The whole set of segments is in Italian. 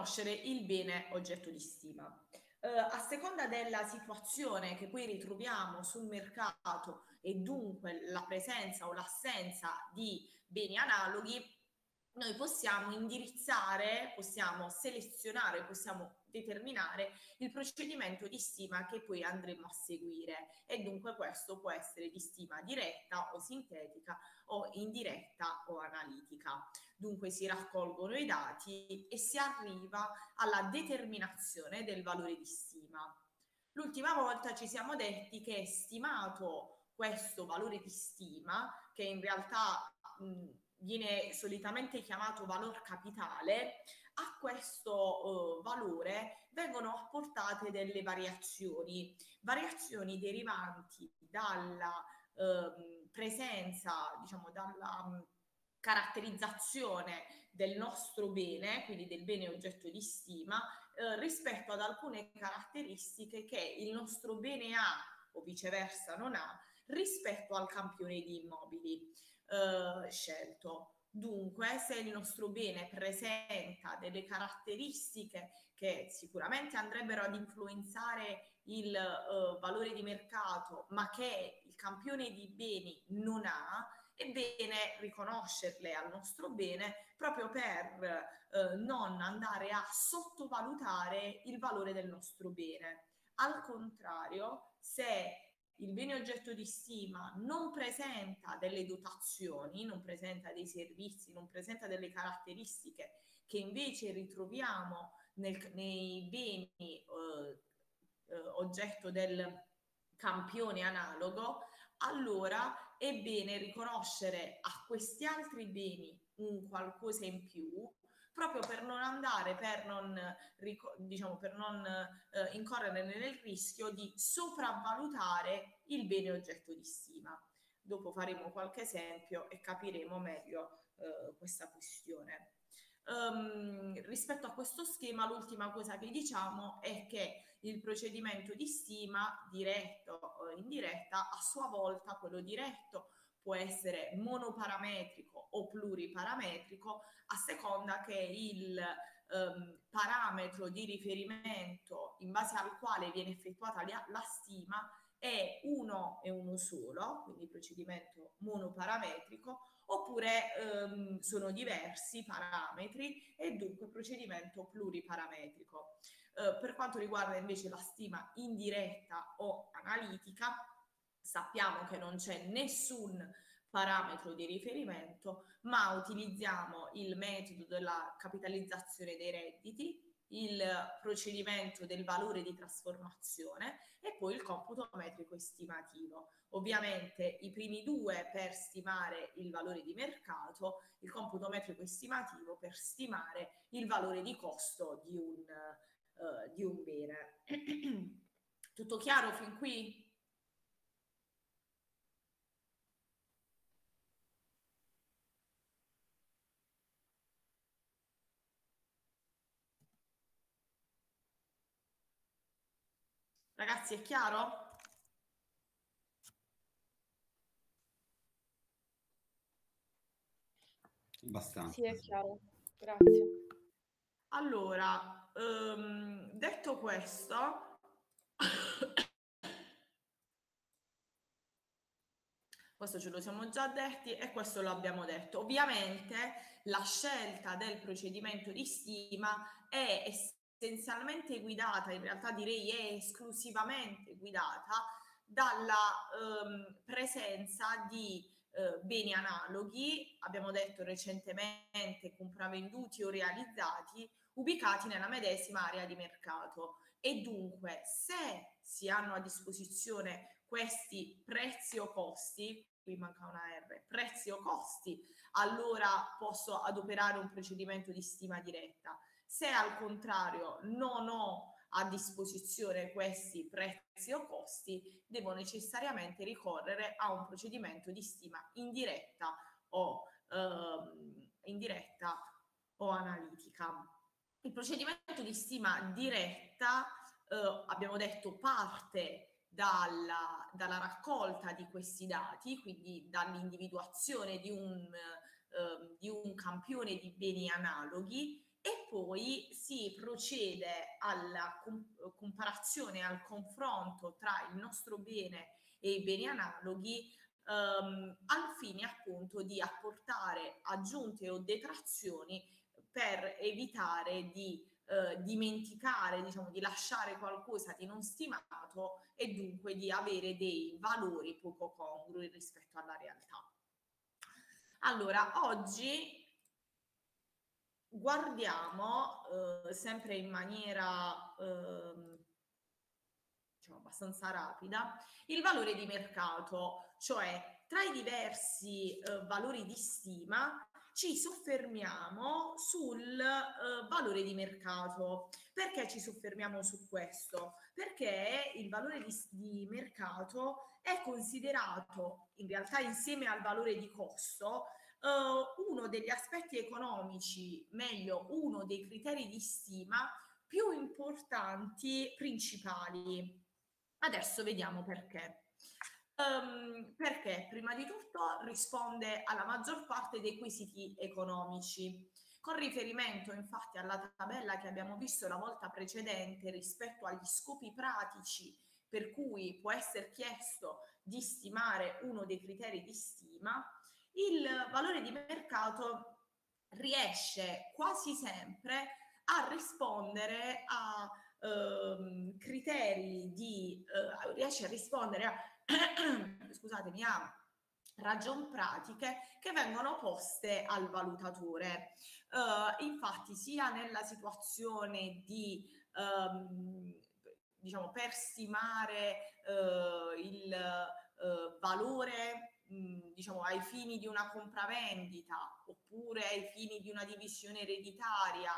riconoscere il bene oggetto di stima. Uh, a seconda della situazione che poi ritroviamo sul mercato e dunque la presenza o l'assenza di beni analoghi, noi possiamo indirizzare, possiamo selezionare, possiamo determinare il procedimento di stima che poi andremo a seguire e dunque questo può essere di stima diretta o sintetica o indiretta o analitica. Dunque si raccolgono i dati e si arriva alla determinazione del valore di stima. L'ultima volta ci siamo detti che stimato questo valore di stima, che in realtà mh, viene solitamente chiamato valor capitale, a questo uh, valore vengono apportate delle variazioni, variazioni derivanti dalla uh, presenza, diciamo, dalla um, caratterizzazione del nostro bene, quindi del bene oggetto di stima, eh, rispetto ad alcune caratteristiche che il nostro bene ha o viceversa non ha rispetto al campione di immobili eh, scelto. Dunque, se il nostro bene presenta delle caratteristiche che sicuramente andrebbero ad influenzare il uh, valore di mercato, ma che il campione di beni non ha, è bene riconoscerle al nostro bene proprio per uh, non andare a sottovalutare il valore del nostro bene. Al contrario, se il bene oggetto di stima non presenta delle dotazioni, non presenta dei servizi, non presenta delle caratteristiche che invece ritroviamo nel, nei beni eh, eh, oggetto del campione analogo, allora è bene riconoscere a questi altri beni un qualcosa in più proprio per non andare, per non, diciamo, per non eh, incorrere nel rischio di sopravvalutare il bene oggetto di stima. Dopo faremo qualche esempio e capiremo meglio eh, questa questione. Um, rispetto a questo schema, l'ultima cosa che diciamo è che il procedimento di stima diretto o indiretta, a sua volta quello diretto può essere monoparametrico o pluriparametrico a seconda che il ehm, parametro di riferimento in base al quale viene effettuata la, la stima è uno e uno solo, quindi procedimento monoparametrico, oppure ehm, sono diversi parametri e dunque procedimento pluriparametrico. Eh, per quanto riguarda invece la stima indiretta o analitica, sappiamo che non c'è nessun parametro di riferimento, ma utilizziamo il metodo della capitalizzazione dei redditi, il procedimento del valore di trasformazione e poi il computo metrico estimativo. Ovviamente i primi due per stimare il valore di mercato, il computo metrico estimativo per stimare il valore di costo di un, uh, di un bene. Tutto chiaro fin qui? Ragazzi, è chiaro? Abbastanza. Sì, è chiaro. Grazie. Allora, um, detto questo, questo ce lo siamo già detti e questo lo abbiamo detto. Ovviamente la scelta del procedimento di stima è essenzialmente guidata, in realtà direi è esclusivamente guidata dalla ehm, presenza di eh, beni analoghi, abbiamo detto recentemente compravenduti o realizzati, ubicati nella medesima area di mercato. E dunque, se si hanno a disposizione questi prezzi o costi, qui manca una R, prezzi o costi, allora posso adoperare un procedimento di stima diretta. Se al contrario non ho a disposizione questi prezzi o costi, devo necessariamente ricorrere a un procedimento di stima indiretta o, ehm, indiretta o analitica. Il procedimento di stima diretta, eh, abbiamo detto, parte dalla, dalla, raccolta di questi dati, quindi dall'individuazione di un, eh, di un campione di beni analoghi e poi si procede alla comparazione, al confronto tra il nostro bene e i beni analoghi ehm, al fine appunto di apportare aggiunte o detrazioni per evitare di eh, dimenticare, diciamo, di lasciare qualcosa di non stimato e dunque di avere dei valori poco congrui rispetto alla realtà. Allora, oggi guardiamo eh, sempre in maniera eh, diciamo abbastanza rapida il valore di mercato, cioè tra i diversi eh, valori di stima ci soffermiamo sul eh, valore di mercato. Perché ci soffermiamo su questo? Perché il valore di, di mercato è considerato in realtà insieme al valore di costo uh, uno degli aspetti economici, meglio uno dei criteri di stima più importanti, principali. Adesso vediamo perché. Um, perché prima di tutto risponde alla maggior parte dei quesiti economici. Con riferimento infatti alla tabella che abbiamo visto la volta precedente rispetto agli scopi pratici per cui può essere chiesto di stimare uno dei criteri di stima, il valore di mercato riesce quasi sempre a rispondere a ehm, criteri di eh, riesce a rispondere a scusatemi a ragioni pratiche che vengono poste al valutatore. Uh, infatti sia nella situazione di um, diciamo per stimare uh, il uh, diciamo ai fini di una compravendita oppure ai fini di una divisione ereditaria,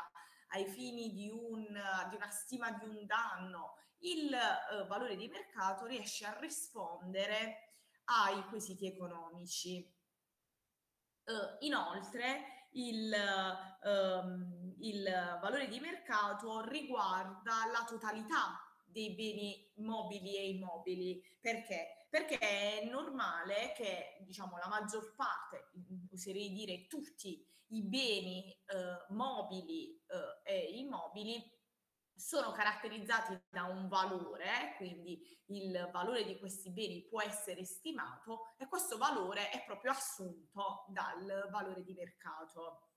ai fini di, un, di una stima di un danno, il eh, valore di mercato riesce a rispondere ai quesiti economici. Uh, inoltre il, um, il valore di mercato riguarda la totalità dei beni mobili e immobili. Perché? Perché è normale che diciamo, la maggior parte, oserei dire tutti i beni eh, mobili eh, e immobili sono caratterizzati da un valore, quindi il valore di questi beni può essere stimato e questo valore è proprio assunto dal valore di mercato.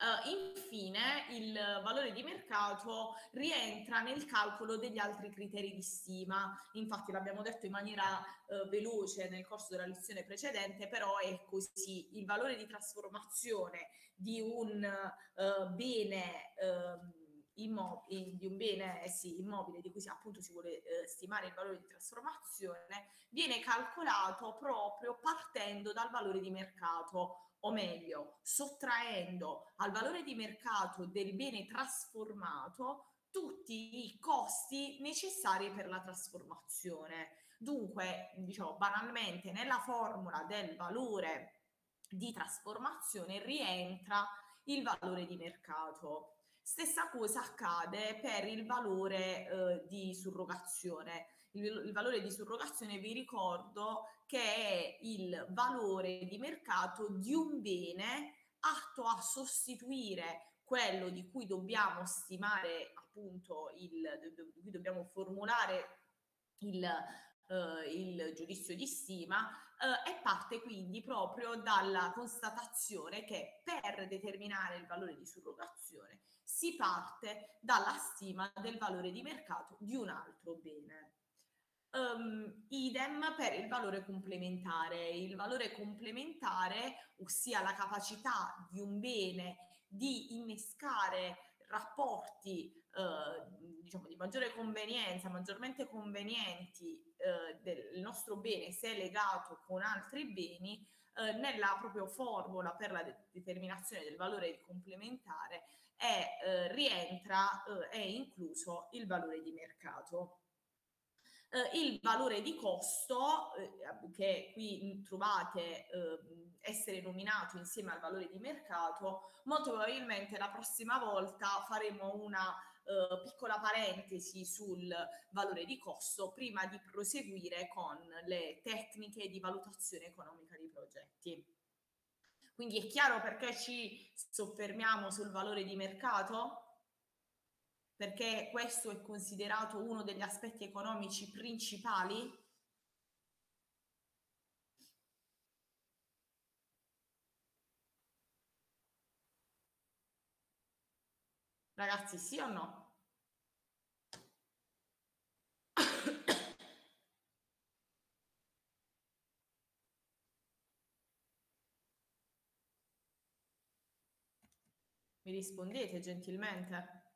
Uh, infine, il valore di mercato rientra nel calcolo degli altri criteri di stima. Infatti, l'abbiamo detto in maniera uh, veloce nel corso della lezione precedente, però è così. Il valore di trasformazione di un uh, bene ehm, immobile, di un bene sì, immobile di cui si, appunto si vuole eh, stimare il valore di trasformazione viene calcolato proprio partendo dal valore di mercato o meglio, sottraendo al valore di mercato del bene trasformato tutti i costi necessari per la trasformazione. Dunque, diciamo banalmente, nella formula del valore di trasformazione rientra il valore di mercato. Stessa cosa accade per il valore eh, di surrogazione. Il, il valore di surrogazione vi ricordo che è il valore di mercato di un bene atto a sostituire quello di cui dobbiamo stimare appunto il, di cui dobbiamo formulare il, eh, il giudizio di stima eh, e parte quindi proprio dalla constatazione che per determinare il valore di surrogazione si parte dalla stima del valore di mercato di un altro bene. Um, idem per il valore complementare. Il valore complementare, ossia la capacità di un bene di innescare rapporti eh, diciamo di maggiore convenienza, maggiormente convenienti eh, del nostro bene se legato con altri beni, eh, nella propria formula per la de- determinazione del valore complementare è, eh, rientra, eh, è incluso il valore di mercato eh, il valore di costo eh, che qui trovate eh, essere nominato insieme al valore di mercato, molto probabilmente la prossima volta faremo una eh, piccola parentesi sul valore di costo prima di proseguire con le tecniche di valutazione economica dei progetti. Quindi è chiaro perché ci soffermiamo sul valore di mercato? Perché questo è considerato uno degli aspetti economici principali? Ragazzi, sì o no? Mi rispondete gentilmente?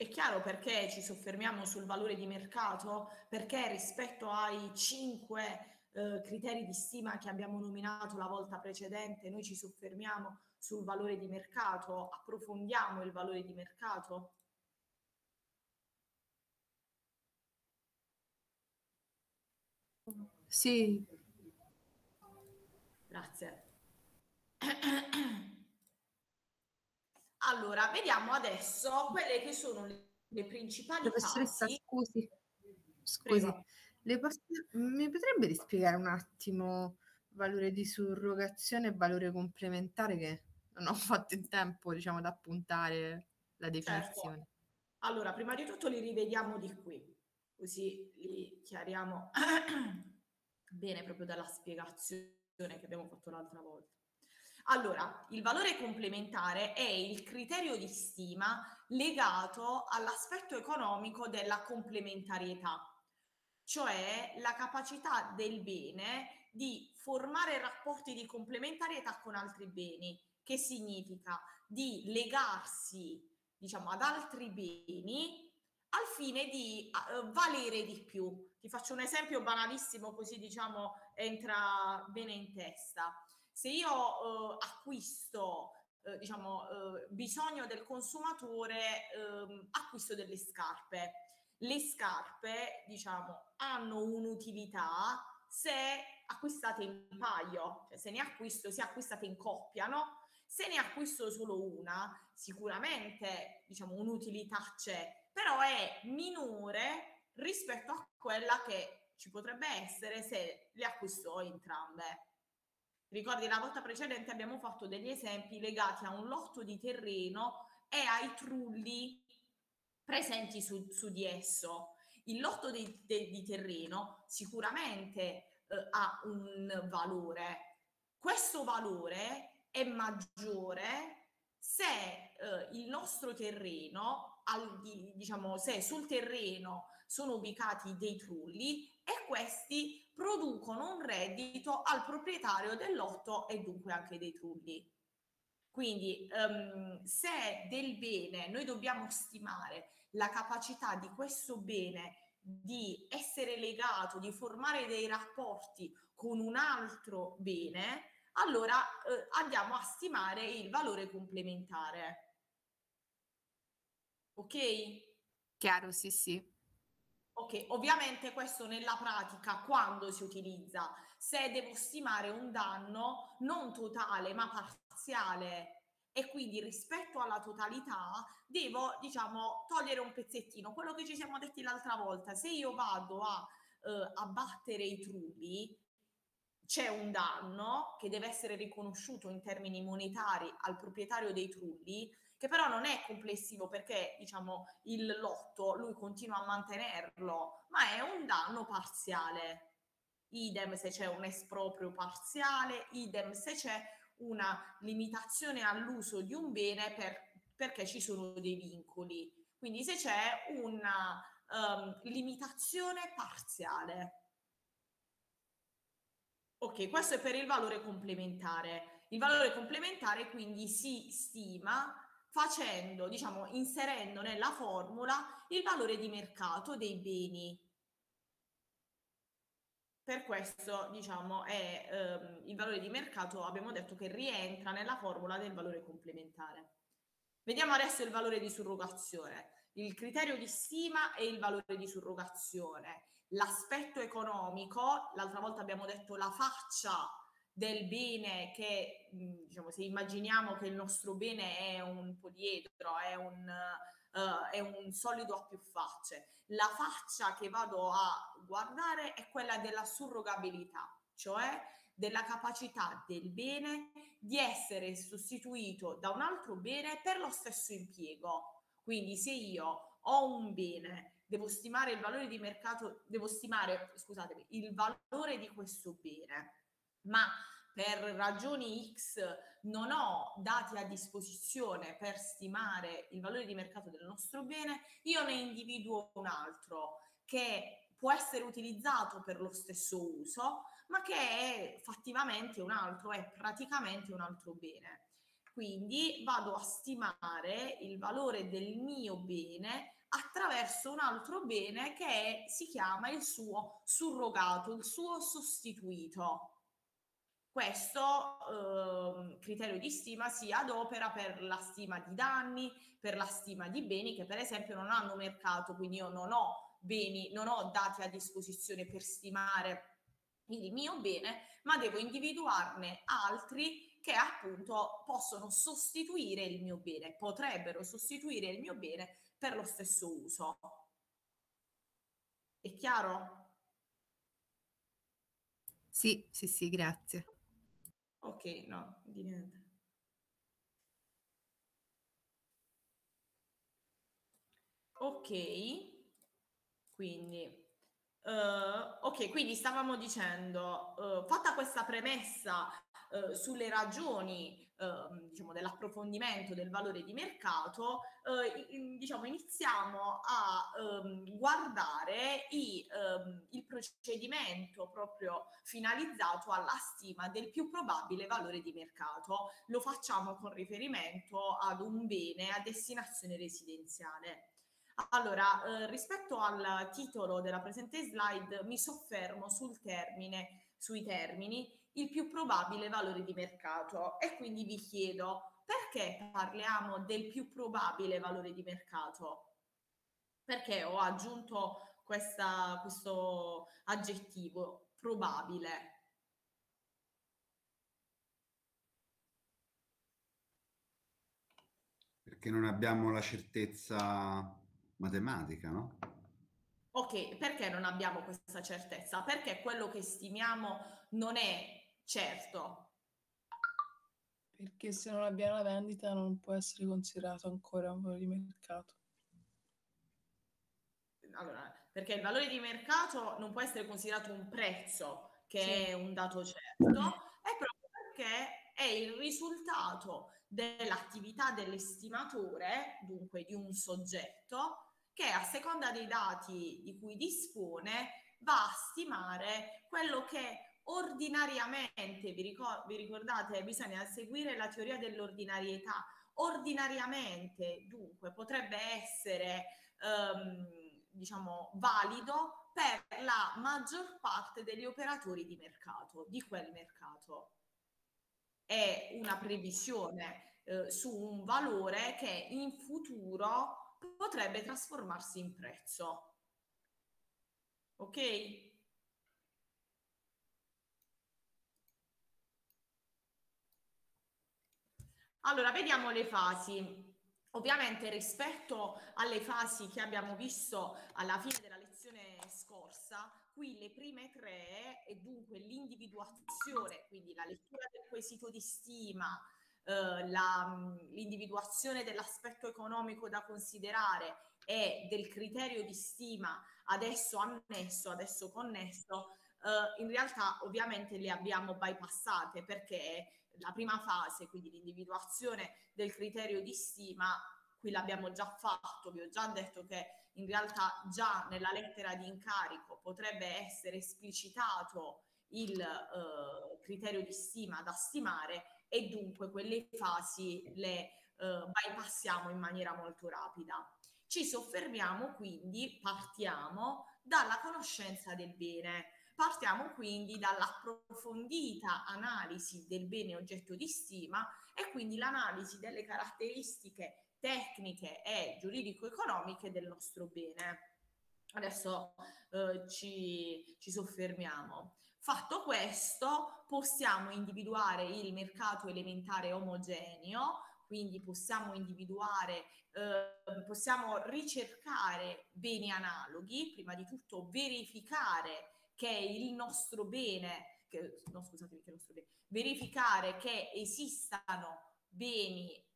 È chiaro perché ci soffermiamo sul valore di mercato? Perché rispetto ai cinque eh, criteri di stima che abbiamo nominato la volta precedente, noi ci soffermiamo sul valore di mercato, approfondiamo il valore di mercato? Sì. Grazie. Allora, vediamo adesso quelle che sono le, le principali Professoressa, fasi. scusi, scusi, posso, mi potrebbe rispiegare un attimo valore di surrogazione e valore complementare che non ho fatto in tempo, diciamo, ad appuntare la Certo. definizione. Allora, prima di tutto li rivediamo di qui, così li chiariamo bene proprio dalla spiegazione che abbiamo fatto l'altra volta. Allora, il valore complementare è il criterio di stima legato all'aspetto economico della complementarietà, cioè la capacità del bene di formare rapporti di complementarietà con altri beni, che significa di legarsi, diciamo, ad altri beni al fine di uh, valere di più. Ti faccio un esempio banalissimo così diciamo entra bene in testa se io eh, acquisto eh, diciamo, eh, bisogno del consumatore, ehm, acquisto delle scarpe. Le scarpe, diciamo, hanno un'utilità se acquistate in paio, cioè se ne acquisto, se acquistate in coppia, no? Se ne acquisto solo una, sicuramente, diciamo, un'utilità c'è, però è minore rispetto a quella che ci potrebbe essere se le acquisto entrambe. Ricordi, la volta precedente abbiamo fatto degli esempi legati a un lotto di terreno e ai trulli presenti su, su di esso. Il lotto di, de, di terreno sicuramente eh, ha un valore. Questo valore è maggiore se eh, il nostro terreno, al, diciamo, se sul terreno sono ubicati dei trulli e questi producono un reddito al proprietario del lotto e dunque anche dei trulli. Quindi um, se del bene noi dobbiamo stimare la capacità di questo bene di essere legato, di formare dei rapporti con un altro bene, allora eh, andiamo a stimare il valore complementare. Ok? Chiaro, sì, sì. Ok, ovviamente questo nella pratica quando si utilizza? Se devo stimare un danno non totale ma parziale e quindi rispetto alla totalità devo diciamo togliere un pezzettino, quello che ci siamo detti l'altra volta, se io vado a eh, abbattere i trulli c'è un danno che deve essere riconosciuto in termini monetari al proprietario dei trulli che però non è complessivo perché diciamo il lotto lui continua a mantenerlo, ma è un danno parziale. Idem se c'è un esproprio parziale, idem se c'è una limitazione all'uso di un bene per, perché ci sono dei vincoli. Quindi se c'è una um, limitazione parziale. Ok, questo è per il valore complementare. Il valore complementare quindi si stima facendo, diciamo, inserendo nella formula il valore di mercato dei beni. Per questo, diciamo, è ehm, il valore di mercato, abbiamo detto che rientra nella formula del valore complementare. Vediamo adesso il valore di surrogazione. Il criterio di stima e il valore di surrogazione. L'aspetto economico, l'altra volta abbiamo detto la faccia del bene che, diciamo, se immaginiamo che il nostro bene è un poliedro, è un, uh, è un solido a più facce, la faccia che vado a guardare è quella della surrogabilità, cioè della capacità del bene di essere sostituito da un altro bene per lo stesso impiego. Quindi se io ho un bene, devo stimare il valore di mercato, devo stimare, scusatemi, il valore di questo bene, ma per ragioni X non ho dati a disposizione per stimare il valore di mercato del nostro bene, io ne individuo un altro che può essere utilizzato per lo stesso uso, ma che è fattivamente un altro, è praticamente un altro bene. Quindi vado a stimare il valore del mio bene attraverso un altro bene che è, si chiama il suo surrogato, il suo sostituito. Questo eh, criterio di stima si adopera per la stima di danni, per la stima di beni che per esempio non hanno mercato, quindi io non ho beni, non ho dati a disposizione per stimare il mio bene, ma devo individuarne altri che appunto possono sostituire il mio bene, potrebbero sostituire il mio bene per lo stesso uso. È chiaro? Sì, sì, sì, grazie. Ok, no, di niente. Ok, quindi Uh, ok, quindi stavamo dicendo, uh, fatta questa premessa uh, sulle ragioni ehm, diciamo, dell'approfondimento del valore di mercato, in, diciamo, iniziamo a um, guardare i, um, il procedimento proprio finalizzato alla stima del più probabile valore di mercato. Lo facciamo con riferimento ad un bene a destinazione residenziale. Allora, eh, rispetto al titolo della presente slide, mi soffermo sul termine, sui termini, il più probabile valore di mercato e quindi vi chiedo perché parliamo del più probabile valore di mercato? Perché ho aggiunto questa, questo aggettivo probabile? Perché non abbiamo la certezza matematica, no? Ok, perché non abbiamo questa certezza? Perché quello che stimiamo non è certo. Perché se non abbiamo la vendita non può essere considerato ancora un valore di mercato. Allora, perché il valore di mercato non può essere considerato un prezzo, che sì. è un dato certo, è proprio perché è il risultato dell'attività dell'estimatore, dunque di un soggetto, che a seconda dei dati di cui dispone va a stimare quello che ordinariamente, vi, ricor- vi ricordate, bisogna seguire la teoria dell'ordinarietà, ordinariamente dunque potrebbe essere um, diciamo valido per la maggior parte degli operatori di mercato, di quel mercato. È una previsione eh, su un valore che in futuro potrebbe trasformarsi in prezzo. Ok? Allora, vediamo le fasi. Ovviamente rispetto alle fasi che abbiamo visto alla fine della lezione scorsa, qui le prime tre e dunque l'individuazione, quindi la lettura del quesito di stima, eh, la, l'individuazione dell'aspetto economico da considerare e del criterio di stima adesso annesso, adesso connesso, eh, in realtà ovviamente le abbiamo bypassate perché la prima fase, quindi l'individuazione del criterio di stima, qui l'abbiamo già fatto, vi ho già detto che in realtà già nella lettera di incarico potrebbe essere esplicitato il eh, criterio di stima da stimare e dunque quelle fasi le eh, bypassiamo in maniera molto rapida. Ci soffermiamo quindi, partiamo dalla conoscenza del bene. Partiamo quindi dall'approfondita analisi del bene oggetto di stima e quindi l'analisi delle caratteristiche tecniche e giuridico-economiche del nostro bene. Adesso eh, ci, ci soffermiamo. Fatto questo, possiamo individuare il mercato elementare omogeneo, quindi possiamo individuare, eh, possiamo ricercare beni analoghi, prima di tutto verificare che il nostro bene che, no scusatemi che non sto bene, verificare che esistano beni eh,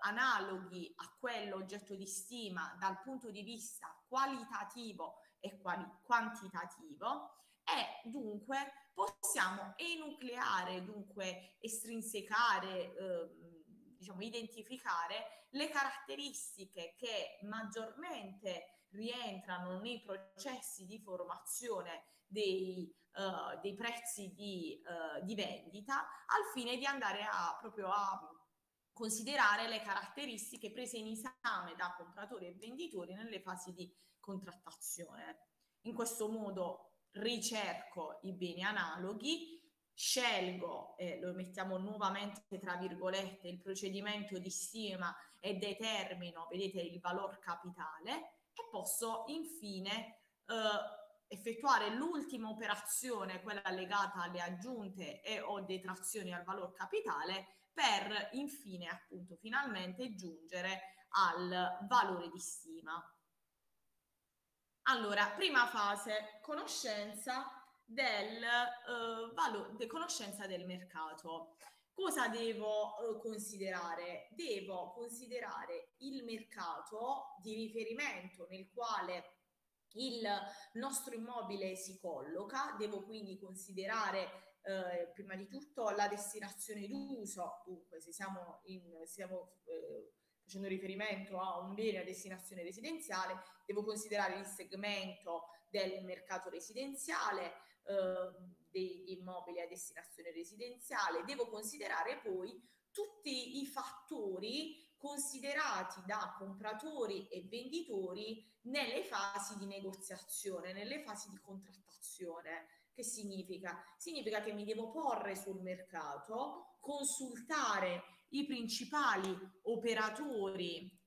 analoghi a quello oggetto di stima dal punto di vista qualitativo e quali- quantitativo e dunque possiamo enucleare, dunque estrinsecare, eh, diciamo identificare le caratteristiche che maggiormente rientrano nei processi di formazione dei, uh, dei prezzi di, uh, di, vendita al fine di andare a proprio a considerare le caratteristiche prese in esame da compratori e venditori nelle fasi di contrattazione. In questo modo ricerco i beni analoghi, scelgo, eh, lo mettiamo nuovamente tra virgolette, il procedimento di stima e determino, vedete, il valor capitale e posso infine eh, effettuare l'ultima operazione, quella legata alle aggiunte e o detrazioni al valor capitale, per infine appunto finalmente giungere al valore di stima. Allora, prima fase, conoscenza del, uh, valo- de conoscenza del mercato. Cosa devo uh, considerare? Devo considerare il mercato di riferimento nel quale il nostro immobile si colloca, devo quindi considerare eh, prima di tutto la destinazione d'uso, dunque se siamo, in, stiamo eh, facendo riferimento a un bene a destinazione residenziale, devo considerare il segmento del mercato residenziale, eh, degli immobili a destinazione residenziale, devo considerare poi tutti i fattori considerati da compratori e venditori nelle fasi di negoziazione, nelle fasi di contrattazione. Che significa? Significa che mi devo porre sul mercato, consultare i principali operatori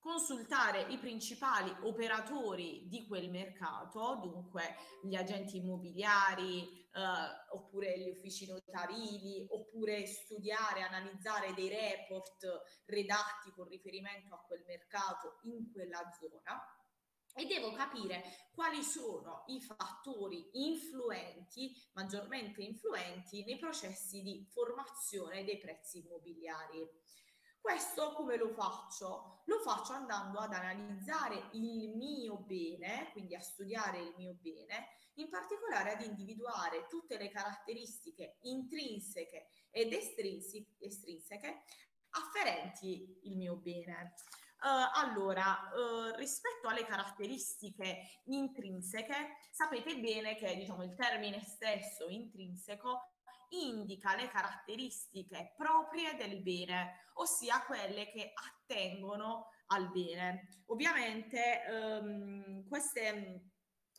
consultare i principali operatori di quel mercato, dunque gli agenti immobiliari eh, oppure gli uffici notarili, oppure studiare, analizzare dei report redatti con riferimento a quel mercato in quella zona e devo capire quali sono i fattori influenti, maggiormente influenti nei processi di formazione dei prezzi immobiliari. Questo come lo faccio? Lo faccio andando ad analizzare il mio bene, quindi a studiare il mio bene, in particolare ad individuare tutte le caratteristiche intrinseche ed estrinseche afferenti il mio bene. Uh, allora, uh, rispetto alle caratteristiche intrinseche, sapete bene che diciamo, il termine stesso intrinseco indica le caratteristiche proprie del bene, ossia quelle che attengono al bene. Ovviamente um, queste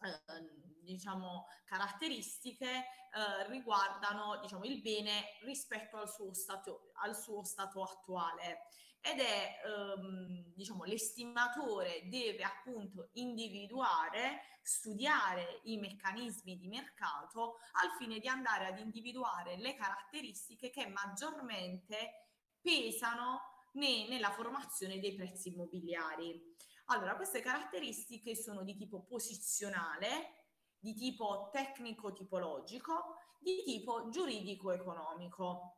uh, diciamo, caratteristiche uh, riguardano diciamo, il bene rispetto al suo stato, al suo stato attuale ed è ehm, diciamo l'estimatore deve appunto individuare studiare i meccanismi di mercato al fine di andare ad individuare le caratteristiche che maggiormente pesano ne, nella formazione dei prezzi immobiliari. Allora, queste caratteristiche sono di tipo posizionale, di tipo tecnico-tipologico, di tipo giuridico-economico.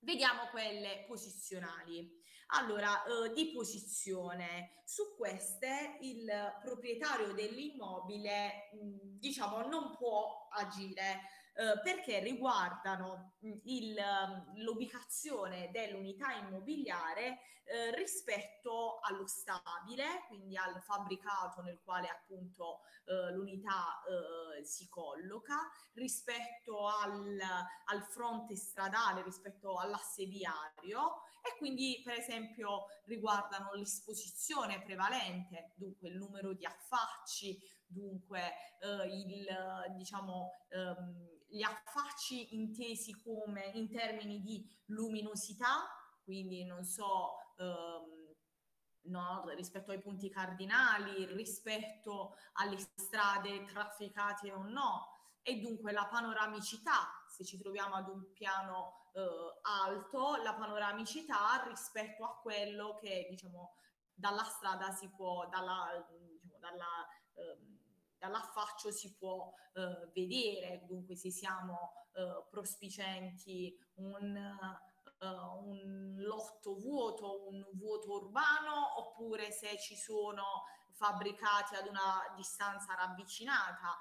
Vediamo quelle posizionali. Allora, eh, di posizione, su queste il proprietario dell'immobile, diciamo, non può agire eh, perché riguardano il, l'ubicazione dell'unità immobiliare eh, rispetto allo stabile, quindi al fabbricato nel quale appunto eh, l'unità eh, si colloca, rispetto al, al fronte stradale, rispetto all'asse viario. E quindi per esempio riguardano l'esposizione prevalente, dunque il numero di affacci, dunque eh, il, diciamo, ehm, gli affacci intesi come in termini di luminosità, quindi non so, ehm, no, rispetto ai punti cardinali, rispetto alle strade trafficate o no, e dunque la panoramicità, se ci troviamo ad un piano eh, alto, la panoramicità rispetto a quello che diciamo dalla strada si può, dalla, diciamo, dalla, eh, dall'affaccio si può eh, vedere, dunque se siamo eh, prospicenti un, uh, un lotto vuoto, un vuoto urbano, oppure se ci sono fabbricati ad una distanza ravvicinata,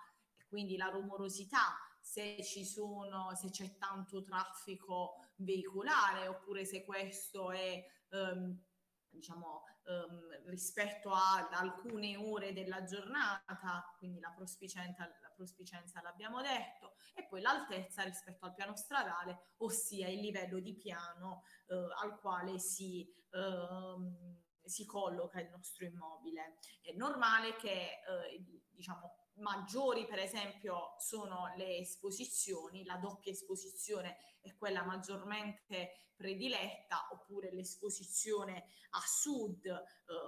quindi la rumorosità, se sono, se c'è tanto traffico veicolare, oppure se questo è um, diciamo um, rispetto ad alcune ore della giornata, quindi la prospicienza, la prospicenza l'abbiamo detto, e poi l'altezza rispetto al piano stradale, ossia il livello di piano eh, al quale si, eh, si, colloca il nostro immobile. È normale che eh, diciamo, maggiori per esempio sono le esposizioni, la doppia esposizione è quella maggiormente prediletta, oppure l'esposizione a sud, eh,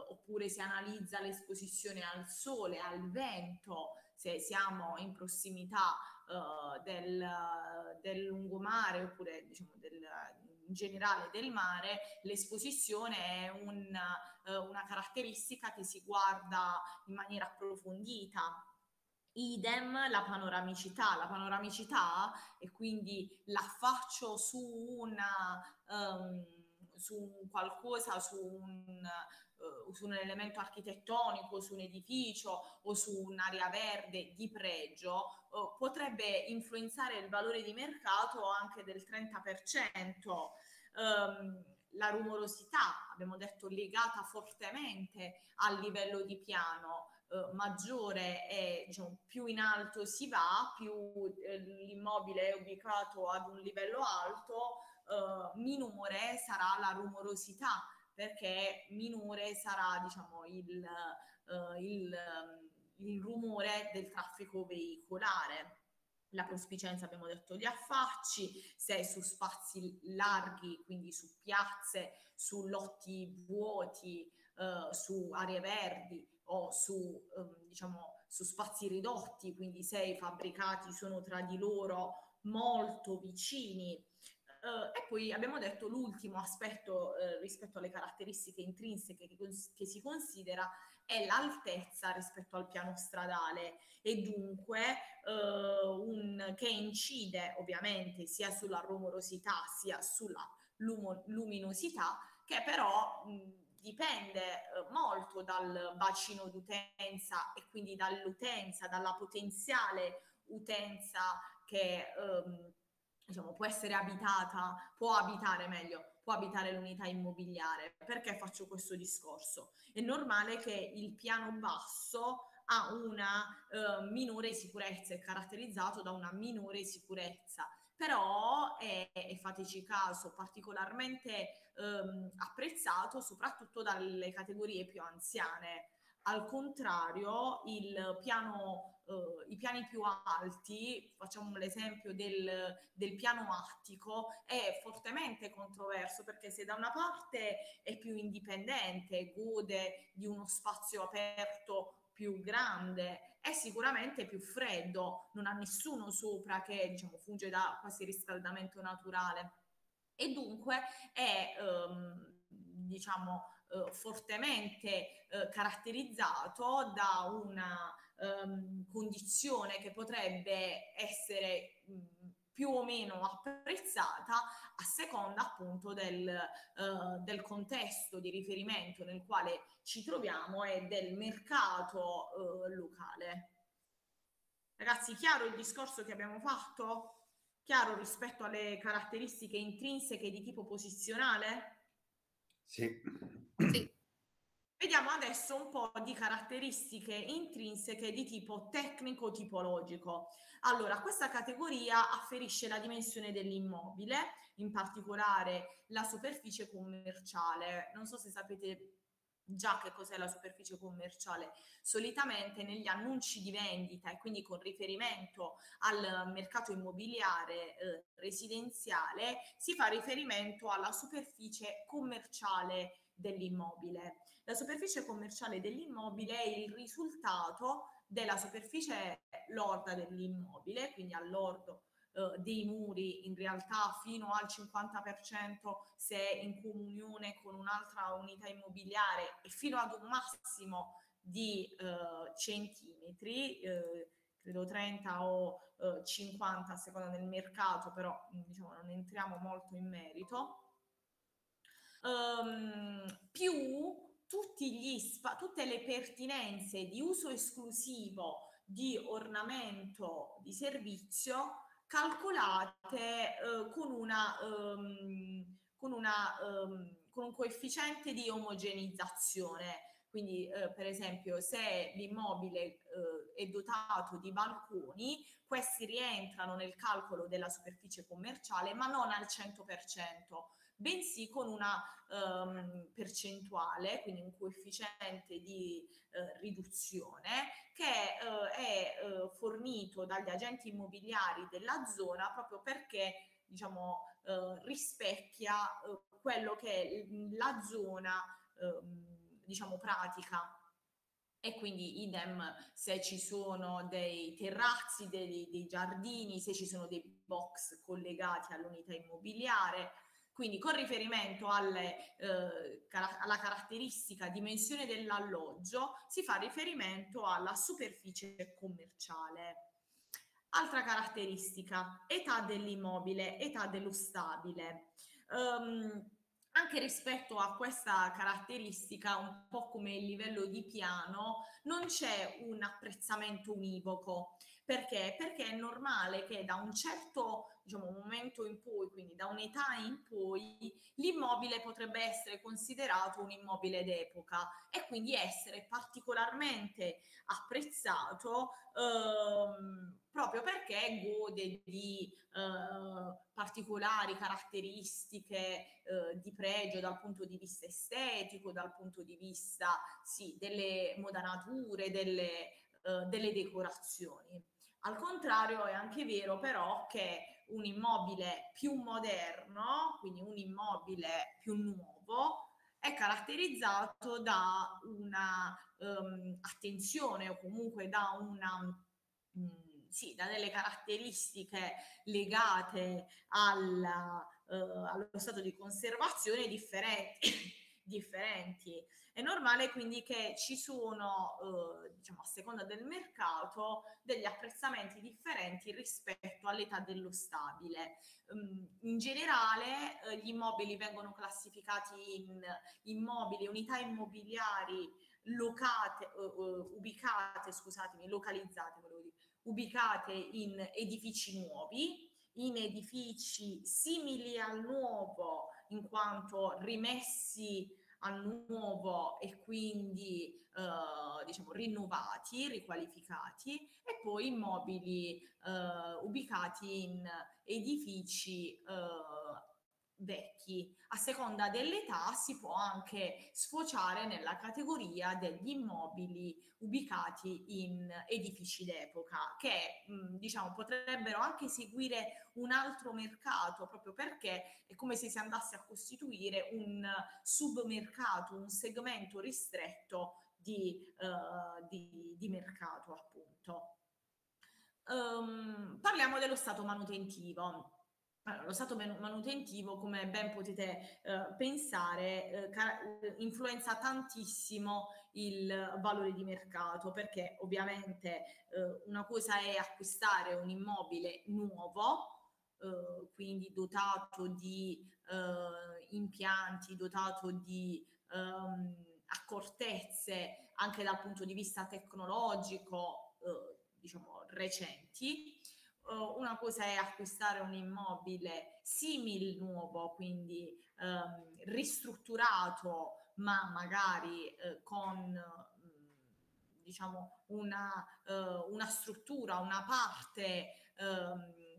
oppure si analizza l'esposizione al sole, al vento, se siamo in prossimità uh, del, del, lungomare oppure diciamo del, in generale del mare, l'esposizione è un, uh, una caratteristica che si guarda in maniera approfondita. Idem la panoramicità, la panoramicità e quindi l'affaccio su una um, su un qualcosa, su un, uh, su un elemento architettonico, su un edificio o su un'area verde di pregio, uh, potrebbe influenzare il valore di mercato anche del 30%. Um, ehm, la rumorosità, abbiamo detto, legata fortemente al livello di piano, Uh, maggiore e diciamo, più in alto si va, più eh, l'immobile è ubicato ad un livello alto, uh, minore sarà la rumorosità perché minore sarà diciamo, il, uh, il, il rumore del traffico veicolare. La prospicenza abbiamo detto gli affacci, se è su spazi larghi, quindi su piazze, su lotti vuoti, eh, su aree verdi o su, eh, diciamo, su spazi ridotti, quindi se i fabbricati sono tra di loro molto vicini, Uh, e poi abbiamo detto l'ultimo aspetto uh, rispetto alle caratteristiche intrinseche che, che, si considera è l'altezza rispetto al piano stradale. E dunque uh, un, che incide ovviamente sia sulla rumorosità sia sulla lumo, luminosità che però mh, dipende molto dal bacino d'utenza e quindi dall'utenza, dalla potenziale utenza che um, diciamo, può essere abitata, può abitare meglio, può abitare l'unità immobiliare. Perché faccio questo discorso? È normale che il piano basso ha una eh, minore sicurezza, è caratterizzato da una minore sicurezza, però è, è fateci caso, particolarmente ehm, apprezzato soprattutto dalle categorie più anziane. Al contrario, piano uh, i piani più alti, facciamo l'esempio del, del piano attico, è fortemente controverso perché se da una parte è più indipendente, gode di uno spazio aperto più grande, è sicuramente più freddo, non ha nessuno sopra che diciamo, funge da quasi riscaldamento naturale. E dunque è um, diciamo uh, fortemente uh, caratterizzato da una um, condizione che potrebbe essere mh, più o meno apprezzata a seconda appunto del, uh, del, contesto di riferimento nel quale ci troviamo e del mercato uh, locale. Ragazzi, chiaro il discorso che abbiamo fatto? Chiaro rispetto alle caratteristiche intrinseche di tipo posizionale? Sì. sì. Vediamo adesso un po' di caratteristiche intrinseche di tipo tecnico-tipologico. Allora, questa categoria afferisce la dimensione dell'immobile, in particolare la superficie commerciale. Non so se sapete già che cos'è la superficie commerciale. Solitamente negli annunci di vendita e quindi con riferimento al mercato immobiliare eh, residenziale si fa riferimento alla superficie commerciale dell'immobile. La superficie commerciale dell'immobile è il risultato della superficie lorda dell'immobile, quindi all'ordo eh, dei muri in realtà fino al 50% se in comunione con un'altra unità immobiliare e fino ad un massimo di eh, centimetri, eh, credo 30 o 50 a seconda del mercato, però diciamo, non entriamo molto in merito. Um, più spa, tutte le pertinenze di uso esclusivo di ornamento di servizio calcolate eh, con, una, um, con, una, um, con un coefficiente di omogenizzazione. Quindi, eh, per esempio, se l'immobile eh, è dotato di balconi, questi rientrano nel calcolo della superficie commerciale, ma non al 100%, bensì con una um, percentuale, quindi un coefficiente di uh, riduzione che uh, è uh, fornito dagli agenti immobiliari della zona proprio perché diciamo, rispecchia quello che la zona ehm, diciamo, pratica. E quindi idem se ci sono dei terrazzi, dei, dei, giardini, se ci sono dei box collegati all'unità immobiliare, quindi con riferimento alle, eh, alla caratteristica dimensione dell'alloggio si fa riferimento alla superficie commerciale. Altra caratteristica, età dell'immobile, età dello stabile. Um, anche rispetto a questa caratteristica, un po' come il livello di piano, non c'è un apprezzamento univoco. Perché? Perché è normale che da un certo diciamo, momento in poi, quindi da un'età in poi, l'immobile potrebbe essere considerato un immobile d'epoca e quindi essere particolarmente apprezzato ehm, proprio perché gode di eh, particolari caratteristiche eh, di pregio dal punto di vista estetico, dal punto di vista sì, delle modanature, delle, eh, delle decorazioni. Al contrario è anche vero però che un immobile più moderno, quindi un immobile più nuovo, è caratterizzato da una um, attenzione o comunque da una um, sì, da delle caratteristiche legate alla, uh, allo stato di conservazione differenti. differenti. È normale quindi che ci sono, eh, diciamo, a seconda del mercato, degli apprezzamenti differenti rispetto all'età dello stabile. Um, in generale eh, gli immobili vengono classificati in immobili, unità immobiliari locate, uh, ubicate, scusatemi, localizzate, volevo dire, ubicate in edifici nuovi, in edifici simili al nuovo in quanto rimessi a nuovo e quindi eh, diciamo rinnovati, riqualificati e poi immobili eh, ubicati in edifici eh, vecchi. A seconda dell'età si può anche sfociare nella categoria degli immobili ubicati in edifici d'epoca che mh, diciamo potrebbero anche seguire un altro mercato proprio perché è come se si andasse a costituire un submercato, un segmento ristretto di, uh, di, di mercato appunto. Um, parliamo dello stato manutentivo. Allora, lo stato manutentivo, come ben potete eh, pensare, eh, car- eh, influenza tantissimo il valore di mercato perché ovviamente eh, una cosa è acquistare un immobile nuovo, eh, quindi dotato di eh, impianti, dotato di ehm, accortezze anche dal punto di vista tecnologico, diciamo, recenti una cosa è acquistare un immobile simil nuovo, quindi um, ristrutturato, ma magari uh, con uh, diciamo una, uh, una, struttura, una parte,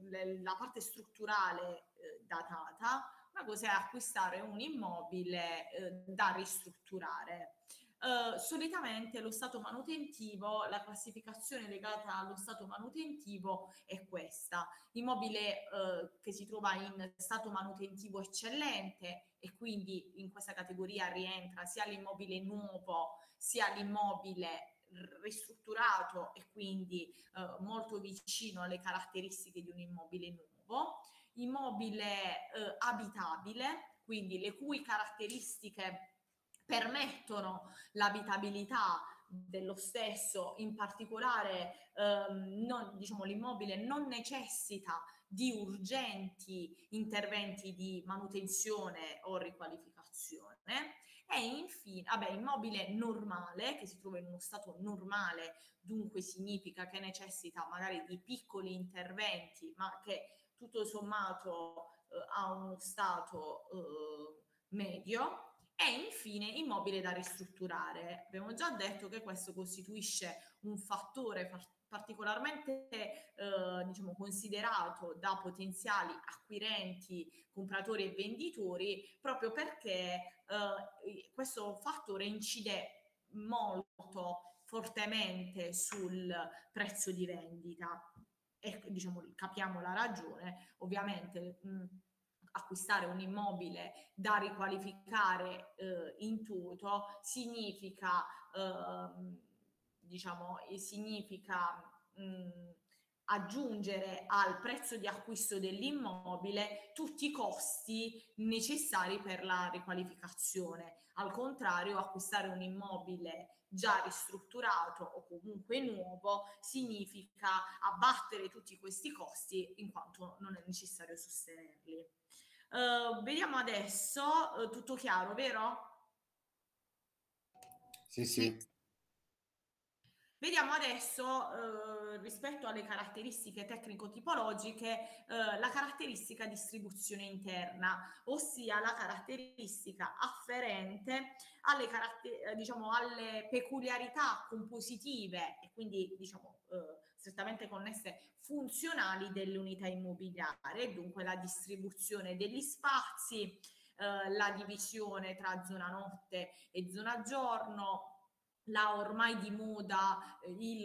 le, la parte strutturale datata, una cosa è acquistare un immobile da ristrutturare. Uh, solitamente lo stato manutentivo, la classificazione legata allo stato manutentivo è questa. Immobile uh, che si trova in stato manutentivo eccellente e quindi in questa categoria rientra sia l'immobile nuovo sia l'immobile ristrutturato e quindi uh, molto vicino alle caratteristiche di un immobile nuovo, immobile abitabile, quindi le cui caratteristiche permettono l'abitabilità dello stesso, in particolare ehm, non, diciamo, l'immobile non necessita di urgenti interventi di manutenzione o riqualificazione. E infine, vabbè, immobile normale che si trova in uno stato normale, dunque significa che necessita magari di piccoli interventi, ma che tutto sommato eh, ha uno stato eh, medio e infine immobile da ristrutturare. Abbiamo già detto che questo costituisce un fattore particolarmente eh, diciamo, considerato da potenziali acquirenti, compratori e venditori, proprio perché eh, questo fattore incide molto fortemente sul prezzo di vendita. E diciamo, capiamo la ragione, ovviamente. Mh, acquistare un immobile da riqualificare eh, in tutto significa, eh, diciamo, significa mh, aggiungere al prezzo di acquisto dell'immobile tutti i costi necessari per la riqualificazione. Al contrario, acquistare un immobile già ristrutturato o comunque nuovo significa abbattere tutti questi costi in quanto non è necessario sostenerli. Uh, vediamo adesso, uh, tutto chiaro, vero? Sì, sì. Vediamo adesso eh, rispetto alle caratteristiche tecnico-tipologiche eh, la caratteristica distribuzione interna, ossia la caratteristica afferente alle, caratter- eh, diciamo, alle peculiarità compositive e quindi diciamo, eh, strettamente connesse funzionali delle unità immobiliari, dunque la distribuzione degli spazi, eh, la divisione tra zona notte e zona giorno, la ormai di moda, eh, il,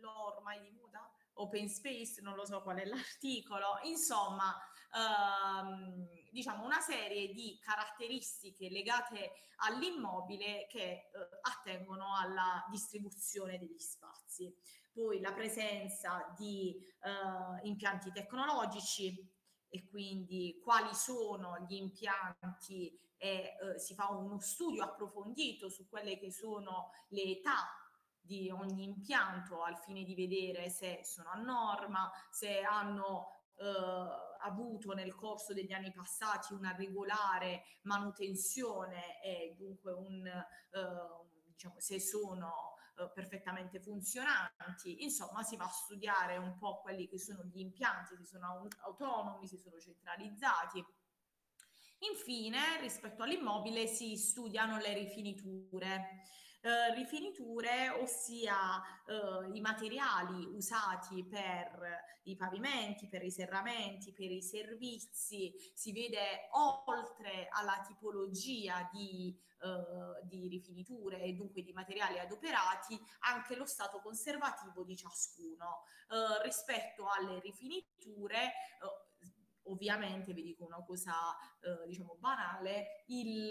l'ormai di moda, open space, non lo so qual è l'articolo, insomma, ehm, diciamo una serie di caratteristiche legate all'immobile che eh, attengono alla distribuzione degli spazi. Poi la presenza di eh, impianti tecnologici e quindi quali sono gli impianti e eh, si fa uno studio approfondito su quelle che sono le età di ogni impianto al fine di vedere se sono a norma, se hanno eh, avuto nel corso degli anni passati una regolare manutenzione e dunque un, eh, diciamo, se sono eh, perfettamente funzionanti. Insomma, si va a studiare un po' quelli che sono gli impianti, se sono autonomi, se sono centralizzati Infine, rispetto all'immobile, si studiano le rifiniture. Uh, rifiniture, ossia uh, i materiali usati per i pavimenti, per i serramenti, per i servizi, si vede oltre alla tipologia di, uh, di rifiniture e dunque di materiali adoperati anche lo stato conservativo di ciascuno. rispetto alle rifiniture, ovviamente vi dico una cosa eh, diciamo banale, il,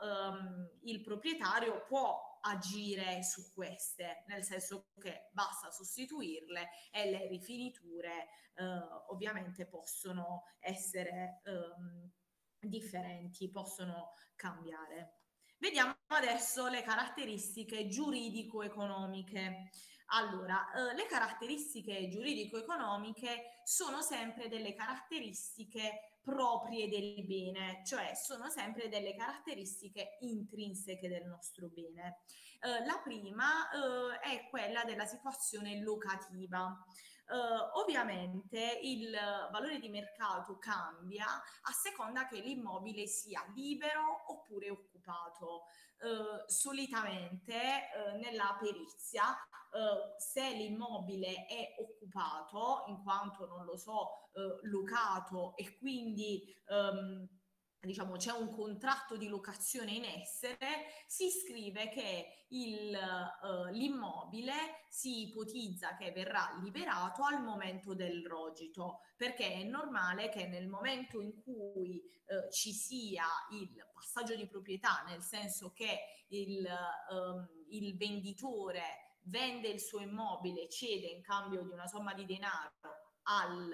um, il proprietario può agire su queste, nel senso che basta sostituirle e le rifiniture eh, ovviamente possono essere um, differenti, possono cambiare. Vediamo adesso le caratteristiche giuridico-economiche. Allora, eh, le caratteristiche giuridico-economiche sono sempre delle caratteristiche proprie del bene, cioè sono sempre delle caratteristiche intrinseche del nostro bene. Eh, la prima eh, è quella della situazione locativa. Uh, ovviamente il valore di mercato cambia a seconda che l'immobile sia libero oppure occupato. Uh, solitamente uh, nella perizia se l'immobile è occupato in quanto non lo so locato e quindi um, diciamo c'è un contratto di locazione in essere, si scrive che il, uh, l'immobile si ipotizza che verrà liberato al momento del rogito, perché è normale che nel momento in cui uh, ci sia il passaggio di proprietà, nel senso che il, um, il venditore vende il suo immobile, cede in cambio di una somma di denaro al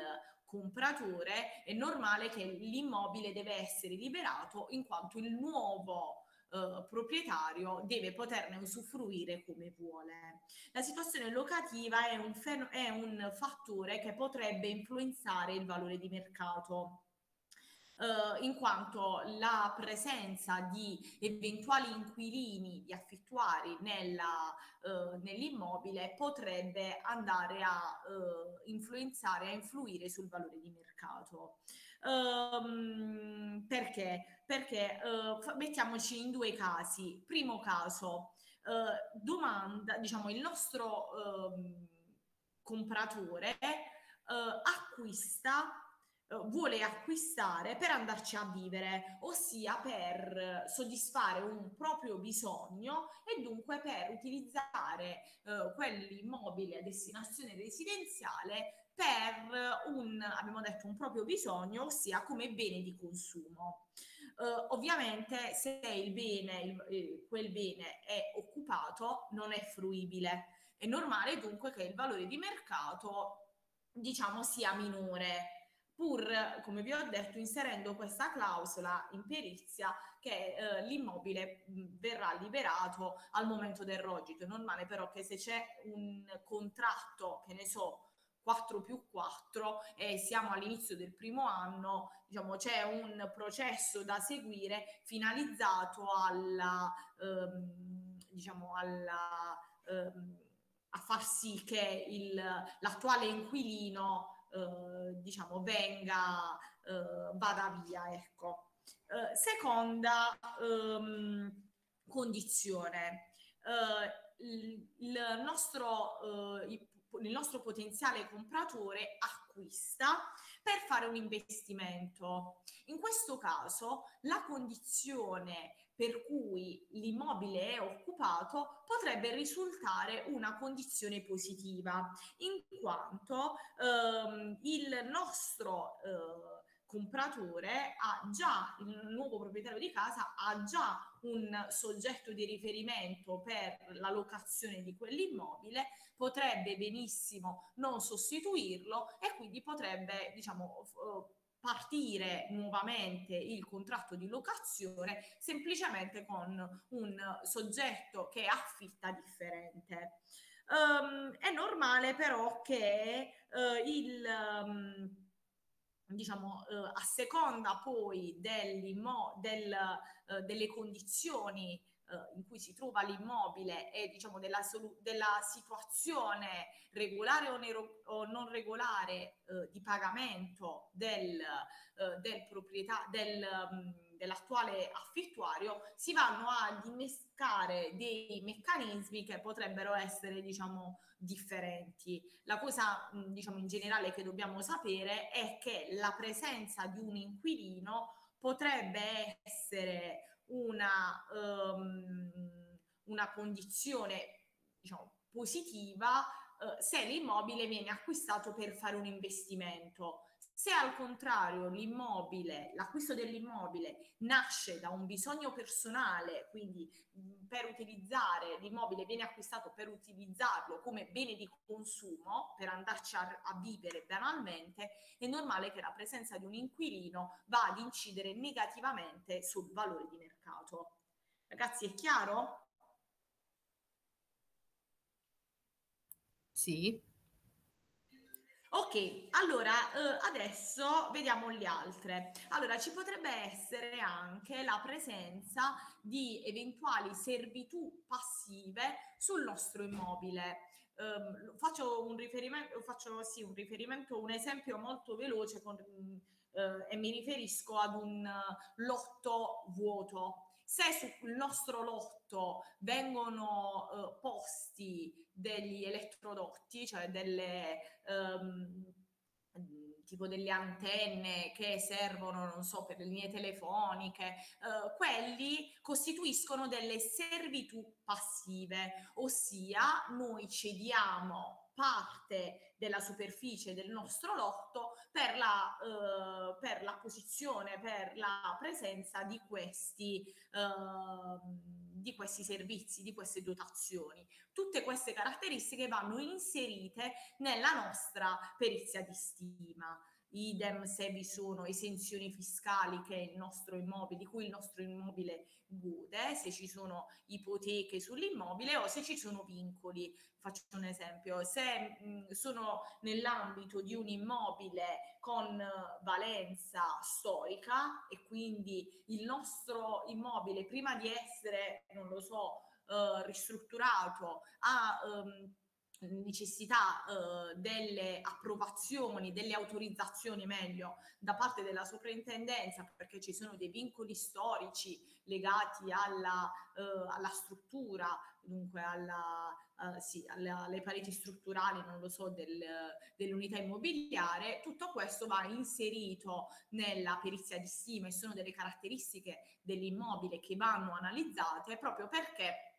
compratore, è normale che l'immobile deve essere liberato in quanto il nuovo eh, proprietario deve poterne usufruire come vuole. La situazione locativa è un, fen- è un fattore che potrebbe influenzare il valore di mercato. Uh, in quanto la presenza di eventuali inquilini, di affittuari nella, uh, nell'immobile potrebbe andare a uh, influenzare, a influire sul valore di mercato. Um, perché? Perché uh, mettiamoci in due casi. Primo caso, uh, domanda, diciamo, il nostro uh, compratore acquista vuole acquistare per andarci a vivere, ossia per soddisfare un proprio bisogno e dunque per utilizzare eh, quell'immobile a destinazione residenziale per un, abbiamo detto, un proprio bisogno, ossia come bene di consumo. Uh, ovviamente se il bene, il, eh, quel bene è occupato, non è fruibile. È normale dunque che il valore di mercato, diciamo, sia minore pur, come vi ho detto, inserendo questa clausola in perizia che eh, l'immobile mh, verrà liberato al momento del rogito. È normale però che se c'è un contratto, che ne so, 4 più 4 e siamo all'inizio del primo anno, diciamo c'è un processo da seguire finalizzato alla, ehm, diciamo alla, ehm, a far sì che il, l'attuale inquilino eh, diciamo venga, eh, vada via, ecco. Eh, seconda ehm, condizione, eh, il, il nostro, eh, il nostro potenziale compratore acquista per fare un investimento. In questo caso la condizione per cui l'immobile è occupato potrebbe risultare una condizione positiva, in quanto ehm, il nostro eh, compratore ha già, il nuovo proprietario di casa ha già un soggetto di riferimento per la locazione di quell'immobile, potrebbe benissimo non sostituirlo e quindi potrebbe, diciamo, partire nuovamente il contratto di locazione semplicemente con un soggetto che affitta differente. Um, è normale però che uh, il um, diciamo, eh, a seconda poi del, eh, delle condizioni eh, in cui si trova l'immobile e diciamo della, della situazione regolare o, nero, o non regolare eh, di pagamento del, eh, del proprietà del mh, mm, dell'attuale affittuario si vanno ad innescare dei meccanismi che potrebbero essere diciamo differenti. La cosa diciamo in generale che dobbiamo sapere è che la presenza di un inquilino potrebbe essere una, um, una condizione diciamo positiva uh, se l'immobile viene acquistato per fare un investimento se al contrario l'immobile, l'acquisto dell'immobile nasce da un bisogno personale, quindi per utilizzare l'immobile viene acquistato per utilizzarlo come bene di consumo, per andarci a, a vivere banalmente, è normale che la presenza di un inquilino va ad incidere negativamente sul valore di mercato. Ragazzi, è chiaro? Sì. Ok, allora eh, adesso vediamo le altre. Allora ci potrebbe essere anche la presenza di eventuali servitù passive sul nostro immobile. Eh, faccio un riferimento, faccio sì, un riferimento, un esempio molto veloce con, eh, e mi riferisco ad un lotto vuoto se sul nostro lotto vengono uh, posti degli elettrodotti, cioè delle um, tipo delle antenne che servono, non so, per le linee telefoniche, uh, quelli costituiscono delle servitù passive, ossia noi cediamo parte della superficie del nostro lotto per la, eh, per la posizione, per la presenza di questi, eh, di questi servizi, di queste dotazioni. Tutte queste caratteristiche vanno inserite nella nostra perizia di stima. Idem se vi sono esenzioni fiscali che il nostro immobile, di cui il nostro immobile gode, se ci sono ipoteche sull'immobile o se ci sono vincoli. Faccio un esempio, se mh, sono nell'ambito di un immobile con valenza storica e quindi il nostro immobile prima di essere, non lo so, eh, ristrutturato ha... Um, necessità eh, delle approvazioni, delle autorizzazioni meglio da parte della soprintendenza perché ci sono dei vincoli storici legati alla, eh, alla struttura, dunque alla, uh, sì, alle, alle, pareti strutturali, non lo so, del, dell'unità immobiliare, tutto questo va inserito nella perizia di stima e sono delle caratteristiche dell'immobile che vanno analizzate proprio perché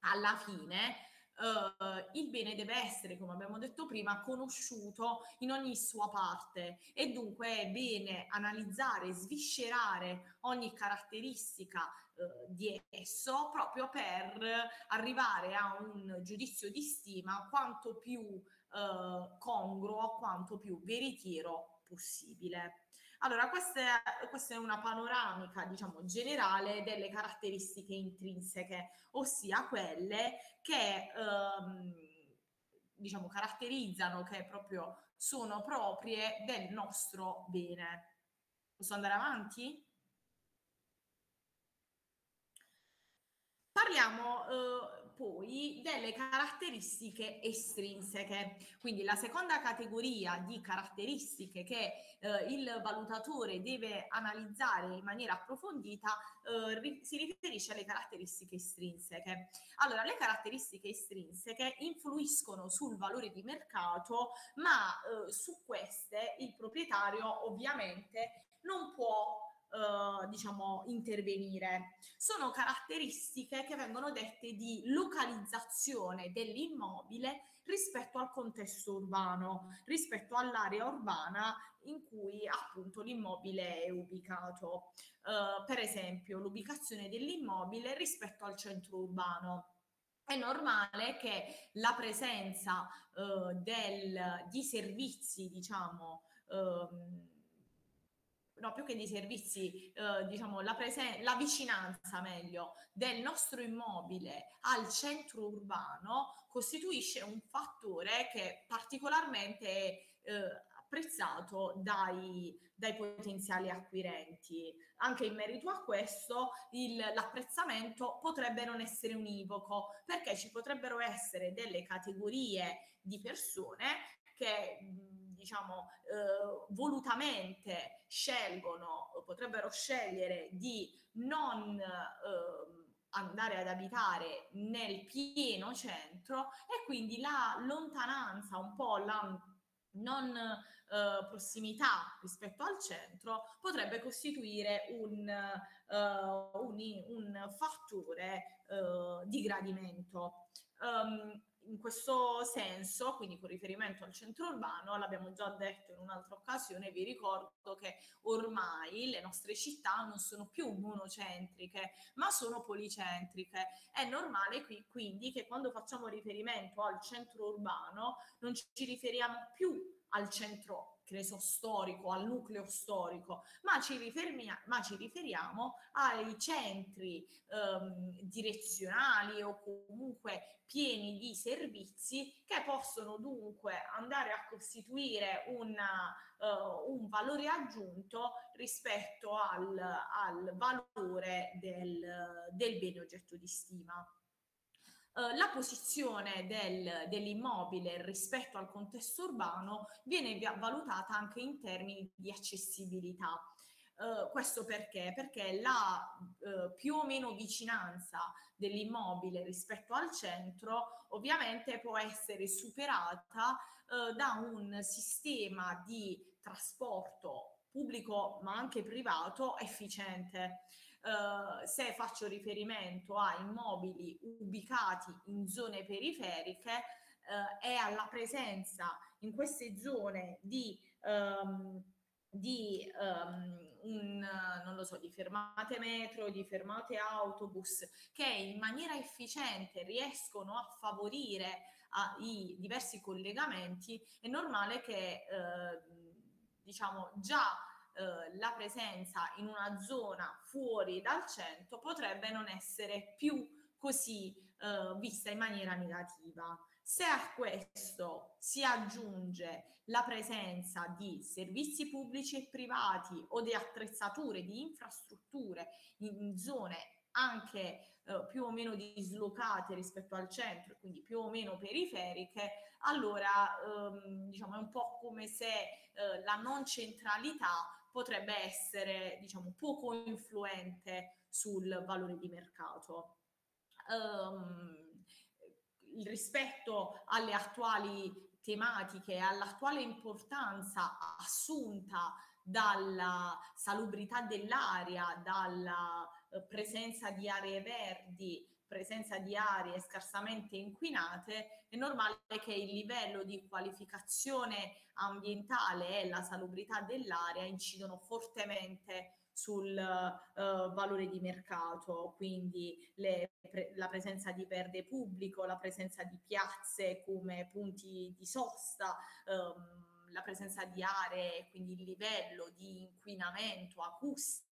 alla fine Uh, il bene deve essere, come abbiamo detto prima, conosciuto in ogni sua parte e dunque è bene analizzare, sviscerare ogni caratteristica uh, di esso proprio per arrivare a un giudizio di stima quanto più uh, congruo, quanto più veritiero possibile. Allora, questa è, questa è una panoramica, diciamo, generale delle caratteristiche intrinseche, ossia quelle che, ehm, diciamo, caratterizzano, che proprio sono proprie del nostro bene. Posso andare avanti? Parliamo eh, poi delle caratteristiche estrinseche. Quindi la seconda categoria di caratteristiche che eh, il valutatore deve analizzare in maniera approfondita eh, si riferisce alle caratteristiche estrinseche. Allora, le caratteristiche estrinseche influiscono sul valore di mercato, ma eh, su queste il proprietario ovviamente non può eh, diciamo, intervenire. Sono caratteristiche che vengono dette di localizzazione dell'immobile rispetto al contesto urbano, rispetto all'area urbana in cui appunto l'immobile è ubicato. Uh, per esempio, l'ubicazione dell'immobile rispetto al centro urbano. È normale che la presenza uh, del, di servizi, diciamo, uh, no, più che di servizi, eh, diciamo la, presen- la vicinanza meglio del nostro immobile al centro urbano costituisce un fattore che particolarmente è eh, apprezzato dai, dai, potenziali acquirenti. Anche in merito a questo il, l'apprezzamento potrebbe non essere univoco perché ci potrebbero essere delle categorie di persone che diciamo, eh, volutamente scelgono, potrebbero scegliere di non eh, andare ad abitare nel pieno centro e quindi la lontananza, un po' la non eh, prossimità rispetto al centro potrebbe costituire un, uh, un, un fattore uh, di gradimento. Um, in questo senso, quindi con riferimento al centro urbano, l'abbiamo già detto in un'altra occasione, vi ricordo che ormai le nostre città non sono più monocentriche, ma sono policentriche. È normale qui, quindi che quando facciamo riferimento al centro urbano non ci riferiamo più al centro so, storico, al nucleo storico, ma ci, ma ci riferiamo ai centri ehm, direzionali o comunque pieni di servizi che possono dunque andare a costituire una, uh, un valore aggiunto rispetto al, al valore del, del bene oggetto di stima. Uh, la posizione del, dell'immobile rispetto al contesto urbano viene valutata anche in termini di accessibilità. Uh, questo perché? Perché la uh, più o meno vicinanza dell'immobile rispetto al centro ovviamente può essere superata uh, da un sistema di trasporto pubblico ma anche privato efficiente. Uh, se faccio riferimento a immobili ubicati in zone periferiche uh, è alla presenza in queste zone di, um, di um, un, non lo so, di fermate metro, di fermate autobus che in maniera efficiente riescono a favorire a, i diversi collegamenti, è normale che eh, diciamo già eh, la presenza in una zona fuori dal centro potrebbe non essere più così eh, vista in maniera negativa. Se a questo si aggiunge la presenza di servizi pubblici e privati o di attrezzature, di infrastrutture in zone anche eh, più o meno dislocate rispetto al centro, quindi più o meno periferiche, allora ehm, diciamo è un po' come se eh, la non centralità potrebbe essere diciamo poco influente sul valore di mercato. Um, rispetto alle attuali tematiche, all'attuale importanza assunta dalla salubrità dell'aria, dalla eh, presenza di aree verdi, presenza di aree scarsamente inquinate, è normale che il livello di qualificazione ambientale e la salubrità dell'area incidono fortemente sul uh, valore di mercato, quindi le, pre, la presenza di verde pubblico, la presenza di piazze come punti di sosta, um, la presenza di aree, quindi il livello di inquinamento acustico,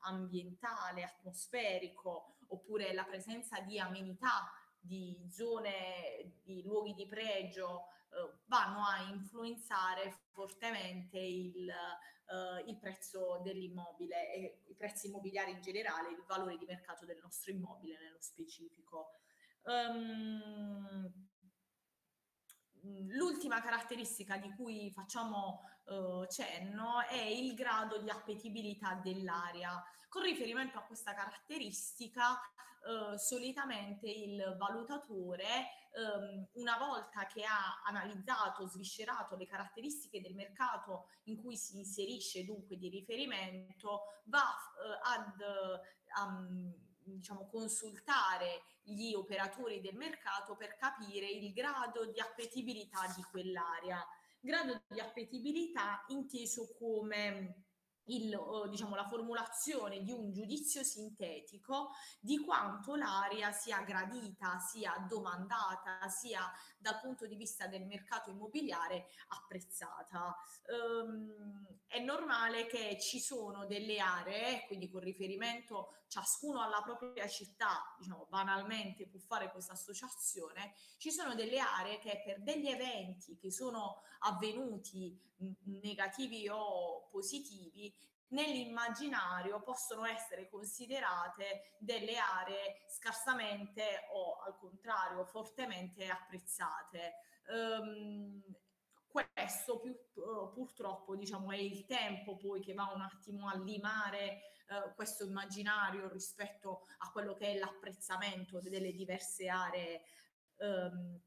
ambientale, atmosferico, oppure la presenza di amenità, di zone, di luoghi di pregio, eh, vanno a influenzare fortemente il, uh, il prezzo dell'immobile e i prezzi immobiliari in generale, il valore di mercato del nostro immobile nello specifico. Um, l'ultima caratteristica di cui facciamo uh, cenno è il grado di appetibilità dell'aria. Con riferimento a questa caratteristica, uh, solitamente il valutatore ehm, una volta che ha analizzato, sviscerato le caratteristiche del mercato in cui si inserisce dunque di riferimento, va eh, ad um, diciamo, consultare gli operatori del mercato per capire il grado di appetibilità di quell'area. Grado di appetibilità inteso come il, diciamo, la formulazione di un giudizio sintetico di quanto l'aria sia gradita, sia domandata, sia dal punto di vista del mercato immobiliare apprezzata. Um, è normale che ci sono delle aree, quindi con riferimento ciascuno alla propria città, diciamo banalmente può fare questa associazione, ci sono delle aree che per degli eventi che sono avvenuti negativi o positivi nell'immaginario possono essere considerate delle aree scarsamente o al contrario fortemente apprezzate. Um, questo più, uh, purtroppo diciamo, è il tempo poi che va un attimo a limare uh, questo immaginario rispetto a quello che è l'apprezzamento delle diverse aree um,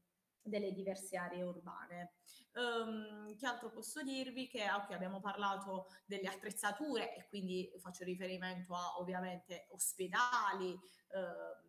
delle diverse aree urbane. Um, che altro posso dirvi? Che okay, abbiamo parlato delle attrezzature e quindi faccio riferimento a ovviamente ospedali, eh,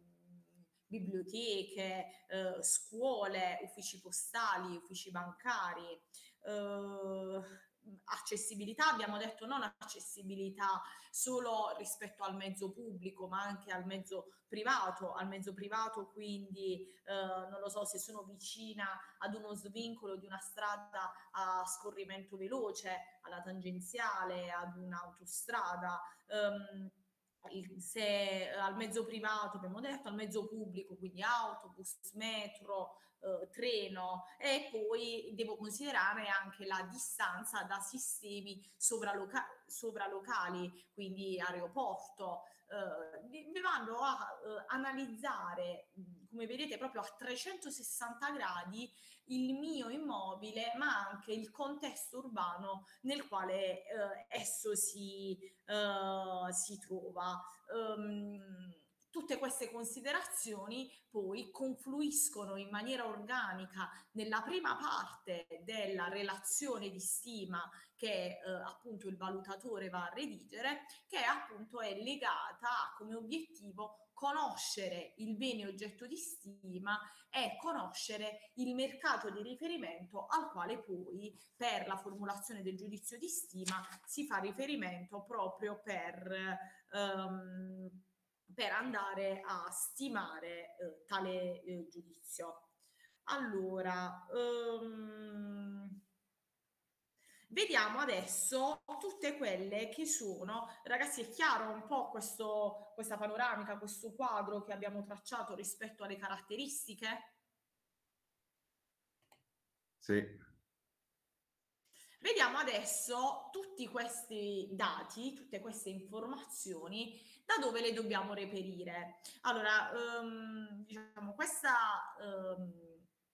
biblioteche, eh, scuole, uffici postali, uffici bancari. Eh, accessibilità, abbiamo detto non accessibilità solo rispetto al mezzo pubblico, ma anche al mezzo privato, al mezzo privato quindi eh, non lo so se sono vicina ad uno svincolo di una strada a scorrimento veloce, alla tangenziale, ad un'autostrada. Um, se al mezzo privato abbiamo detto, al mezzo pubblico, quindi autobus, metro, eh, treno e poi devo considerare anche la distanza da sistemi sovraloca- sovralocali, quindi aeroporto, eh, vanno a eh, analizzare, come vedete, proprio a 360 gradi il mio immobile, ma anche il contesto urbano nel quale eh, esso si, eh, si trova. Um, Tutte queste considerazioni poi confluiscono in maniera organica nella prima parte della relazione di stima che eh, appunto il valutatore va a redigere, che appunto è legata a come obiettivo conoscere il bene oggetto di stima e conoscere il mercato di riferimento al quale poi per la formulazione del giudizio di stima si fa riferimento proprio per um, per andare a stimare eh, tale eh, giudizio. Allora, um, Vediamo adesso tutte quelle che sono, ragazzi è chiaro un po' questo, questa panoramica, questo quadro che abbiamo tracciato rispetto alle caratteristiche? Sì. Vediamo adesso tutti questi dati, tutte queste informazioni, da dove le dobbiamo reperire. Allora, um, diciamo, questa, um,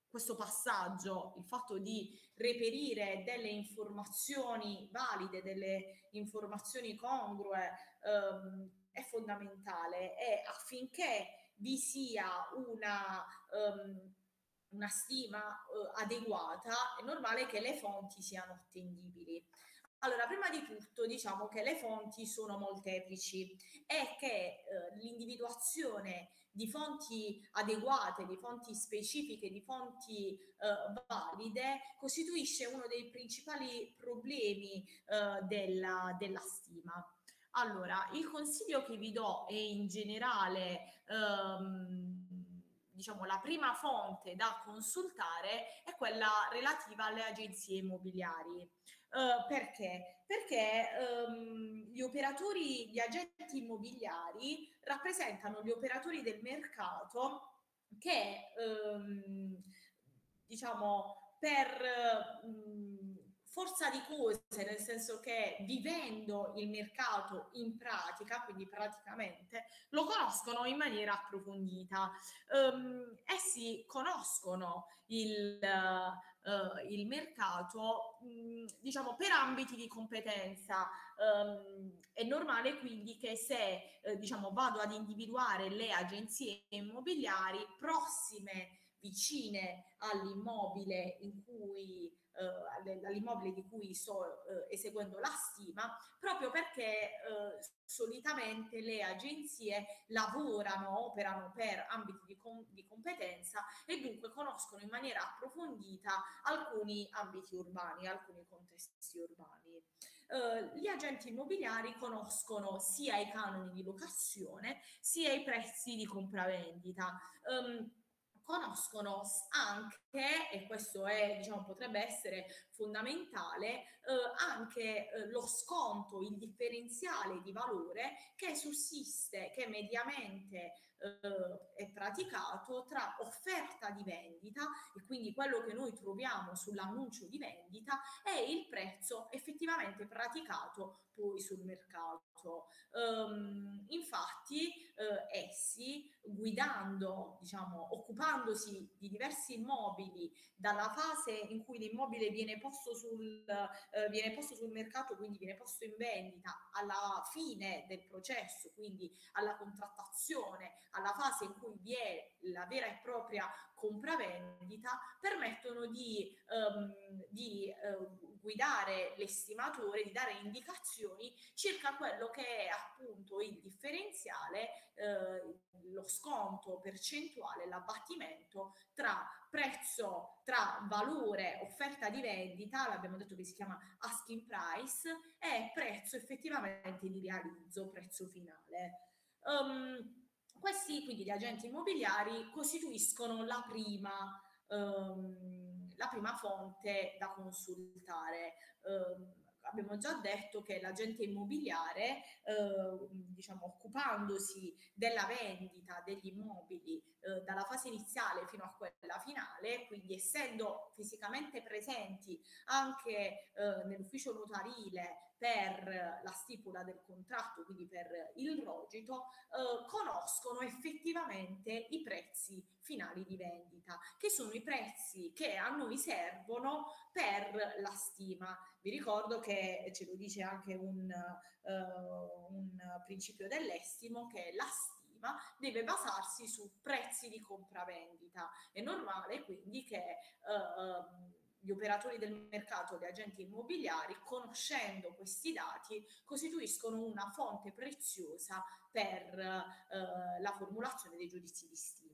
questo passaggio, il fatto di reperire delle informazioni valide, delle informazioni congrue, um, è fondamentale e affinché vi sia una una stima eh, adeguata, è normale che le fonti siano attendibili. Allora, prima di tutto diciamo che le fonti sono molteplici e che eh, l'individuazione di fonti adeguate, di fonti specifiche, di fonti eh, valide costituisce uno dei principali problemi eh, della, della stima. Allora, il consiglio che vi do è in generale ehm, diciamo, la prima fonte da consultare è quella relativa alle agenzie immobiliari. Uh, perché? Perché um, gli operatori, gli agenti immobiliari rappresentano gli operatori del mercato che, um, diciamo, per um, forza di cose, nel senso che vivendo il mercato in pratica, quindi praticamente, lo conoscono in maniera approfondita. Um, essi conoscono il, uh, il mercato, mh, diciamo, per ambiti di competenza. Um, è normale quindi che se, uh, diciamo, vado ad individuare le agenzie immobiliari prossime vicine all'immobile in cui eh, all'immobile di cui sto eh, eseguendo la stima, proprio perché eh, solitamente le agenzie lavorano, operano per ambiti di, com- di competenza e dunque conoscono in maniera approfondita alcuni ambiti urbani, alcuni contesti urbani. Uh, gli agenti immobiliari conoscono sia i canoni di locazione sia i prezzi di compravendita. Um, conoscono anche, e questo è, diciamo, potrebbe essere fondamentale, eh, anche eh, lo sconto, il differenziale di valore che sussiste, che mediamente eh, è praticato tra offerta di vendita e quindi quello che noi troviamo sull'annuncio di vendita e il prezzo effettivamente praticato poi sul mercato. Um, infatti eh, essi guidando, diciamo, occupandosi di diversi immobili dalla fase in cui l'immobile viene posto sul, eh, viene posto sul mercato, quindi viene posto in vendita alla fine del processo, quindi alla contrattazione, alla fase in cui vi è la vera e propria compravendita, permettono di, um, di uh, guidare l'estimatore, di dare indicazioni circa quello che è appunto il differenziale, eh, lo sconto percentuale, l'abbattimento tra prezzo, tra valore, offerta di vendita, l'abbiamo detto che si chiama asking price, e prezzo effettivamente di realizzo, prezzo finale. Um, questi, quindi gli agenti immobiliari, costituiscono la prima, ehm, la prima fonte da consultare. Eh, abbiamo già detto che l'agente immobiliare, eh, diciamo, occupandosi della vendita degli immobili eh, dalla fase iniziale fino a quella finale, quindi essendo fisicamente presenti anche eh, nell'ufficio notarile per la stipula del contratto, quindi per il rogito, eh, conoscono effettivamente i prezzi finali di vendita, che sono i prezzi che a noi servono per la stima. Vi ricordo che ce lo dice anche un, uh, un principio dell'estimo che la stima deve basarsi su prezzi di compravendita. È normale quindi che uh, gli operatori del mercato, gli agenti immobiliari, conoscendo questi dati, costituiscono una fonte preziosa per eh, la formulazione dei giudizi di stima.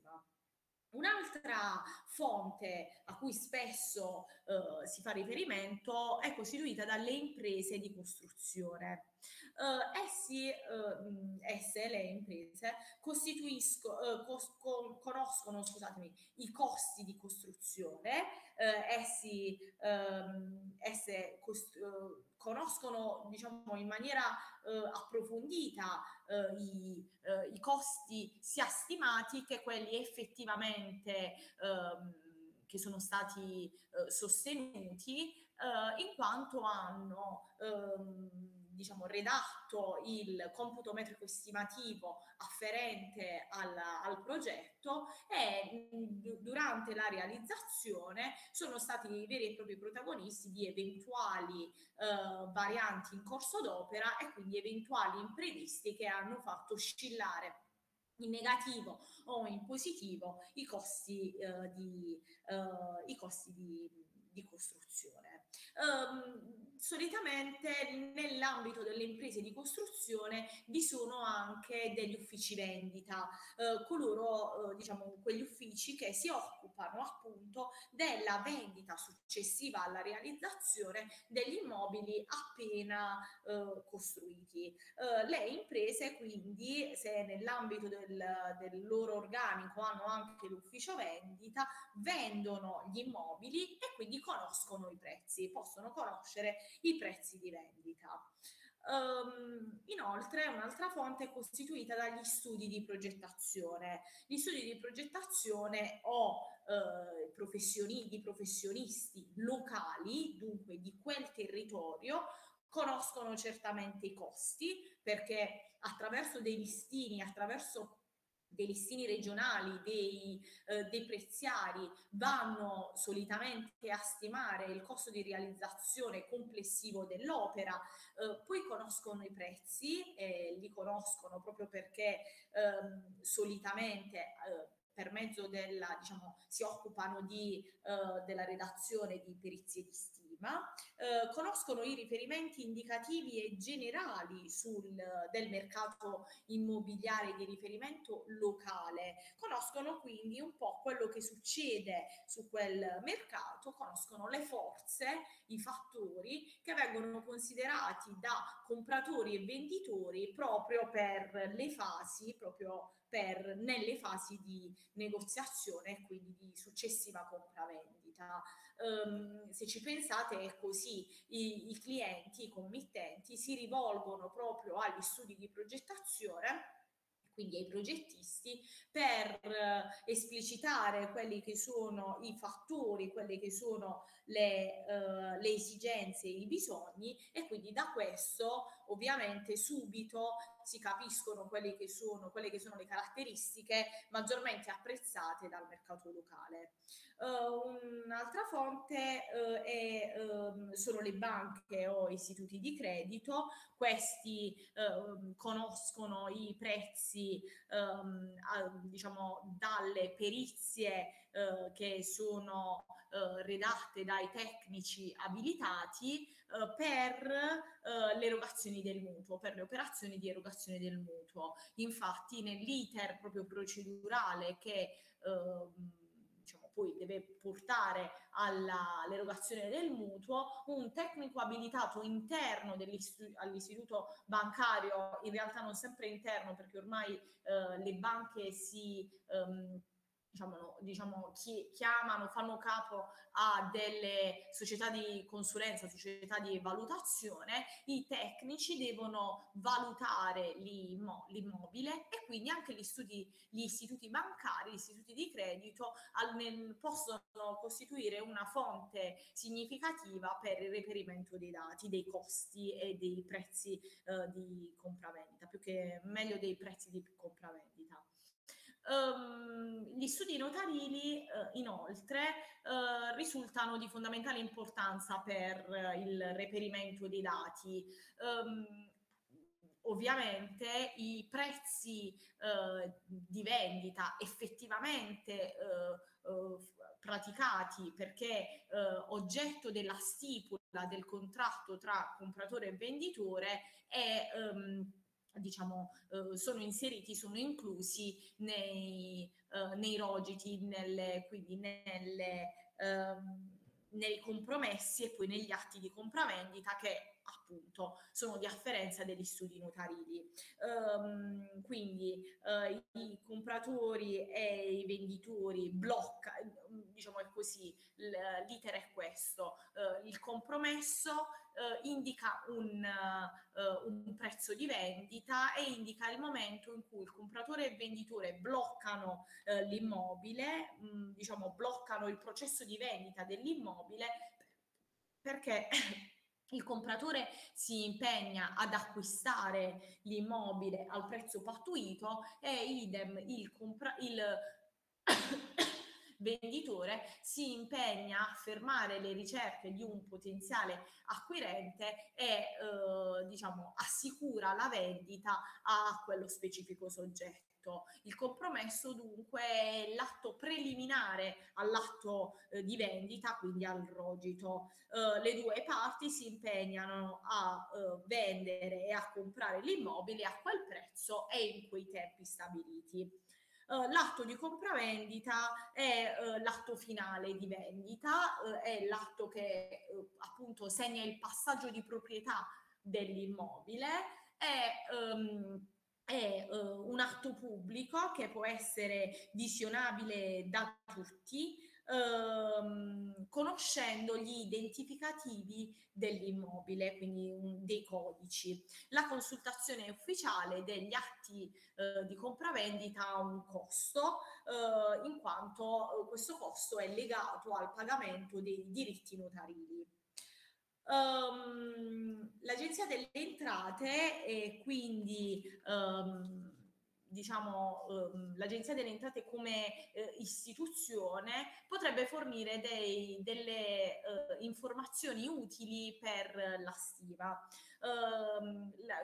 Un'altra fonte a cui spesso eh, si fa riferimento è costituita dalle imprese di costruzione. Uh, essi, uh, esse, le imprese, uh, cos- con- conoscono i costi di costruzione, essi, um, esse cost- conoscono diciamo, in maniera approfondita i, i, costi sia stimati che quelli effettivamente um, che sono stati sostenuti in quanto hanno um, diciamo, redatto il computo metrico estimativo afferente al, al progetto e mh, durante la realizzazione sono stati veri e propri protagonisti di eventuali eh, varianti in corso d'opera e quindi eventuali imprevisti che hanno fatto oscillare in negativo o in positivo i costi, eh, di, eh, i costi di, di costruzione. Um, solitamente nell'ambito delle imprese di costruzione vi sono anche degli uffici vendita, eh, coloro, eh, diciamo, quegli uffici che si occupano appunto della vendita successiva alla realizzazione degli immobili appena eh, costruiti. Eh, le imprese quindi, se nell'ambito del, del loro organico hanno anche l'ufficio vendita, vendono gli immobili e quindi conoscono i prezzi, possono conoscere i prezzi di vendita. Um, inoltre un'altra fonte è costituita dagli studi di progettazione. Gli studi di progettazione o eh, professioni, di professionisti locali, dunque di quel territorio, conoscono certamente i costi perché attraverso dei listini, attraverso dei listini regionali, dei, eh, dei, preziari vanno solitamente a stimare il costo di realizzazione complessivo dell'opera, eh, poi conoscono i prezzi, eh, li conoscono proprio perché ehm, solitamente eh, per mezzo della, diciamo, si occupano di, eh, della redazione di perizie di stima prima, eh, conoscono i riferimenti indicativi e generali sul, del mercato immobiliare di riferimento locale, conoscono quindi un po' quello che succede su quel mercato, conoscono le forze, i fattori che vengono considerati da compratori e venditori proprio per le fasi, proprio per, nelle fasi di negoziazione e quindi di successiva compravendita um, se ci pensate è così, I, i clienti, i committenti si rivolgono proprio agli studi di progettazione quindi ai progettisti, per eh, esplicitare quelli che sono i fattori, quelle che sono le, eh, le esigenze i bisogni e quindi da questo ovviamente subito si capiscono quelle che sono, quelle che sono le caratteristiche maggiormente apprezzate dal mercato locale. Uh, un'altra fonte uh, è, uh, sono le banche o istituti di credito, questi ehm, conoscono i prezzi ehm, a, diciamo dalle perizie eh, che sono eh, redatte dai tecnici abilitati eh, per eh, le erogazioni del mutuo, per le operazioni di erogazione del mutuo. Infatti nell'iter proprio procedurale che ehm, poi deve portare all'erogazione del mutuo, un tecnico abilitato interno all'istituto bancario, in realtà non sempre interno perché ormai eh, le banche si... Um, diciamo, diciamo chi, chiamano, fanno capo a delle società di consulenza, società di valutazione, i tecnici devono valutare l'immobile e quindi anche gli, studi, gli istituti bancari, gli istituti di credito al, possono costituire una fonte significativa per il reperimento dei dati, dei costi e dei prezzi eh, di compravendita, più che meglio dei prezzi di compravendita. Um, gli studi notarili uh, inoltre uh, risultano di fondamentale importanza per uh, il reperimento dei dati. Um, ovviamente i prezzi di vendita effettivamente praticati perché oggetto della stipula del contratto tra compratore e venditore è um, diciamo, eh, sono inseriti, sono inclusi nei, eh, nei rogiti, nelle, quindi nelle, ehm, nei compromessi e poi negli atti di compravendita che appunto sono di afferenza degli studi notarili. Um, quindi uh, i compratori e i venditori blocca, diciamo è così, l'iter è questo, uh, il compromesso Uh, indica un, un, prezzo di vendita e indica il momento in cui il compratore e il venditore bloccano l'immobile, mh, mm, diciamo bloccano il processo di vendita dell'immobile perché il compratore si impegna ad acquistare l'immobile al prezzo pattuito e idem il, compra- il venditore si impegna a fermare le ricerche di un potenziale acquirente e eh, diciamo assicura la vendita a quello specifico soggetto detto. Il compromesso dunque è l'atto preliminare all'atto eh, di vendita, quindi al rogito. Eh, le due parti si impegnano a eh, vendere e a comprare l'immobile a quel prezzo e in quei tempi stabiliti. Uh, l'atto di compravendita è uh, l'atto finale di vendita, uh, è l'atto che appunto segna il passaggio di proprietà dell'immobile, è um, è uh, un atto pubblico che può essere visionabile da tutti, ehm, conoscendo gli identificativi dell'immobile, quindi un, dei codici. La consultazione ufficiale degli atti eh, di compravendita ha un costo, eh, in quanto questo costo è legato al pagamento dei diritti notarili. Um, L'Agenzia delle Entrate e quindi um, diciamo um, l'Agenzia delle Entrate come eh, istituzione potrebbe fornire dei, delle uh, informazioni utili per la stiva,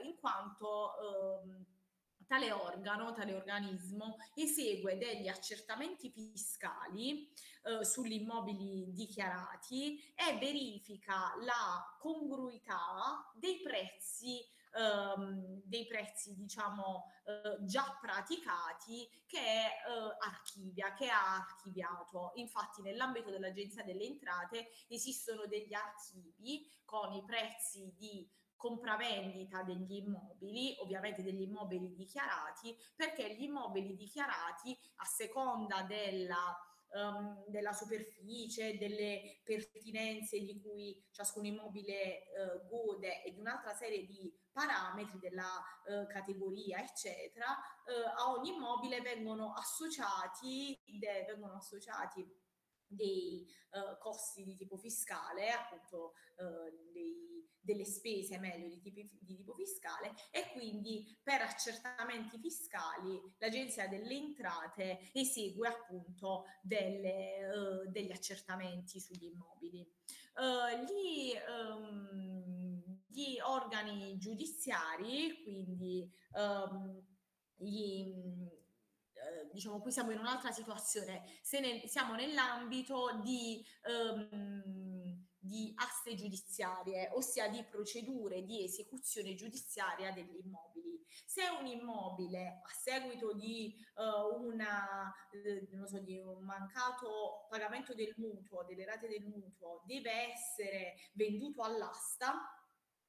in quanto tale organo, tale organismo esegue degli accertamenti fiscali eh, sugli immobili dichiarati e verifica la congruità dei prezzi ehm, dei prezzi diciamo eh, già praticati che eh, archivia, che ha archiviato. Infatti nell'ambito dell'Agenzia delle Entrate esistono degli archivi con i prezzi di compravendita degli immobili, ovviamente degli immobili dichiarati, perché gli immobili dichiarati a seconda della Um, della superficie, delle pertinenze di cui ciascun immobile uh, gode e di un'altra serie di parametri della uh, categoria, eccetera, uh, a ogni immobile vengono associati, de, vengono associati dei costi di tipo fiscale, appunto dei delle spese meglio di, tipi, di tipo fiscale e quindi per accertamenti fiscali l'Agenzia delle Entrate esegue appunto delle, uh, degli accertamenti sugli immobili. Uh, gli, um, gli, organi giudiziari, quindi um, gli, uh, diciamo qui siamo in un'altra situazione, ne, siamo nell'ambito di um, di aste giudiziarie, ossia di procedure di esecuzione giudiziaria degli immobili. Se un immobile a seguito di, uh, una, uh, so, di un mancato pagamento del mutuo, delle rate del mutuo, deve essere venduto all'asta,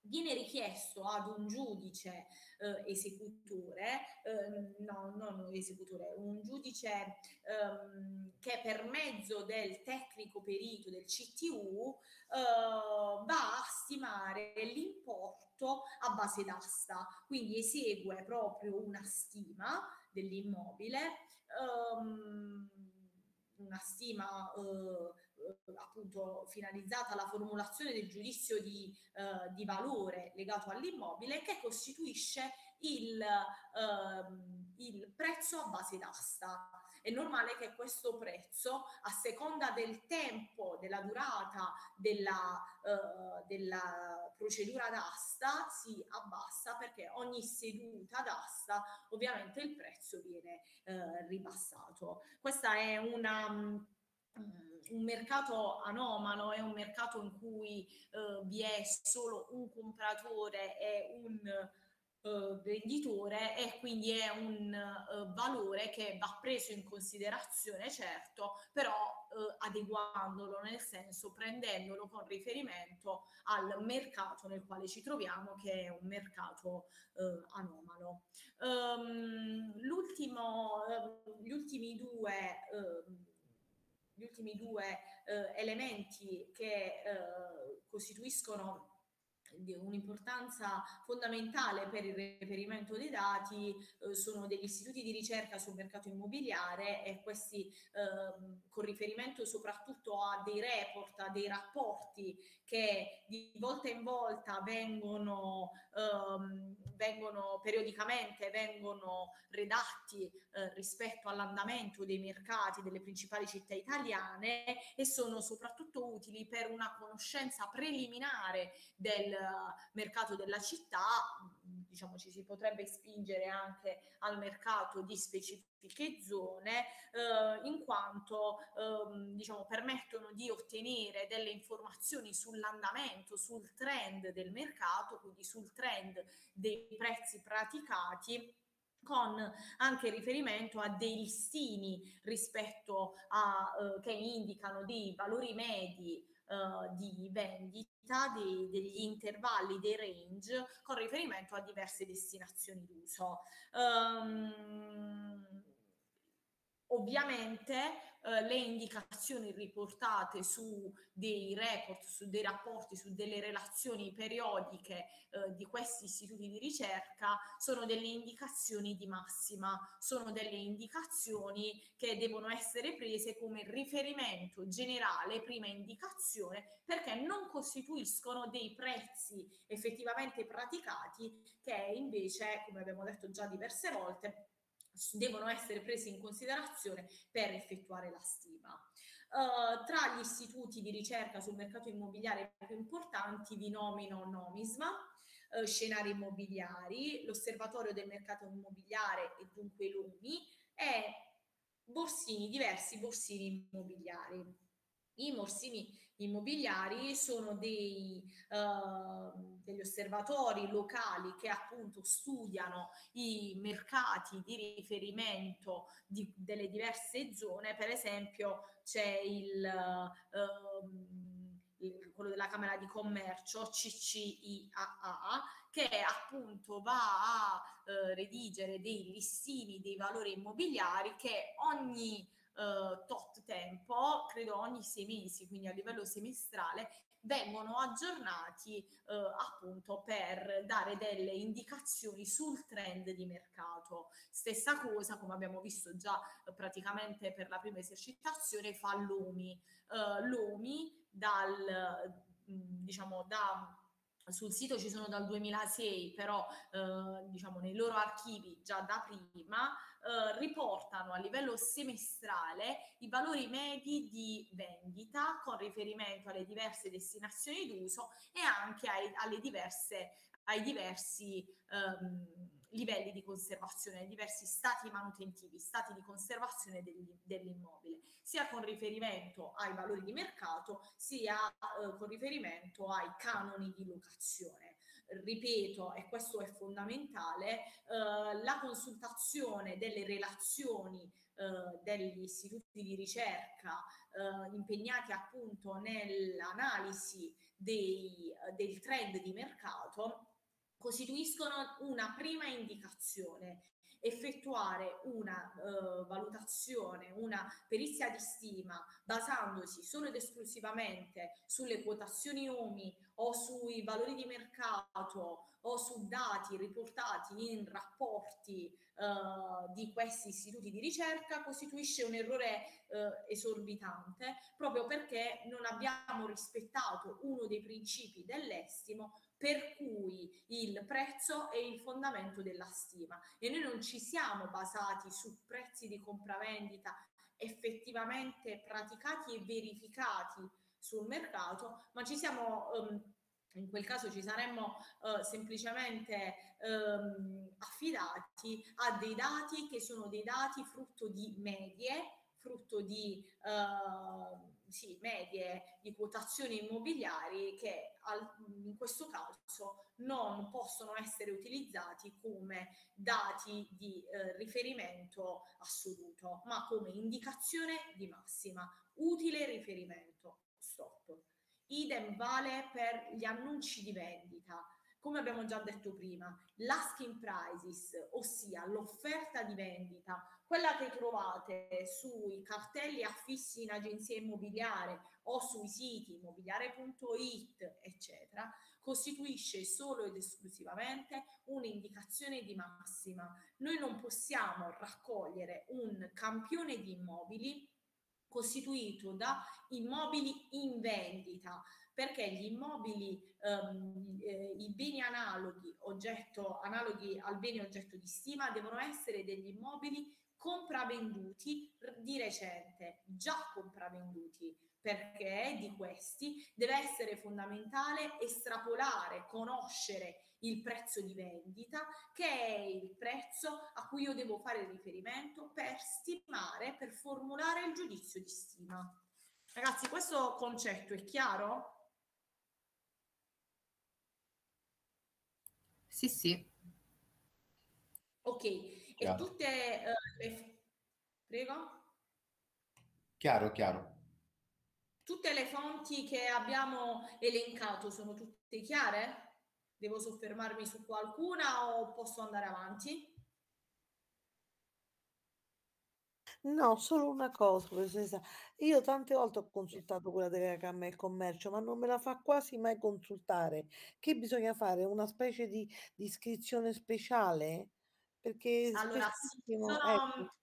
viene richiesto ad un giudice eh, esecutore, eh, no, non esecutore, un giudice ehm, che per mezzo del tecnico perito del CTU eh, va a stimare l'importo a base d'asta, quindi esegue proprio una stima dell'immobile, ehm, una stima eh, appunto finalizzata alla formulazione del giudizio di, eh, di valore legato all'immobile che costituisce il, ehm, il prezzo a base d'asta. È normale che questo prezzo, a seconda del tempo, della durata della, eh, della procedura d'asta, si abbassa perché ogni seduta d'asta ovviamente il prezzo viene eh, ribassato. Questa è una un mercato anomalo, è un mercato in cui eh, vi è solo un compratore e un eh, venditore e quindi è un uh, valore che va preso in considerazione, certo, però uh, adeguandolo, nel senso prendendolo con riferimento al mercato nel quale ci troviamo, che è un mercato anomalo. Um, l'ultimo, gli ultimi due, gli ultimi due elementi che costituiscono un'importanza fondamentale per il reperimento dei dati eh, sono degli istituti di ricerca sul mercato immobiliare e questi eh, con riferimento soprattutto a dei report, a dei rapporti che di volta in volta vengono, ehm, vengono periodicamente vengono redatti eh, rispetto all'andamento dei mercati delle principali città italiane e sono soprattutto utili per una conoscenza preliminare del mercato della città, diciamo ci si potrebbe spingere anche al mercato di specifiche zone eh, in quanto eh, diciamo permettono di ottenere delle informazioni sull'andamento, sul trend del mercato, quindi sul trend dei prezzi praticati con anche riferimento a dei listini rispetto a eh, che indicano dei valori medi uh, di vendita dei, degli intervalli, dei range con riferimento a diverse destinazioni d'uso. Um, ovviamente eh, le indicazioni riportate su dei report, su dei rapporti, su delle relazioni periodiche eh, di questi istituti di ricerca sono delle indicazioni di massima, sono delle indicazioni che devono essere prese come riferimento generale, prima indicazione, perché non costituiscono dei prezzi effettivamente praticati che invece, come abbiamo detto già diverse volte, devono essere presi in considerazione per effettuare la stima. Uh, tra gli istituti di ricerca sul mercato immobiliare più importanti vi nomino Nomisma, uh, Scenari Immobiliari, l'Osservatorio del Mercato Immobiliare e dunque l'UMI e borsini, diversi borsini immobiliari. I borsini immobiliari sono dei, uh, degli osservatori locali che appunto studiano i mercati di riferimento di, delle diverse zone, per esempio c'è il, uh, quello della Camera di Commercio CCIAA che appunto va a uh, redigere dei listini dei valori immobiliari che ogni uh, tot tempo, credo ogni sei mesi, quindi a livello semestrale, vengono aggiornati uh, appunto per dare delle indicazioni sul trend di mercato. Stessa cosa, come abbiamo visto già uh, praticamente per la prima esercitazione, fa l'OMI. Uh, L'OMI dal, diciamo, da sul sito ci sono dal 2006, però eh, diciamo nei loro archivi già da prima eh, riportano a livello semestrale i valori medi di vendita con riferimento alle diverse destinazioni d'uso e anche ai, diverse, ai diversi ehm, livelli di conservazione, diversi stati manutentivi, stati di conservazione dell'immobile, sia con riferimento ai valori di mercato, sia eh, con riferimento ai canoni di locazione. Ripeto, e questo è fondamentale, eh, la consultazione delle relazioni eh, degli istituti di ricerca eh, impegnati appunto nell'analisi dei, del trend di mercato costituiscono una prima indicazione. Effettuare una uh, valutazione, una perizia di stima basandosi solo ed esclusivamente sulle quotazioni UMI o sui valori di mercato o su dati riportati in rapporti uh, di questi istituti di ricerca costituisce un errore uh, esorbitante proprio perché non abbiamo rispettato uno dei principi dell'estimo per cui il prezzo è il fondamento della stima. E noi non ci siamo basati su prezzi di compravendita effettivamente praticati e verificati sul mercato, ma ci siamo um, in quel caso ci saremmo uh, semplicemente um, affidati a dei dati che sono dei dati frutto di medie frutto di eh, sì, medie di quotazioni immobiliari che al, in questo caso non possono essere utilizzati come dati di eh, riferimento assoluto, ma come indicazione di massima, utile riferimento. Stop. Idem vale per gli annunci di vendita. Come abbiamo già detto prima, l'asking prices, ossia l'offerta di vendita, quella che trovate sui cartelli affissi in agenzia immobiliare o sui siti immobiliare.it, eccetera, costituisce solo ed esclusivamente un'indicazione di massima. Noi non possiamo raccogliere un campione di immobili costituito da immobili in vendita, perché gli immobili, ehm, eh, i beni analoghi, oggetto, analoghi al bene oggetto di stima devono essere degli immobili compravenduti di recente, già compravenduti, perché di questi deve essere fondamentale estrapolare, conoscere il prezzo di vendita, che è il prezzo a cui io devo fare riferimento per stimare, per formulare il giudizio di stima. Ragazzi, questo concetto è chiaro? Sì, sì. Ok, chiaro. e tutte uh, le... Prego? Chiaro, chiaro. Tutte le fonti che abbiamo elencato sono tutte chiare? Devo soffermarmi su qualcuna o posso andare avanti? No, solo una cosa, professoressa. Io tante volte ho consultato quella della Camera del Commercio, ma non me la fa quasi mai consultare. Che bisogna fare? Una specie di, di iscrizione speciale? Perché allora, sono, ecco.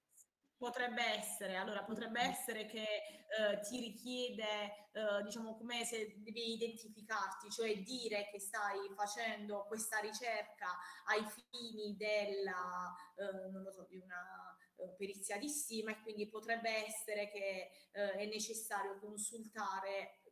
Potrebbe essere, allora potrebbe essere che eh, ti richiede, eh, diciamo, come se devi identificarti, cioè dire che stai facendo questa ricerca ai fini della, eh, non lo so, di una eh, perizia di stima e quindi potrebbe essere che eh, è necessario consultare,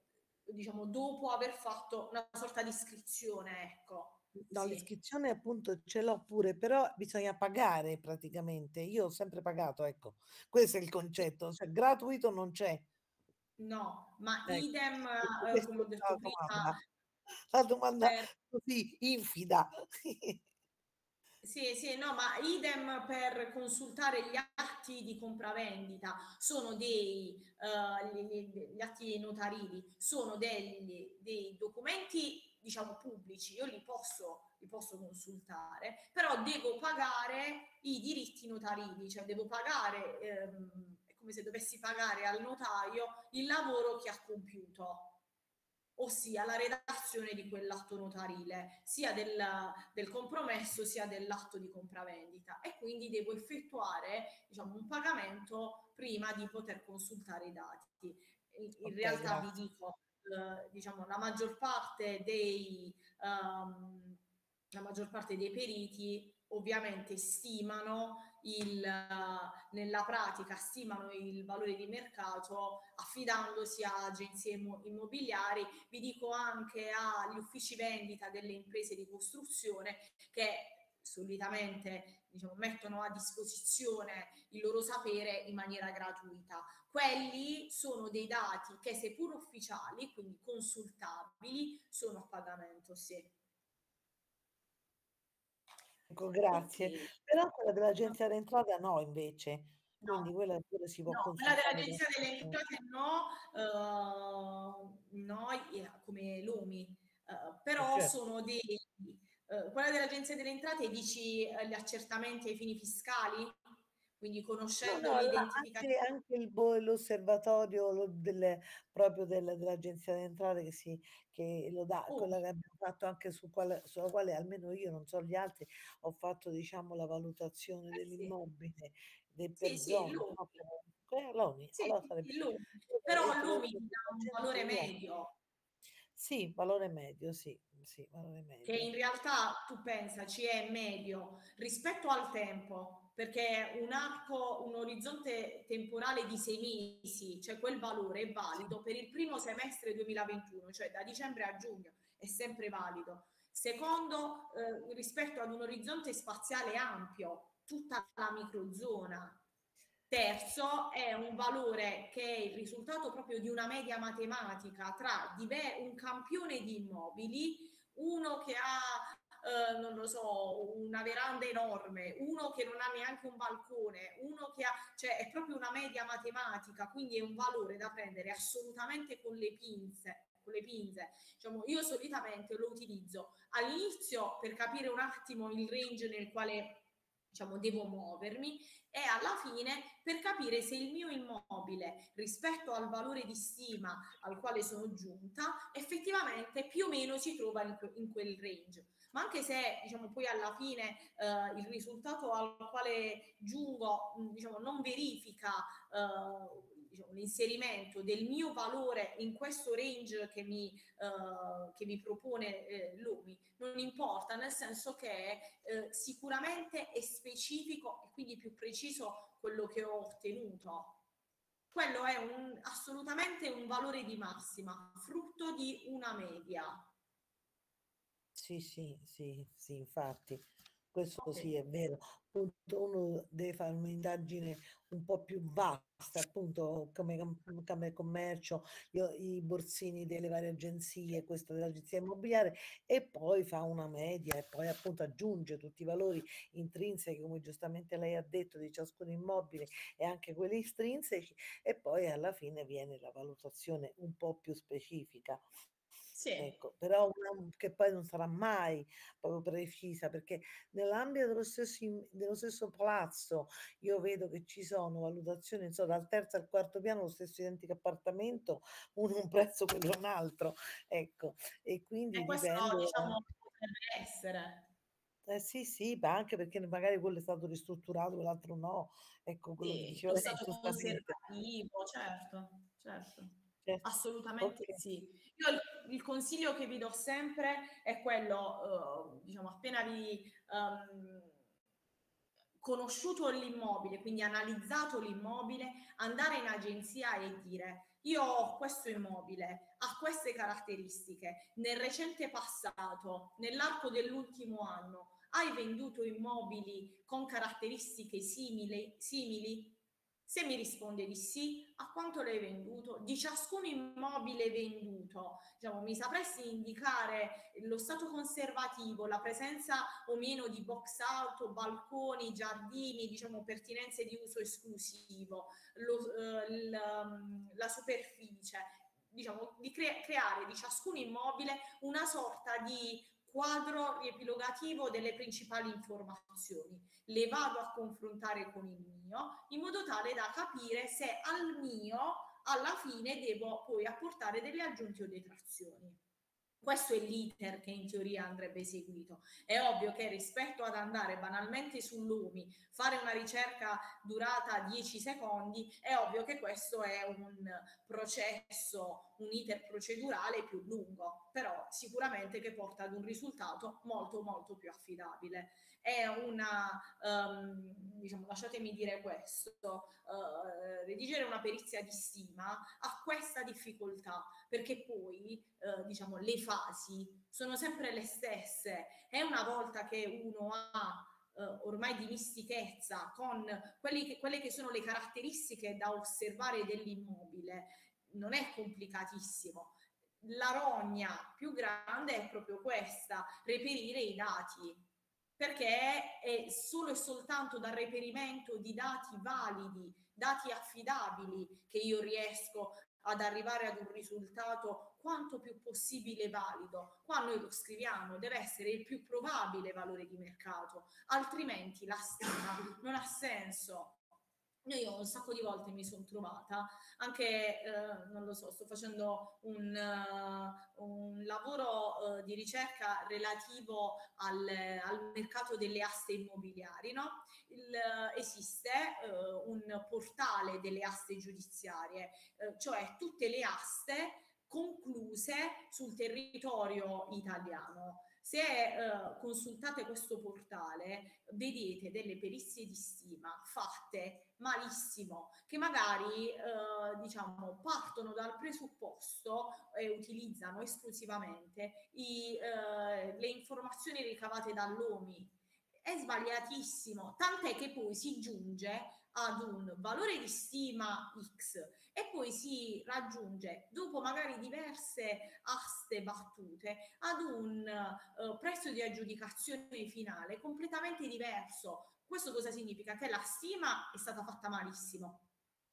diciamo, dopo aver fatto una sorta di iscrizione, ecco. No, sì. l'iscrizione appunto ce l'ho pure, però bisogna pagare praticamente. Io ho sempre pagato, ecco, questo è il concetto, cioè gratuito non c'è. No, ma ecco. idem, eh, come ho detto prima, la domanda per... così infida. Sì, sì, no, ma idem per consultare gli atti di compravendita. Sono dei, uh, gli, gli, atti notarili, sono degli, dei documenti diciamo pubblici, io li posso, li posso consultare, però devo pagare i diritti notarili, cioè devo pagare, ehm, è come se dovessi pagare al notaio il lavoro che ha compiuto ossia la redazione di quell'atto notarile, sia del, del, compromesso sia dell'atto di compravendita e quindi devo effettuare diciamo, un pagamento prima di poter consultare i dati. In, okay, realtà grazie. vi dico, eh, diciamo, la maggior parte dei, um, la maggior parte dei periti ovviamente stimano il, nella pratica stimano il valore di mercato affidandosi a agenzie immobiliari, vi dico anche agli uffici vendita delle imprese di costruzione che solitamente diciamo, mettono a disposizione il loro sapere in maniera gratuita. Quelli sono dei dati che seppur ufficiali, quindi consultabili, sono a pagamento, sì. Ecco, grazie. Okay. Però quella dell'agenzia d'entrata no, invece. Quindi no. quella pure si può no, quella dell'agenzia delle entrate no, uh, noi come Lumi, uh, però certo. sono dei uh, quella dell'agenzia delle entrate dici gli accertamenti ai fini fiscali? Quindi conoscendo no, no, l'identificazione. Anche, anche il, l'osservatorio lo, delle, proprio del, dell'Agenzia delle Entrate che, si, che lo dà, oh. quella che abbiamo fatto anche su quale, sulla quale almeno io, non so gli altri, ho fatto diciamo la valutazione eh, dell'immobile, sì. del sì, sì, no. Sì, allora sarebbe... Però Lumi dà un valore medio. Sì, valore medio, sì, sì, valore medio. Che in realtà tu pensaci è medio rispetto al tempo perché un arco, un orizzonte temporale di sei mesi, cioè quel valore è valido per il primo semestre 2021, cioè da dicembre a giugno, è sempre valido. Secondo, eh, rispetto ad un orizzonte spaziale ampio, tutta la microzona Terzo è un valore che è il risultato proprio di una media matematica tra un campione di immobili, uno che ha Uh, non lo so, una veranda enorme, uno che non ha neanche un balcone, uno che ha, cioè è proprio una media matematica, quindi è un valore da prendere assolutamente con le pinze. Con le pinze. Diciamo, io solitamente lo utilizzo all'inizio per capire un attimo il range nel quale diciamo, devo muovermi e alla fine per capire se il mio immobile rispetto al valore di stima al quale sono giunta effettivamente più o meno si trova in, in quel range. Ma anche se diciamo, poi alla fine eh, il risultato al quale giungo diciamo, non verifica eh, diciamo, l'inserimento del mio valore in questo range che mi, uh, che mi propone eh, l'UMI non importa, nel senso che eh, sicuramente è specifico e quindi più preciso quello che ho ottenuto. Quello è un, assolutamente un valore di massima, frutto di una media. Sì, sì, sì, sì, infatti. Questo okay. sì è vero. Appunto, uno deve fare un'indagine un po' più vasta, appunto, come Camera Commercio, io, i borsini delle varie agenzie, questo dell'agenzia immobiliare, e poi fa una media e poi appunto aggiunge tutti i valori intrinseci, come giustamente lei ha detto, di ciascun immobile e anche quelli estrinseci, e poi alla fine viene la valutazione un po' più specifica. Sì. Ecco, però una, che poi non sarà mai proprio precisa perché nell'ambito dello stesso, dello stesso palazzo io vedo che ci sono valutazioni insomma, dal terzo al quarto piano lo stesso identico appartamento uno un prezzo quello un altro ecco e quindi e questo dipende, diciamo potrebbe essere eh sì, sì, ma anche perché magari quello è stato ristrutturato, l'altro no. Ecco quello sì, che dicevo. È stato conservativo, certo, certo. Certo. Assolutamente okay. sì. Io il, il, consiglio che vi do sempre è quello, uh, diciamo, appena vi um, conosciuto l'immobile, quindi analizzato l'immobile, andare in agenzia e dire io ho questo immobile, ha queste caratteristiche, nel recente passato, nell'arco dell'ultimo anno, hai venduto immobili con caratteristiche simili? simili? Se mi risponde di sì, a quanto l'hai venduto? Di ciascun immobile venduto, diciamo, mi sapresti indicare lo stato conservativo, la presenza o meno di box auto, balconi, giardini, diciamo, pertinenze di uso esclusivo, lo, eh, la, mm, la superficie, diciamo, di cre- creare di ciascun immobile una sorta di quadro riepilogativo delle principali informazioni. Le vado a confrontare con il mio in modo tale da capire se al mio alla fine devo poi apportare delle aggiunte o detrazioni. Questo è l'iter che in teoria andrebbe eseguito. È ovvio che rispetto ad andare banalmente sull'UMI, fare una ricerca durata 10 secondi, è ovvio che questo è un processo, un iter procedurale più lungo, però sicuramente che porta ad un risultato molto molto più affidabile è una, um, diciamo, lasciatemi dire questo, uh, redigere una perizia di stima ha questa difficoltà perché poi, uh, diciamo, le fasi sono sempre le stesse e una volta che uno ha Uh, ormai di mistichezza con che, quelle che sono le caratteristiche da osservare dell'immobile, non è complicatissimo. La rogna più grande è proprio questa, reperire i dati perché è solo e soltanto dal reperimento di dati validi, dati affidabili che io riesco ad arrivare ad un risultato quanto più possibile valido. Qua noi lo scriviamo, deve essere il più probabile valore di mercato, altrimenti la stima non ha senso. Io un sacco di volte mi sono trovata, anche, eh, non lo so, sto facendo un, uh, un lavoro uh, di ricerca relativo al, al, mercato delle aste immobiliari, no? Il, uh, esiste un portale delle aste giudiziarie, cioè tutte le aste concluse sul territorio italiano. Se eh, consultate questo portale, vedete delle perizie di stima fatte malissimo, che magari eh, diciamo partono dal presupposto e utilizzano esclusivamente i, eh, le informazioni ricavate dall'OMI. È sbagliatissimo, tant'è che poi si giunge ad un valore di stima X e poi si raggiunge, dopo magari diverse aste battute, ad un uh, prezzo di aggiudicazione finale completamente diverso. Questo cosa significa? Che la stima è stata fatta malissimo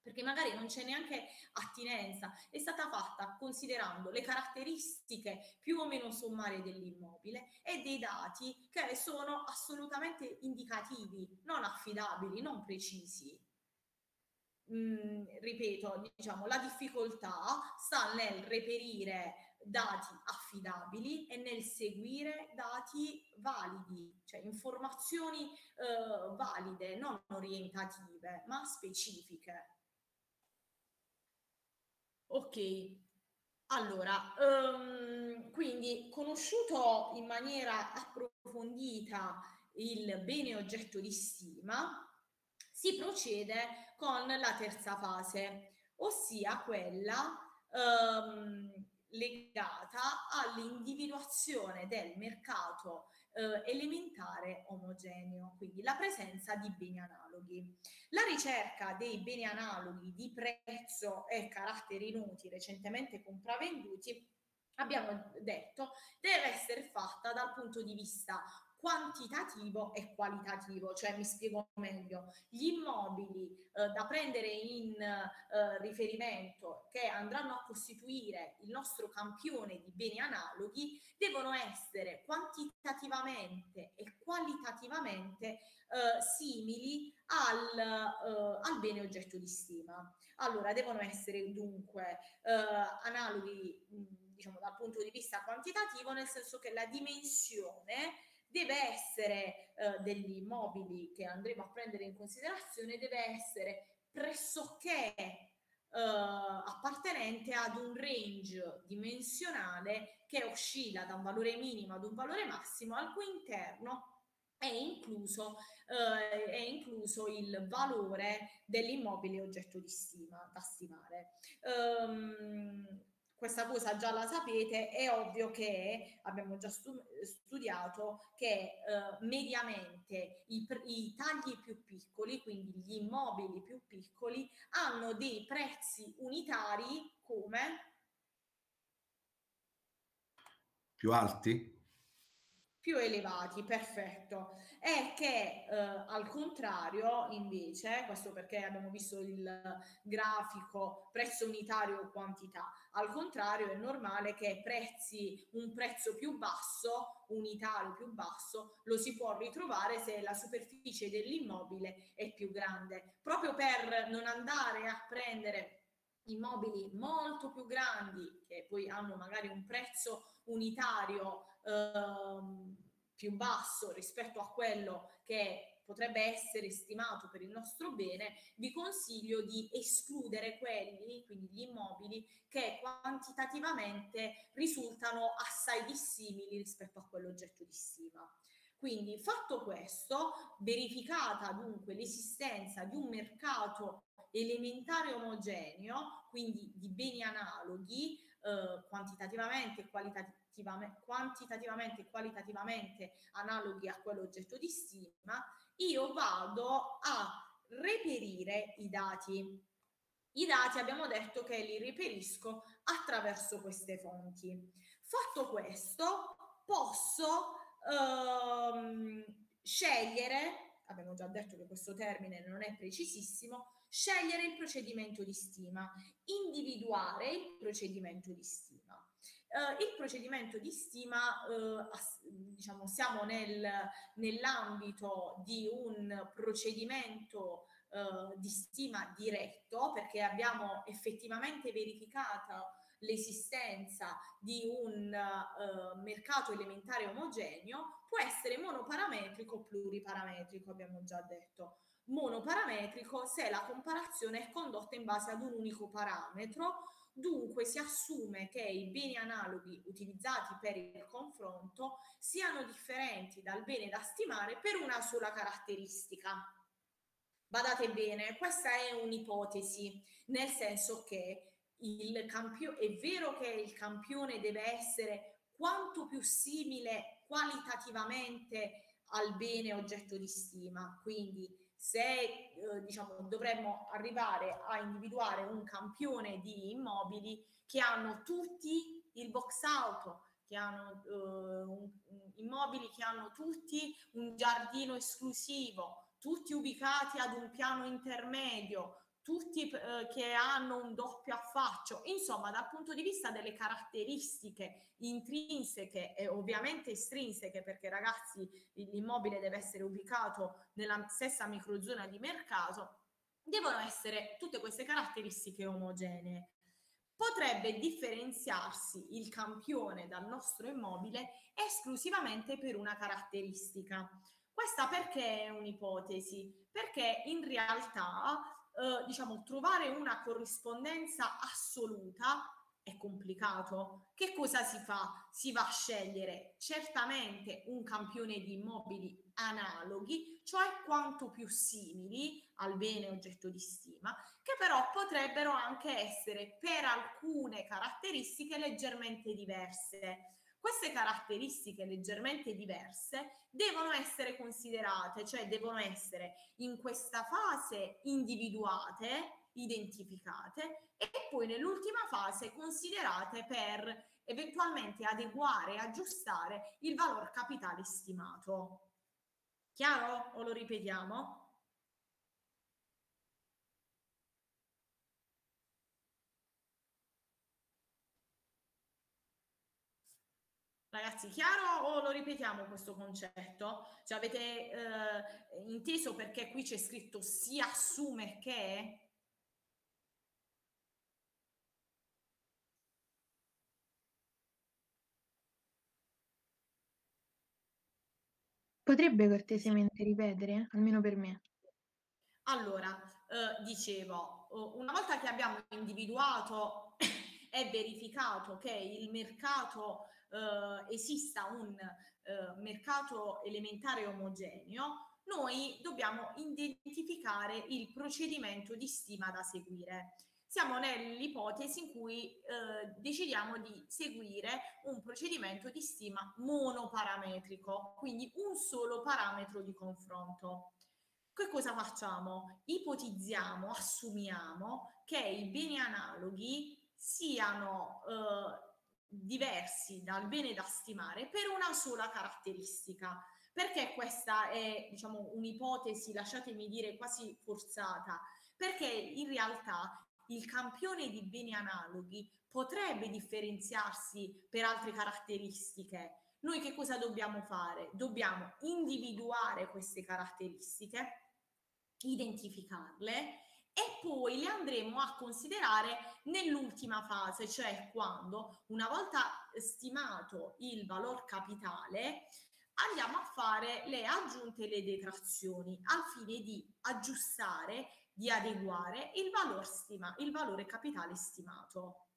perché magari non c'è neanche attinenza, è stata fatta considerando le caratteristiche più o meno sommarie dell'immobile e dei dati che sono assolutamente indicativi, non affidabili, non precisi. Mm, ripeto, diciamo, la difficoltà sta nel reperire dati affidabili e nel seguire dati validi, cioè informazioni eh, valide, non orientative, ma specifiche. Ok, allora, um, quindi conosciuto in maniera approfondita il bene oggetto di stima, si procede con la terza fase, ossia quella um, legata all'individuazione del mercato eh, elementare omogeneo, quindi la presenza di beni analoghi. La ricerca dei beni analoghi di prezzo e caratteri noti recentemente compravenduti abbiamo detto deve essere fatta dal punto di vista quantitativo e qualitativo, cioè mi spiego meglio, gli immobili eh, da prendere in eh, riferimento che andranno a costituire il nostro campione di beni analoghi devono essere quantitativamente e qualitativamente eh, simili al, eh, al, bene oggetto di stima. Allora, devono essere dunque eh, analoghi diciamo dal punto di vista quantitativo, nel senso che la dimensione deve essere eh, degli immobili che andremo a prendere in considerazione, deve essere pressoché eh, appartenente ad un range dimensionale che oscilla da un valore minimo ad un valore massimo, al cui interno è incluso, eh, è incluso il valore dell'immobile oggetto di stima da stimare. Um, questa cosa già la sapete, è ovvio che abbiamo già stu- studiato che eh, mediamente i, i, tagli più piccoli, quindi gli immobili più piccoli, hanno dei prezzi unitari come? Più alti? Più elevati, perfetto. È che eh, al contrario, invece, questo perché abbiamo visto il grafico prezzo unitario quantità, al contrario è normale che prezzi un prezzo più basso, unitario più basso, lo si può ritrovare se la superficie dell'immobile è più grande, proprio per non andare a prendere immobili molto più grandi che poi hanno magari un prezzo unitario ehm, più basso rispetto a quello che potrebbe essere stimato per il nostro bene, vi consiglio di escludere quelli, quindi gli immobili, che quantitativamente risultano assai dissimili rispetto a quell'oggetto di stima. Quindi fatto questo, verificata dunque l'esistenza di un mercato elementare omogeneo, quindi di beni analoghi, eh, quantitativamente qualitativamente, quantitativamente e qualitativamente analoghi a quell'oggetto di stima, io vado a reperire i dati. I dati abbiamo detto che li reperisco attraverso queste fonti. Fatto questo, posso ehm, scegliere, abbiamo già detto che questo termine non è precisissimo, scegliere il procedimento di stima, individuare il procedimento di stima. Uh, il procedimento di stima, uh, diciamo, siamo nel, nell'ambito di un procedimento uh, di stima diretto perché abbiamo effettivamente verificato l'esistenza di un mercato elementare omogeneo, può essere monoparametrico o pluriparametrico, abbiamo già detto monoparametrico se la comparazione è condotta in base ad un unico parametro, dunque si assume che i beni analoghi utilizzati per il confronto siano differenti dal bene da stimare per una sola caratteristica. Badate bene, questa è un'ipotesi, nel senso che il campio- è vero che il campione deve essere quanto più simile qualitativamente al bene oggetto di stima, quindi se eh, diciamo, dovremmo arrivare a individuare un campione di immobili che hanno tutti il box auto, che hanno eh, un, immobili che hanno tutti un giardino esclusivo, tutti ubicati ad un piano intermedio, tutti eh, che hanno un doppio affaccio, insomma dal punto di vista delle caratteristiche intrinseche e ovviamente estrinseche, perché ragazzi l'immobile deve essere ubicato nella stessa microzona di mercato, devono essere tutte queste caratteristiche omogenee. Potrebbe differenziarsi il campione dal nostro immobile esclusivamente per una caratteristica. Questa perché è un'ipotesi? Perché in realtà eh, diciamo, trovare una corrispondenza assoluta è complicato. Che cosa si fa? Si va a scegliere certamente un campione di immobili analoghi, cioè quanto più simili al bene oggetto di stima, che però potrebbero anche essere per alcune caratteristiche leggermente diverse. Queste caratteristiche leggermente diverse devono essere considerate, cioè devono essere in questa fase individuate, identificate e poi nell'ultima fase considerate per eventualmente adeguare aggiustare il valore capitale stimato. Chiaro o lo ripetiamo? Ragazzi, chiaro o lo ripetiamo questo concetto? Cioè avete eh, inteso perché qui c'è scritto si assume che? Potrebbe cortesemente ripetere, almeno per me? Allora, eh, dicevo, una volta che abbiamo individuato e verificato che il mercato eh, esista un eh, mercato elementare omogeneo, noi dobbiamo identificare il procedimento di stima da seguire. Siamo nell'ipotesi in cui eh, decidiamo di seguire un procedimento di stima monoparametrico, quindi un solo parametro di confronto. Che cosa facciamo? Ipotizziamo, assumiamo che i beni analoghi siano eh, diversi dal bene da stimare per una sola caratteristica. Perché questa è, diciamo, un'ipotesi, lasciatemi dire, quasi forzata? Perché in realtà il campione di beni analoghi potrebbe differenziarsi per altre caratteristiche. Noi che cosa dobbiamo fare? Dobbiamo individuare queste caratteristiche, identificarle e poi le andremo a considerare nell'ultima fase, cioè quando una volta stimato il valor capitale andiamo a fare le aggiunte e le detrazioni al fine di aggiustare, di adeguare il, valor stima, il valore capitale stimato.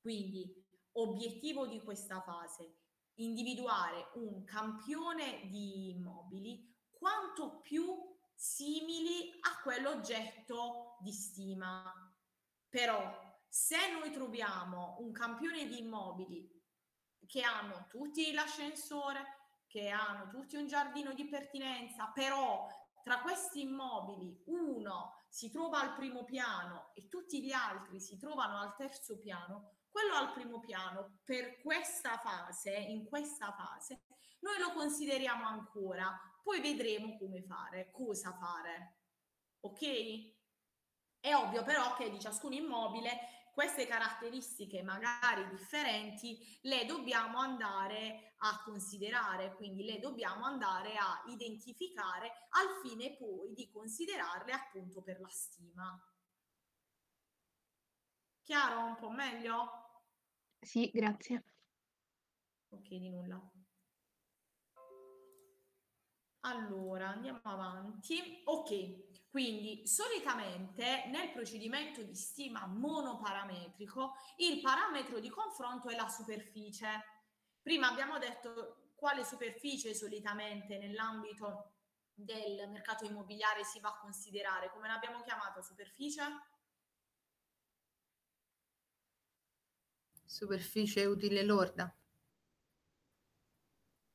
Quindi obiettivo di questa fase, individuare un campione di immobili quanto più simili a quell'oggetto di stima. Però se noi troviamo un campione di immobili che hanno tutti l'ascensore, che hanno tutti un giardino di pertinenza, però tra questi immobili uno si trova al primo piano e tutti gli altri si trovano al terzo piano, quello al primo piano per questa fase, in questa fase, noi lo consideriamo ancora poi vedremo come fare, cosa fare. Ok? È ovvio però che di ciascun immobile queste caratteristiche magari differenti le dobbiamo andare a considerare, quindi le dobbiamo andare a identificare al fine poi di considerarle appunto per la stima. Chiaro? Un po' meglio? Sì, grazie. Ok, di nulla. Allora, andiamo avanti. Ok, quindi solitamente nel procedimento di stima monoparametrico il parametro di confronto è la superficie. Prima abbiamo detto quale superficie solitamente nell'ambito del mercato immobiliare si va a considerare. Come l'abbiamo chiamata superficie? Superficie utile lorda.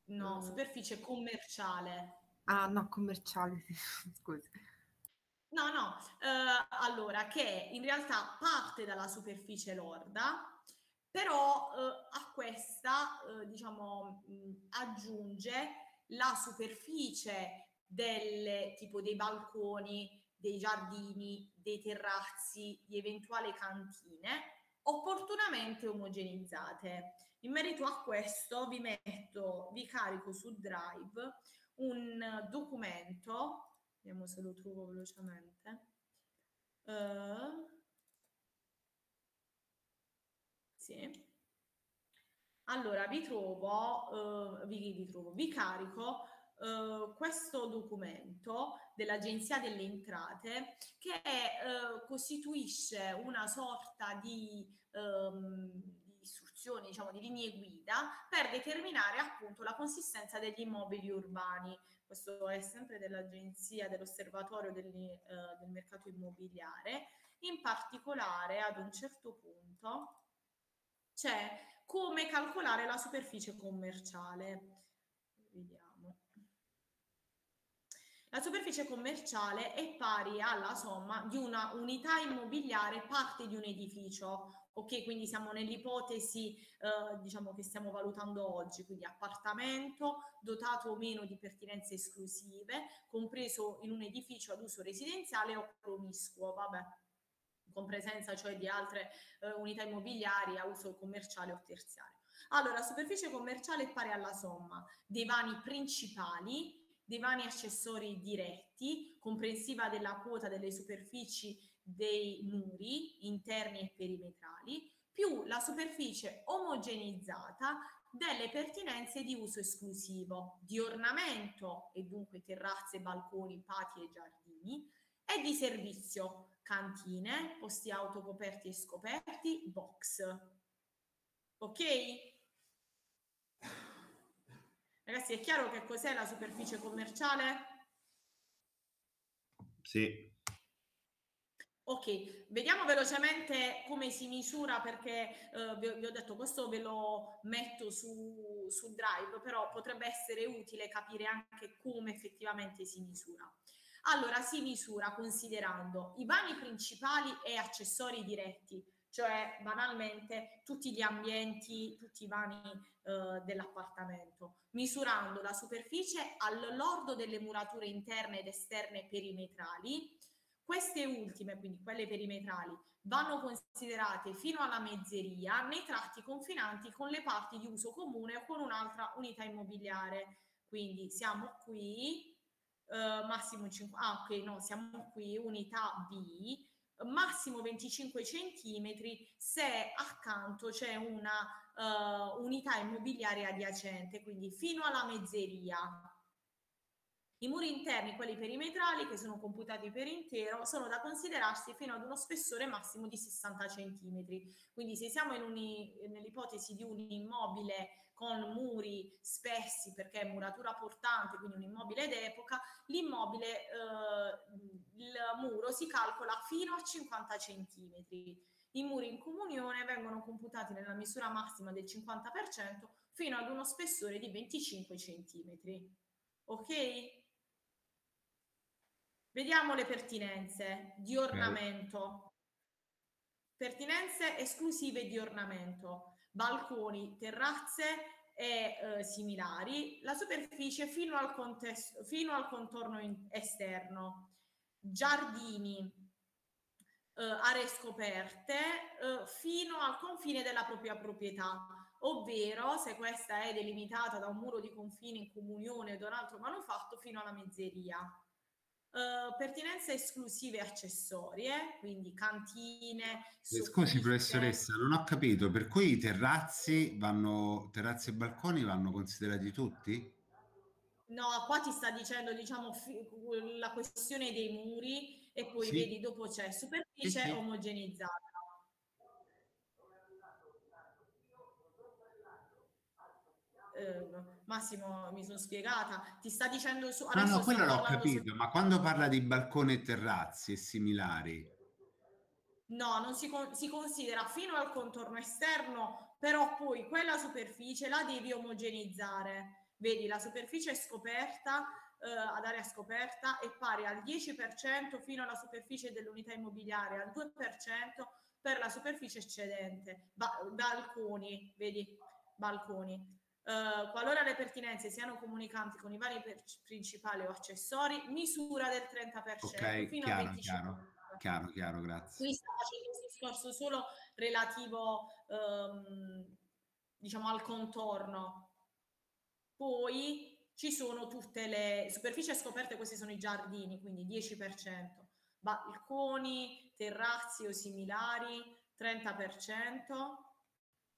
No, superficie commerciale. Ah, no, commerciali, sì. Scusi. No, no, eh, allora che in realtà parte dalla superficie lorda, però eh, a questa, eh, diciamo, mh, aggiunge la superficie del tipo dei balconi, dei giardini, dei terrazzi, di eventuali cantine opportunamente omogenizzate. In merito a questo vi metto, vi carico su Drive un documento, vediamo se lo trovo velocemente. Uh, sì. Allora vi trovo, uh, vi, vi, trovo, vi carico Uh, questo documento dell'Agenzia delle Entrate che uh, costituisce una sorta di, um, istruzioni, diciamo di linee guida per determinare appunto la consistenza degli immobili urbani. Questo è sempre dell'Agenzia dell'Osservatorio del, uh, del mercato immobiliare. In particolare ad un certo punto c'è come calcolare la superficie commerciale. Vediamo. La superficie commerciale è pari alla somma di una unità immobiliare parte di un edificio. Ok, quindi siamo nell'ipotesi eh, diciamo che stiamo valutando oggi, quindi appartamento dotato o meno di pertinenze esclusive, compreso in un edificio ad uso residenziale o promiscuo, vabbè, con presenza cioè di altre eh, unità immobiliari a uso commerciale o terziario. Allora, superficie commerciale è pari alla somma dei vani principali dei vani accessori diretti, comprensiva della quota delle superfici dei muri interni e perimetrali, più la superficie omogenizzata delle pertinenze di uso esclusivo, di ornamento e dunque terrazze, balconi, pati e giardini, e di servizio, cantine, posti autocoperti e scoperti, box. Ok? Ragazzi, è chiaro che cos'è la superficie commerciale? Sì. Ok, vediamo velocemente come si misura perché eh, vi, vi, ho detto questo ve lo metto su, su Drive, però potrebbe essere utile capire anche come effettivamente si misura. Allora, si misura considerando i vani principali e accessori diretti, cioè banalmente tutti gli ambienti, tutti i vani eh, dell'appartamento, misurando la superficie al lordo delle murature interne ed esterne perimetrali. Queste ultime, quindi quelle perimetrali, vanno considerate fino alla mezzeria nei tratti confinanti con le parti di uso comune o con un'altra unità immobiliare. Quindi siamo qui, eh, massimo 5, ah ok, no, siamo qui, unità B, massimo 25 centimetri se accanto c'è una uh, unità immobiliare adiacente, quindi fino alla mezzeria. I muri interni, quelli perimetrali, che sono computati per intero, sono da considerarsi fino ad uno spessore massimo di 60 centimetri. Quindi se siamo nell'ipotesi di un immobile con muri spessi perché è muratura portante, quindi un immobile d'epoca, l'immobile, eh, il muro si calcola fino a 50 centimetri. I muri in comunione vengono computati nella misura massima del 50% fino ad uno spessore di 25 centimetri. Ok? Vediamo le pertinenze di ornamento. Pertinenze esclusive di ornamento. Balconi, terrazze e eh, similari, la superficie fino al, contesto, fino al contorno in, esterno, giardini, eh, aree scoperte eh, fino al confine della propria proprietà, ovvero se questa è delimitata da un muro di confine in comunione o da un altro manufatto fino alla mezzeria. Uh, pertinenze esclusive accessorie, quindi cantine. Eh, scusi professoressa, non ho capito, per cui i terrazzi vanno, terrazzi e balconi vanno considerati tutti? No, qua ti sta dicendo, diciamo, la questione dei muri e poi sì. vedi dopo c'è superficie sì, sì. omogenizzata. Eh, Massimo, mi sono spiegata, ti sta dicendo su... No, no, quello l'ho capito, su... ma quando parla di balcone e terrazzi e similari... No, non si, con- si considera fino al contorno esterno, però poi quella superficie la devi omogenizzare. Vedi, la superficie scoperta eh, ad area scoperta è pari al 10% fino alla superficie dell'unità immobiliare, al 2% per la superficie eccedente, ba- balconi, vedi, balconi. Uh, qualora le pertinenze siano comunicanti con i vari principali o accessori, misura del 30% Ok, fino chiaro, a 25%. chiaro, chiaro, chiaro, grazie. Qui sta facendo un discorso solo relativo, ehm, diciamo, al contorno. Poi ci sono tutte le superfici scoperte, questi sono i giardini, quindi 10%, balconi, terrazzi o similari, 30%,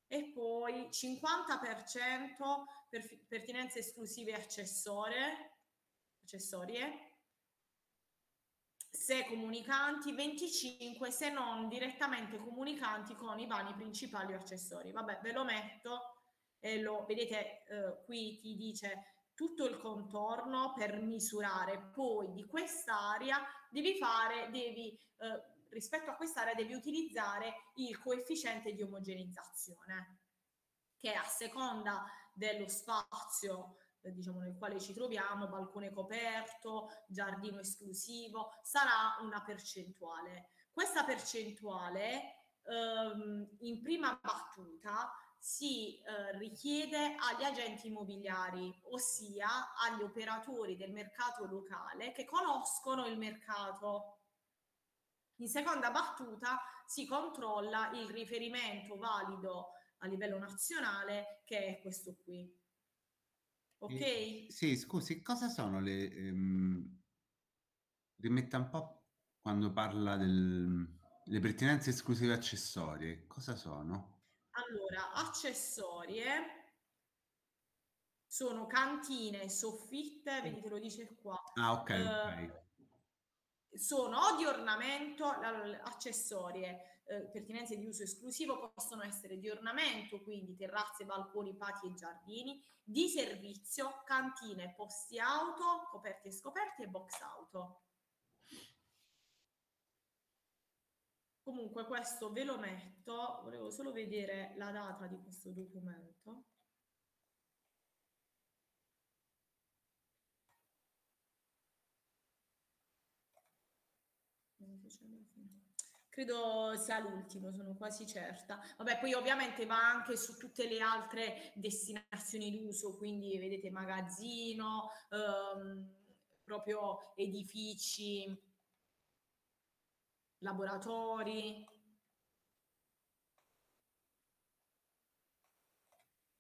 e poi 50% per pertinenze esclusive accessorie, accessorie se comunicanti, 25 se non direttamente comunicanti con i bani principali o accessori. Vabbè, ve lo metto e lo vedete eh, qui ti dice tutto il contorno per misurare. Poi di quest'area devi fare, devi eh, rispetto a quest'area devi utilizzare il coefficiente di omogenizzazione che a seconda dello spazio eh, diciamo nel quale ci troviamo, balcone coperto, giardino esclusivo, sarà una percentuale. Questa percentuale ehm, in prima battuta si eh, richiede agli agenti immobiliari, ossia agli operatori del mercato locale che conoscono il mercato. In seconda battuta si controlla il riferimento valido a livello nazionale che è questo qui. Ok? E- sì, scusi, cosa sono le... ehm, rimetta un po' quando parla delle pertinenze esclusive accessorie, cosa sono? Allora, accessorie sono cantine, soffitte, vedi te lo dice qua. Ah, ok, Eh, ok. Sono o di ornamento, accessorie, eh, pertinenze di uso esclusivo possono essere di ornamento, quindi terrazze, balconi, pati e giardini, di servizio, cantine, posti auto, coperti e scoperti e box auto. Comunque questo ve lo metto, volevo solo vedere la data di questo documento. Credo sia l'ultimo, sono quasi certa. Vabbè, poi ovviamente va anche su tutte le altre destinazioni d'uso, quindi vedete magazzino, ehm, proprio edifici, laboratori,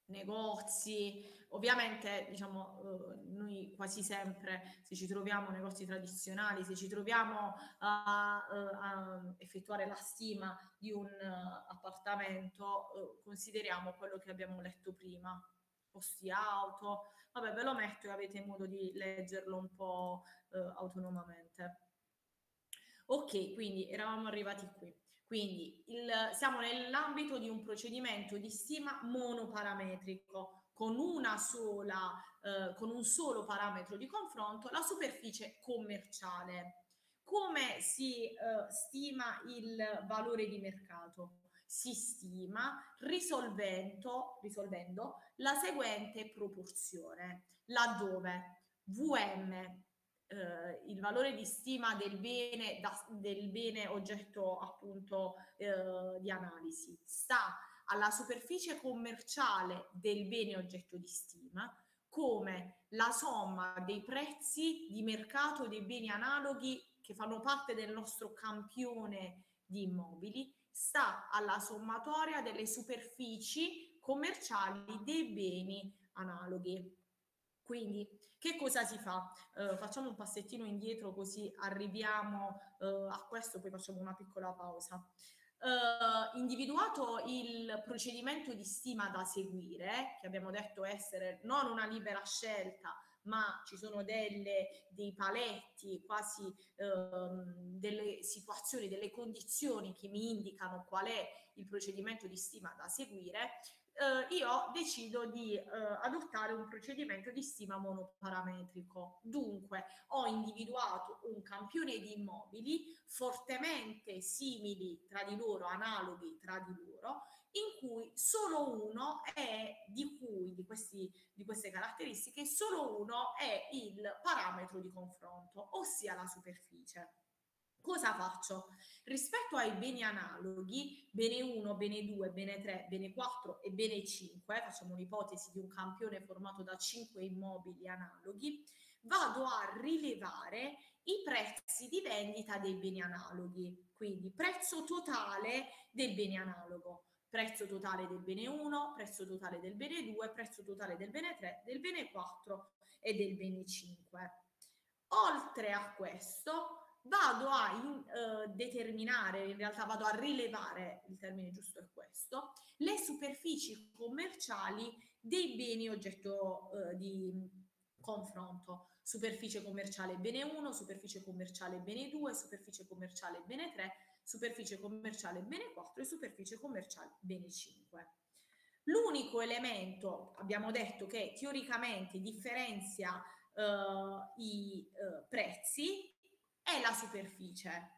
negozi. Ovviamente, diciamo, eh, noi quasi sempre, se ci troviamo negozi tradizionali, se ci troviamo a, eh, a effettuare la stima di un eh, appartamento, eh, consideriamo quello che abbiamo letto prima, posti auto. Vabbè, ve lo metto e avete modo di leggerlo un po' eh, autonomamente. Ok, quindi eravamo arrivati qui. Quindi il- siamo nell'ambito di un procedimento di stima monoparametrico con una sola, eh, con un solo parametro di confronto, la superficie commerciale. Come si eh, stima il valore di mercato? Si stima risolvendo, risolvendo la seguente proporzione, laddove VM eh, il valore di stima del bene, da- del bene oggetto appunto eh, di analisi sta alla superficie commerciale del bene oggetto di stima come la somma dei prezzi di mercato dei beni analoghi che fanno parte del nostro campione di immobili sta alla sommatoria delle superfici commerciali dei beni analoghi. Quindi, che cosa si fa? Eh, facciamo un passettino indietro così arriviamo eh, a questo, poi facciamo una piccola pausa. Eh, individuato il procedimento di stima da seguire, che abbiamo detto essere non una libera scelta, ma ci sono delle, dei paletti, quasi ehm, delle situazioni, delle condizioni che mi indicano qual è il procedimento di stima da seguire, eh, io decido di eh, adottare un procedimento di stima monoparametrico. Dunque, ho individuato un campione di immobili fortemente simili tra di loro, analoghi tra di loro, in cui solo uno è di cui di, questi, di queste caratteristiche solo uno è il parametro di confronto, ossia la superficie. Cosa faccio? Rispetto ai beni analoghi, bene 1, bene 2, bene 3, bene 4 e bene 5, facciamo un'ipotesi di un campione formato da 5 immobili analoghi, vado a rilevare i prezzi di vendita dei beni analoghi, quindi prezzo totale del bene analogo, prezzo totale del bene 1, prezzo totale del bene 2, prezzo totale del bene 3, del bene 4 e del bene 5. Oltre a questo, vado a eh, determinare, in realtà vado a rilevare, il termine giusto è questo, le superfici commerciali dei beni oggetto eh, di confronto superficie commerciale bene 1, superficie commerciale bene 2, superficie commerciale bene 3, superficie commerciale bene 4 e superficie commerciale bene 5. L'unico elemento, abbiamo detto che teoricamente differenzia uh, i uh, prezzi, è la superficie.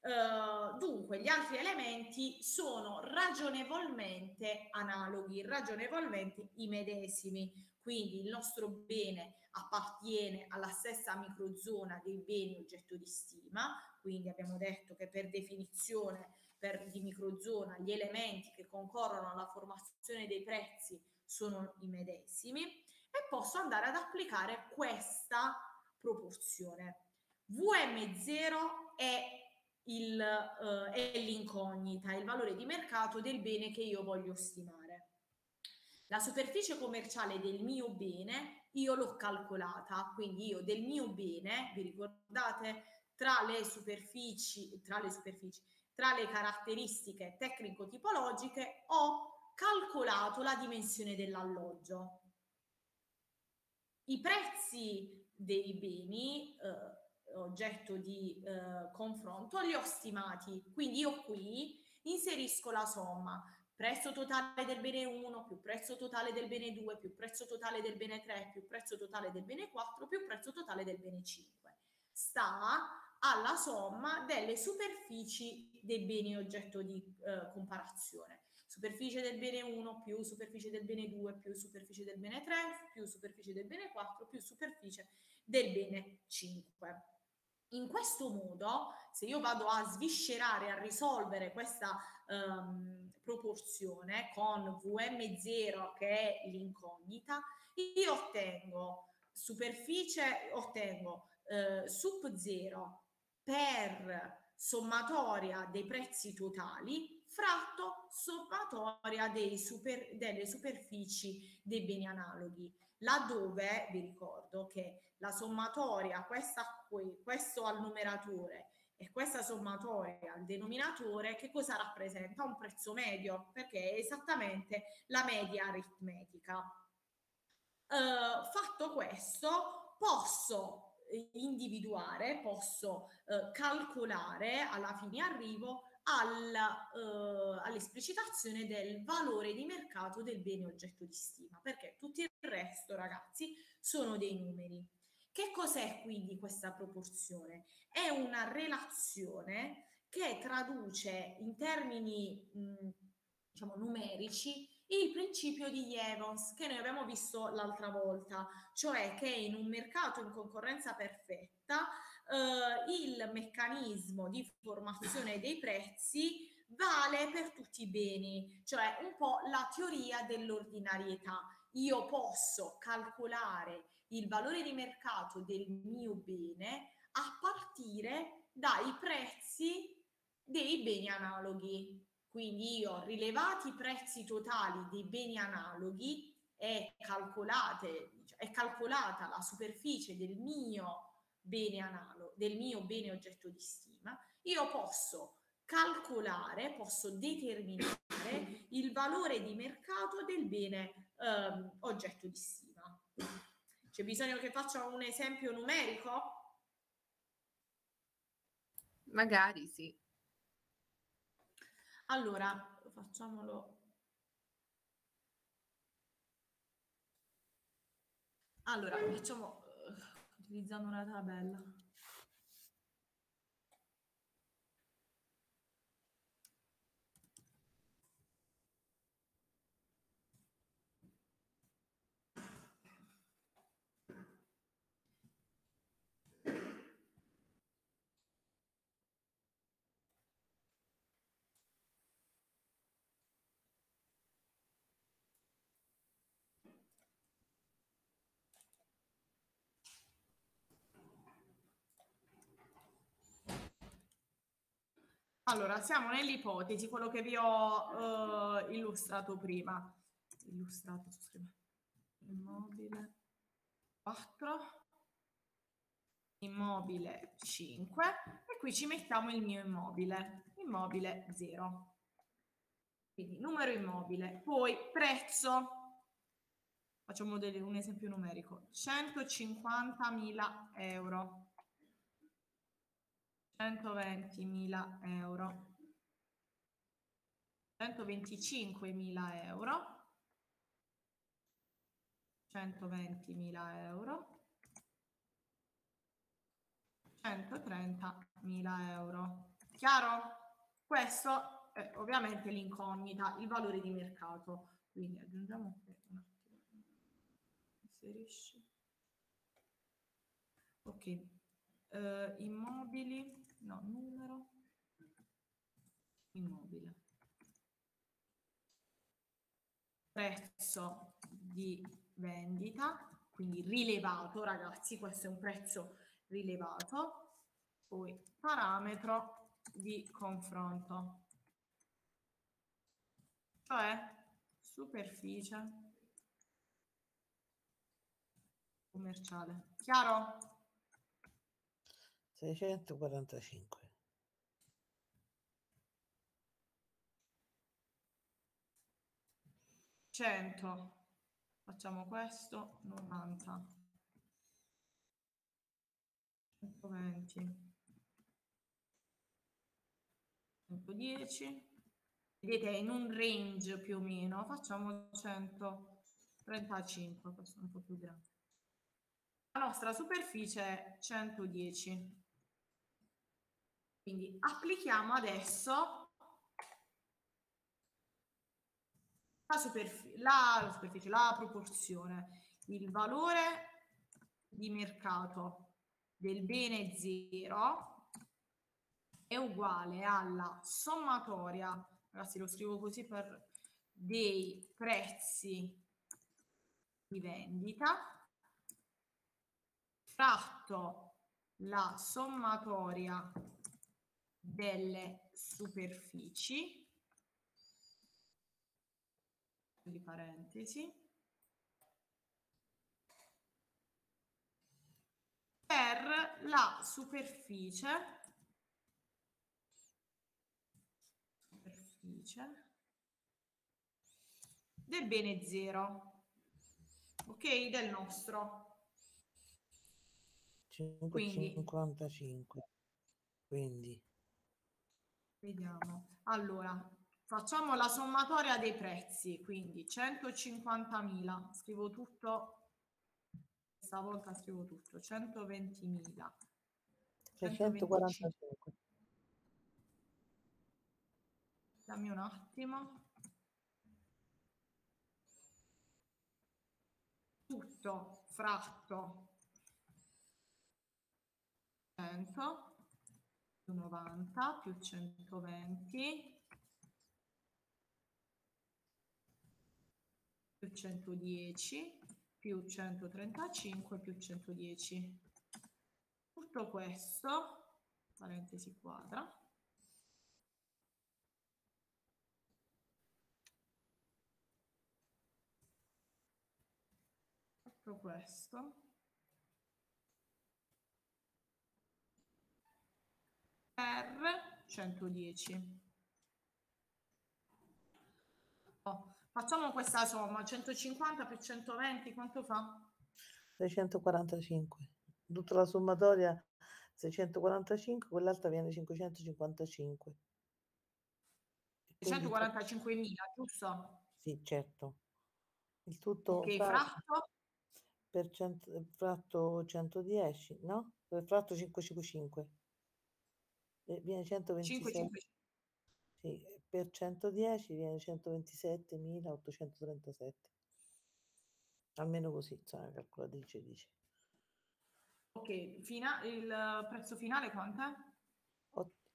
Uh, dunque, gli altri elementi sono ragionevolmente analoghi, ragionevolmente i medesimi. Quindi il nostro bene appartiene alla stessa microzona dei beni oggetto di stima, quindi abbiamo detto che per definizione per, di microzona gli elementi che concorrono alla formazione dei prezzi sono i medesimi e posso andare ad applicare questa proporzione. VM0 è il, uh, è l'incognita, il valore di mercato del bene che io voglio stimare. La superficie commerciale del mio bene io l'ho calcolata, quindi io del mio bene, vi ricordate, tra le superfici, tra le superfici, tra le caratteristiche tecnico-tipologiche ho calcolato la dimensione dell'alloggio. I prezzi dei beni eh, oggetto di eh, confronto li ho stimati, quindi io qui inserisco la somma prezzo totale del bene 1 più prezzo totale del bene 2 più prezzo totale del bene 3 più prezzo totale del bene 4 più prezzo totale del bene 5. Sta alla somma delle superfici dei beni oggetto di eh, comparazione. Superficie del bene 1 più superficie del bene 2 più superficie del bene 3 più superficie del bene 4 più superficie del bene 5. In questo modo, se io vado a sviscerare, a risolvere questa um, proporzione con VM0 che è l'incognita, io ottengo superficie, ottengo eh, sup 0 per sommatoria dei prezzi totali fratto sommatoria dei super, delle superfici dei beni analoghi laddove vi ricordo che la sommatoria, questa qui, questo al numeratore e questa sommatoria al denominatore, che cosa rappresenta? Un prezzo medio, perché è esattamente la media aritmetica. Uh, fatto questo, posso individuare, posso uh, calcolare alla fine arrivo alla, uh, all'esplicitazione del valore di mercato del bene oggetto di stima, perché tutto il resto, ragazzi, sono dei numeri. Che cos'è quindi questa proporzione? È una relazione che traduce in termini mh, diciamo numerici il principio di Evans che noi abbiamo visto l'altra volta, cioè che in un mercato in concorrenza perfetta eh, il meccanismo di formazione dei prezzi vale per tutti i beni, cioè un po' la teoria dell'ordinarietà. Io posso calcolare il valore di mercato del mio bene a partire dai prezzi dei beni analoghi. Quindi io rilevati i prezzi totali dei beni analoghi è, calcolate, è calcolata la superficie del mio bene analogo, del mio bene oggetto di stima, io posso calcolare, posso determinare il valore di mercato del bene ehm, oggetto di stima. C'è bisogno che faccia un esempio numerico? Magari sì. Allora, facciamolo. Allora, facciamo utilizzando una tabella. Allora, siamo nell'ipotesi, quello che vi ho eh, illustrato prima. Illustrato, scrive. Immobile 4, immobile 5 e qui ci mettiamo il mio immobile, immobile 0. Quindi numero immobile, poi prezzo, facciamo un esempio numerico, 150.000 euro. 120.000 euro, 125.000 euro, 120.000 euro, 130.000 euro. Chiaro? Questo è ovviamente l'incognita, il valore di mercato. Quindi aggiungiamo un attimo. Inserisci. Ok. Uh, immobili no, numero, immobile. Prezzo di vendita, quindi rilevato, ragazzi, questo è un prezzo rilevato, poi parametro di confronto, cioè superficie commerciale. Chiaro? 645. Cento. Facciamo questo, 90. 120. 110. Vedete, è in un range più o meno. Facciamo 135, questo è un po' più grande. La nostra superficie è 110. Quindi applichiamo adesso la, superficie, la, la, superficie, la proporzione, il valore di mercato del bene 0 è uguale alla sommatoria, ragazzi lo scrivo così per dei prezzi di vendita fratto la sommatoria delle superfici, di parentesi, per la superficie, superficie del bene zero, ok? Del nostro. 555. Quindi Vediamo. Allora, facciamo la sommatoria dei prezzi, quindi 150.000, scrivo tutto, stavolta scrivo tutto, 120.000. 645. Dammi un attimo. Tutto fratto 100 più 90 più 120 più 110 più 135 più 110. Tutto questo, parentesi quadra, tutto questo per 110. Oh, facciamo questa somma, 150 più 120 quanto fa? 645. Tutta la sommatoria 645, quell'altra viene 555. 145.000, giusto? Sì, certo. Il tutto ok, fratto? Per cento, fratto 110, no? Per fratto 555 viene 127. 5, 5. Sì, per 110 viene 127.837. Almeno così, insomma, la calcolatrice dice. Ok, fina, il prezzo finale quant'è?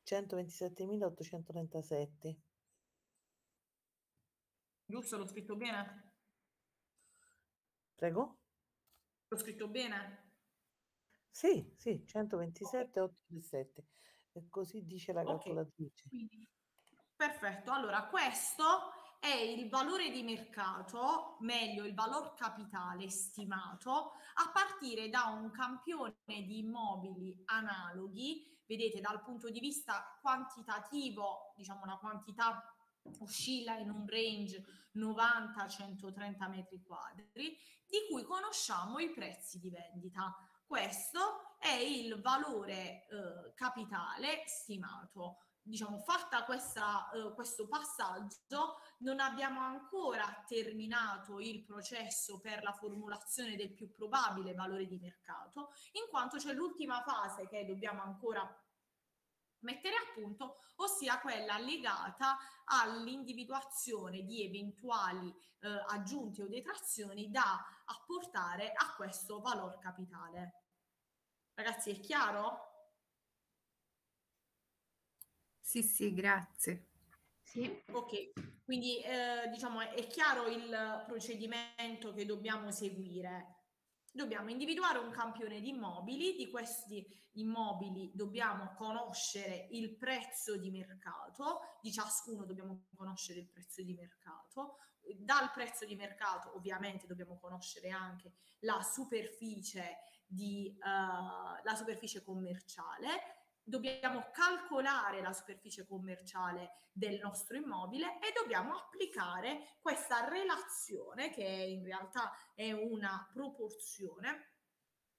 127.837. Giusto, l'ho scritto bene? Prego? L'ho scritto bene? Sì, sì, 127.837. E così dice la calcolatrice. quindi perfetto. Allora, questo è il valore di mercato, meglio il valor capitale stimato a partire da un campione di immobili analoghi, vedete dal punto di vista quantitativo, diciamo la quantità oscilla in un range 90-130 metri quadri, di cui conosciamo i prezzi di vendita. Questo è il valore eh, capitale stimato. Diciamo, fatta questa, eh, questo passaggio, non abbiamo ancora terminato il processo per la formulazione del più probabile valore di mercato, in quanto c'è l'ultima fase che dobbiamo ancora mettere a punto, ossia quella legata all'individuazione di eventuali eh, aggiunte o detrazioni da apportare a questo valor capitale. Ragazzi, è chiaro? Sì, sì, grazie. Sì, Ok, quindi eh, diciamo è, è chiaro il procedimento che dobbiamo seguire. Dobbiamo individuare un campione di immobili, di questi immobili dobbiamo conoscere il prezzo di mercato, di ciascuno dobbiamo conoscere il prezzo di mercato, dal prezzo di mercato ovviamente dobbiamo conoscere anche la superficie di la superficie commerciale dobbiamo calcolare la superficie commerciale del nostro immobile e dobbiamo applicare questa relazione che in realtà è una proporzione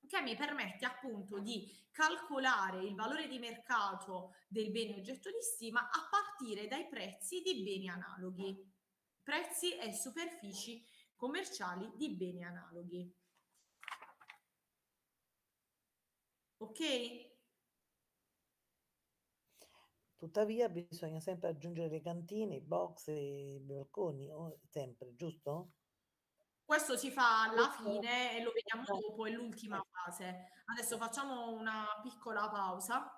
che mi permette appunto di calcolare il valore di mercato del bene oggetto di stima a partire dai prezzi di beni analoghi, prezzi e superfici commerciali di beni analoghi. Ok? Tuttavia bisogna sempre aggiungere le cantine, i box e i balconi, sempre, giusto? Questo si fa alla fine e lo vediamo Eh. dopo, è l'ultima fase. Adesso facciamo una piccola pausa, Eh.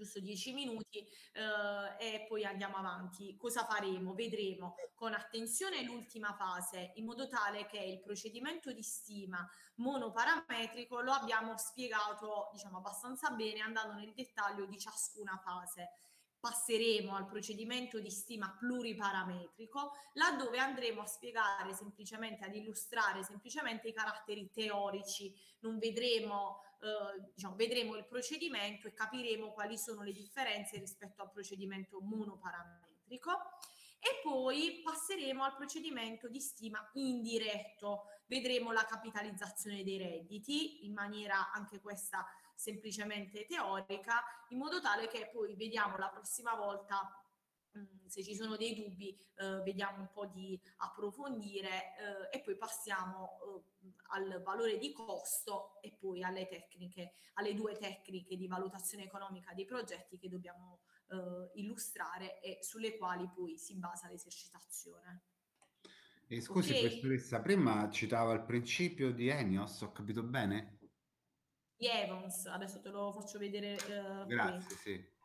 Giusto 10 minuti, eh, e poi andiamo avanti. Cosa faremo? Vedremo con attenzione l'ultima fase, in modo tale che il procedimento di stima monoparametrico lo abbiamo spiegato, diciamo, abbastanza bene, andando nel dettaglio di ciascuna fase passeremo al procedimento di stima pluriparametrico, laddove andremo a spiegare semplicemente, ad illustrare semplicemente i caratteri teorici, non vedremo, eh, diciamo, vedremo il procedimento e capiremo quali sono le differenze rispetto al procedimento monoparametrico. E poi passeremo al procedimento di stima indiretto, vedremo la capitalizzazione dei redditi in maniera anche questa semplicemente teorica, in modo tale che poi vediamo la prossima volta mh, se ci sono dei dubbi, eh, vediamo un po' di approfondire eh, e poi passiamo eh, al valore di costo e poi alle tecniche, alle due tecniche di valutazione economica dei progetti che dobbiamo eh, illustrare e sulle quali poi si basa l'esercitazione. E scusi, Ok. professoressa, prima citava il principio di Enios, ho capito bene? Di Evans, adesso te lo faccio vedere eh, qui. Grazie, sì.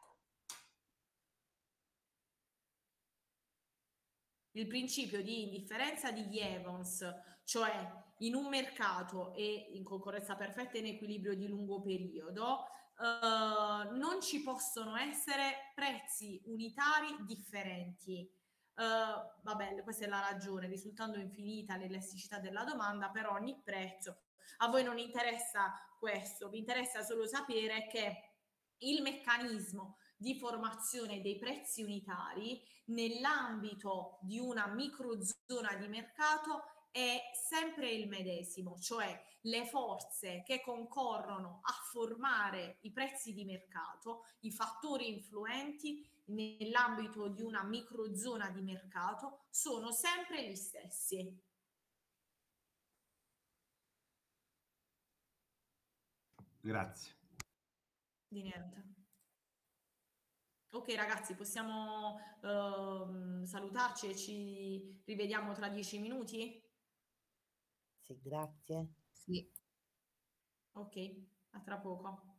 Il principio di indifferenza di Evans, cioè in un mercato e in concorrenza perfetta e in equilibrio di lungo periodo, eh, non ci possono essere prezzi unitari differenti. Eh, vabbè, questa è la ragione, risultando infinita l'elasticità della domanda per ogni prezzo. A voi non interessa questo, vi interessa solo sapere che il meccanismo di formazione dei prezzi unitari nell'ambito di una microzona di mercato è sempre il medesimo, cioè le forze che concorrono a formare i prezzi di mercato, i fattori influenti nell'ambito di una microzona di mercato sono sempre gli stessi. Grazie. Di niente. Ok ragazzi, possiamo ehm, salutarci e ci rivediamo tra dieci minuti? Sì, grazie. Sì. Ok, a tra poco.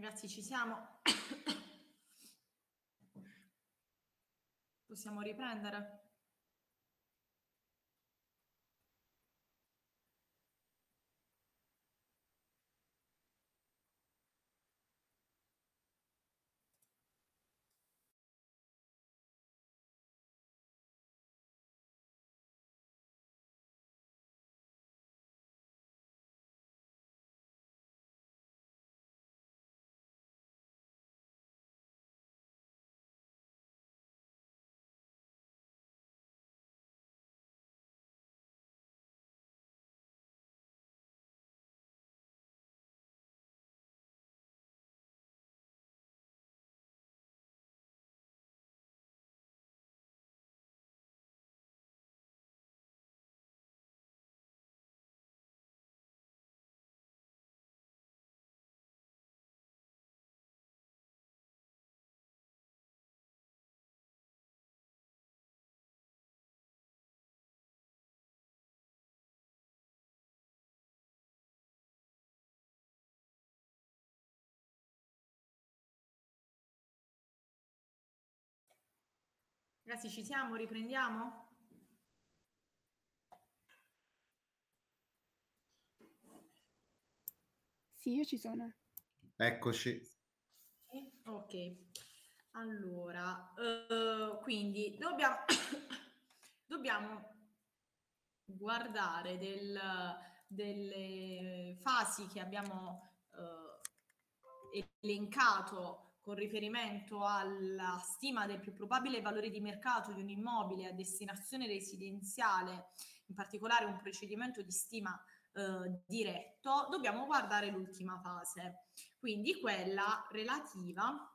Ragazzi, ci siamo? Possiamo riprendere? Ragazzi, ci siamo? Riprendiamo? Sì, io ci sono. Eccoci. Ok, allora, eh, quindi dobbiamo, dobbiamo guardare del, delle fasi che abbiamo eh, elencato con riferimento alla stima del più probabile valore di mercato di un immobile a destinazione residenziale, in particolare un procedimento di stima eh, diretto, dobbiamo guardare l'ultima fase, quindi quella relativa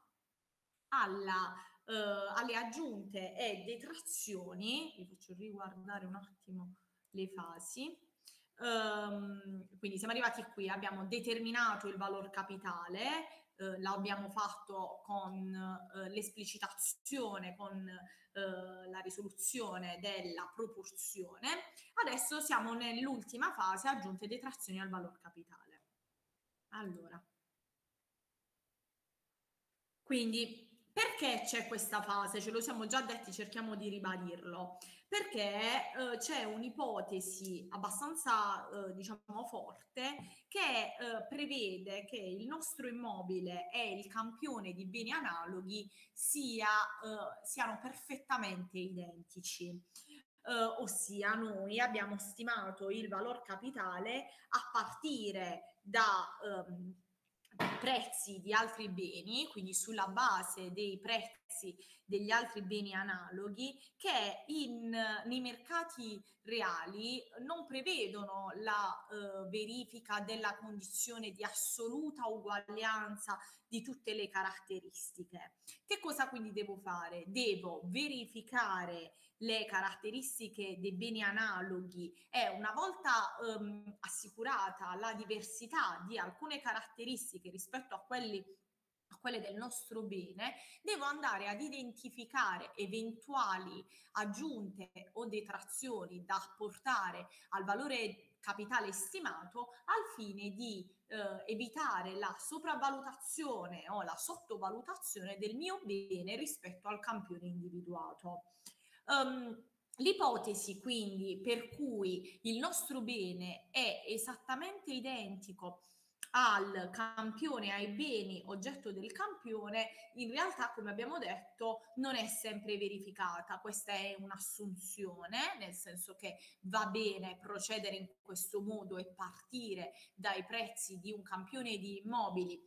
alla, eh, alle aggiunte e detrazioni, vi faccio riguardare un attimo le fasi, um, quindi siamo arrivati qui, abbiamo determinato il valore capitale, eh, l'abbiamo fatto con eh, l'esplicitazione, con eh, la risoluzione della proporzione. Adesso siamo nell'ultima fase, aggiunte detrazioni al valore capitale. Allora, quindi perché c'è questa fase? Ce lo siamo già detti, cerchiamo di ribadirlo. Perché eh, c'è un'ipotesi abbastanza, eh, diciamo, forte che eh, prevede che il nostro immobile e il campione di beni analoghi sia, eh, siano perfettamente identici. Uh, ossia noi abbiamo stimato il valor capitale a partire da um, prezzi di altri beni, quindi sulla base dei prezzi degli altri beni analoghi che in, nei mercati reali non prevedono la eh, verifica della condizione di assoluta uguaglianza di tutte le caratteristiche. Che cosa quindi devo fare? Devo verificare le caratteristiche dei beni analoghi e una volta ehm, assicurata la diversità di alcune caratteristiche rispetto a quelli a quelle del nostro bene, devo andare ad identificare eventuali aggiunte o detrazioni da apportare al valore capitale stimato al fine di eh, evitare la sopravvalutazione o la sottovalutazione del mio bene rispetto al campione individuato. Um, L'ipotesi quindi per cui il nostro bene è esattamente identico al campione, ai beni oggetto del campione, in realtà, come abbiamo detto, non è sempre verificata. Questa è un'assunzione, nel senso che va bene procedere in questo modo e partire dai prezzi di un campione di immobili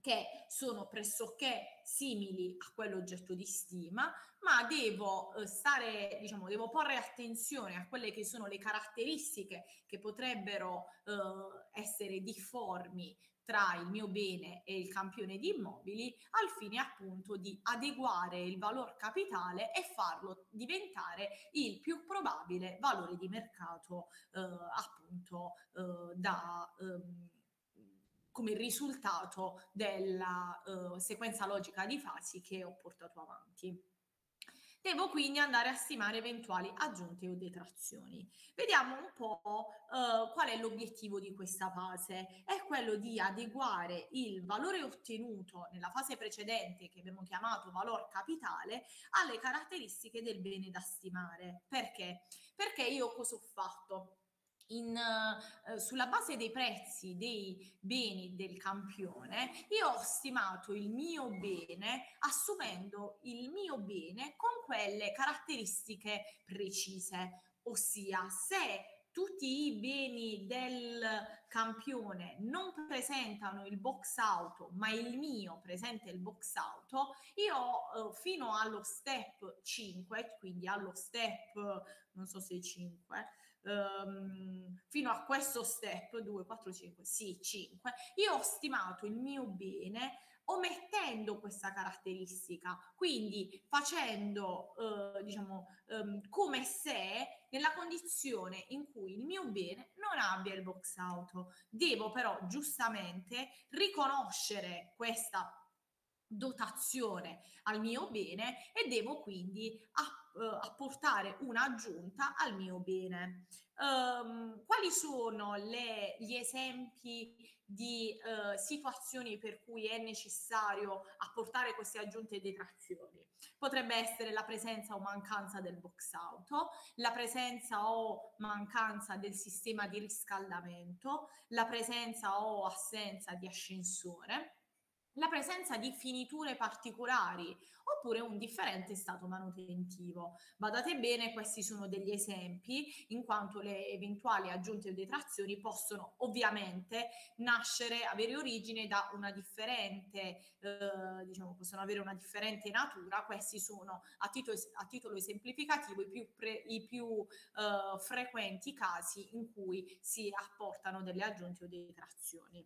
che sono pressoché simili a quell'oggetto di stima, ma devo eh, stare, diciamo, devo porre attenzione a quelle che sono le caratteristiche che potrebbero eh, essere difformi tra il mio bene e il campione di immobili al fine appunto di adeguare il valore capitale e farlo diventare il più probabile valore di mercato eh, appunto eh, da ehm, come risultato della uh, sequenza logica di fasi che ho portato avanti. Devo quindi andare a stimare eventuali aggiunte o detrazioni. Vediamo un po' qual qual è l'obiettivo di questa fase? È quello di adeguare il valore ottenuto nella fase precedente, che abbiamo chiamato valor capitale, alle caratteristiche del bene da stimare. Perché? Perché io cosa ho fatto? In, eh, sulla base dei prezzi dei beni del campione, io ho stimato il mio bene assumendo il mio bene con quelle caratteristiche precise, ossia se tutti i beni del campione non presentano il box auto, ma il mio presenta il box auto, io eh, fino allo step 5, quindi allo step non so se 5, um, fino a questo step 2, 4, 5, sì, 5, io ho stimato il mio bene omettendo questa caratteristica, quindi facendo, eh, diciamo, um, come se nella condizione in cui il mio bene non abbia il box auto. Devo però giustamente riconoscere questa dotazione al mio bene e devo quindi eh, apportare un'aggiunta al mio bene. Um, quali sono le, gli esempi di uh, situazioni per cui è necessario apportare queste aggiunte e detrazioni? Potrebbe essere la presenza o mancanza del box auto, la presenza o mancanza del sistema di riscaldamento, la presenza o assenza di ascensore la presenza di finiture particolari oppure un differente stato manutentivo. Badate bene, questi sono degli esempi, in quanto le eventuali aggiunte o detrazioni possono ovviamente nascere, avere origine da una differente, eh, diciamo, possono avere una differente natura. Questi sono a titolo, a titolo esemplificativo i più, pre, i più eh, frequenti casi in cui si apportano delle aggiunte o detrazioni.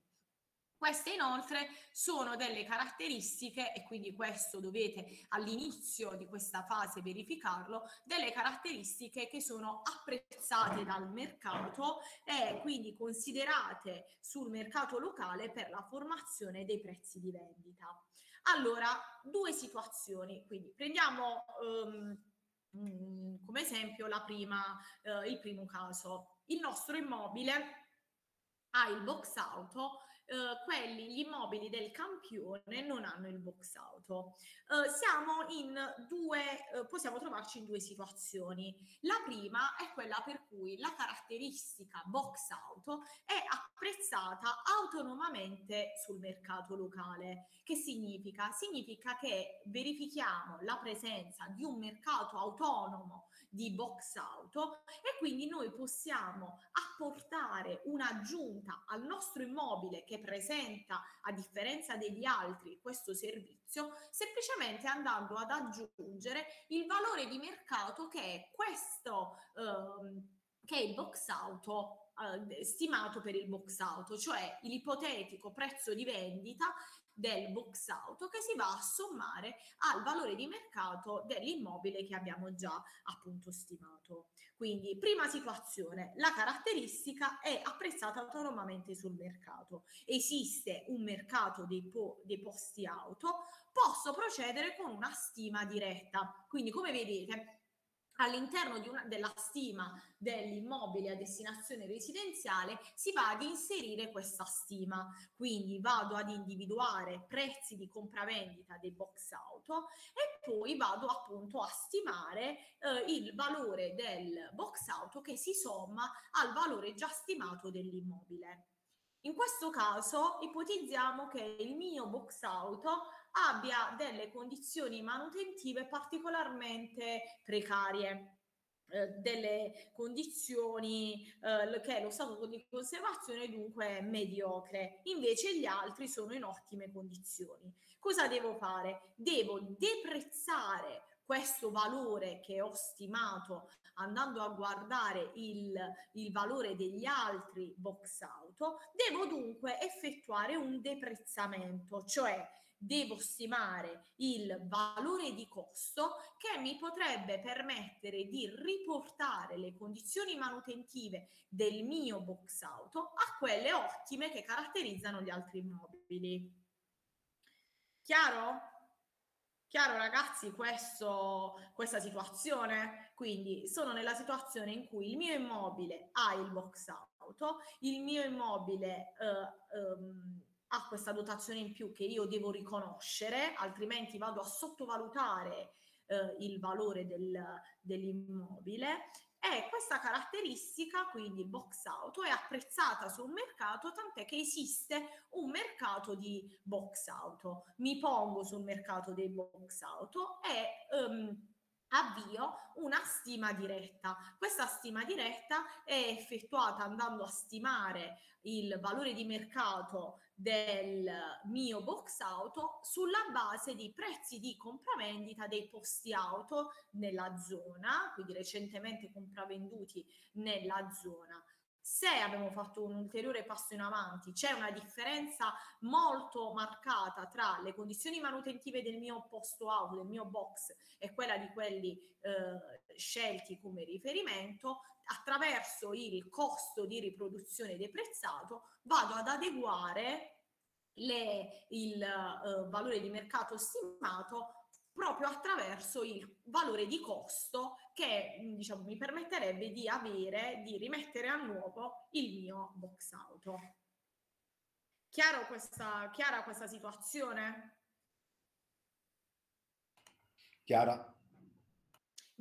Queste inoltre sono delle caratteristiche, e quindi questo dovete all'inizio di questa fase verificarlo, delle caratteristiche che sono apprezzate dal mercato e quindi considerate sul mercato locale per la formazione dei prezzi di vendita. Allora, due situazioni, quindi prendiamo um, come esempio prima, uh, il primo caso. Il nostro immobile ha il box auto eh, quelli, gli immobili del campione non hanno il box auto. Eh, siamo in due, eh, possiamo trovarci in due situazioni. La prima è quella per cui la caratteristica box auto è apprezzata autonomamente sul mercato locale. Che significa? Significa che verifichiamo la presenza di un mercato autonomo di box auto e quindi noi possiamo apportare un'aggiunta al nostro immobile che presenta a differenza degli altri questo servizio semplicemente andando ad aggiungere il valore di mercato che è questo ehm, che è il box auto eh, stimato per il box auto, cioè l'ipotetico prezzo di vendita del box auto che si va a sommare al valore di mercato dell'immobile che abbiamo già appunto stimato. Quindi, prima situazione, la caratteristica è apprezzata autonomamente sul mercato. Esiste un mercato dei, po- dei posti auto, posso procedere con una stima diretta. Quindi, come vedete, all'interno una, della stima dell'immobile a destinazione residenziale si va ad inserire questa stima. Quindi vado ad individuare prezzi di compravendita dei box auto e poi vado appunto a stimare eh, il valore del box auto che si somma al valore già stimato dell'immobile. In questo caso ipotizziamo che il mio box auto abbia delle condizioni manutentive particolarmente precarie eh, delle condizioni eh, che lo stato di conservazione dunque è mediocre. Invece gli altri sono in ottime condizioni. Cosa devo fare? Devo deprezzare questo valore che ho stimato andando a guardare il, il valore degli altri box auto, devo dunque effettuare un deprezzamento, cioè devo stimare il valore di costo che mi potrebbe permettere di riportare le condizioni manutentive del mio box auto a quelle ottime che caratterizzano gli altri immobili. Chiaro? Chiaro ragazzi questo, questa situazione? Quindi sono nella situazione in cui il mio immobile ha il box auto, il mio immobile eh, ehm, ha questa dotazione in più che io devo riconoscere, altrimenti vado a sottovalutare eh, il valore del, dell'immobile e questa caratteristica, quindi il box auto, è apprezzata sul mercato, tant'è che esiste un mercato di box auto. Mi pongo sul mercato dei box auto e um, avvio una stima diretta. Questa stima diretta è effettuata andando a stimare il valore di mercato del mio box auto sulla base di prezzi di compravendita dei posti auto nella zona, quindi recentemente compravenduti nella zona. Se abbiamo fatto un ulteriore passo in avanti, c'è una differenza molto marcata tra le condizioni manutentive del mio posto auto, del mio box e quella di quelli eh, scelti come riferimento, attraverso il costo di riproduzione deprezzato vado ad adeguare le, il uh, valore di mercato stimato proprio attraverso il valore di costo che diciamo, mi permetterebbe di avere, di rimettere a nuovo il mio box auto. Chiaro questa, chiara questa situazione? Chiara.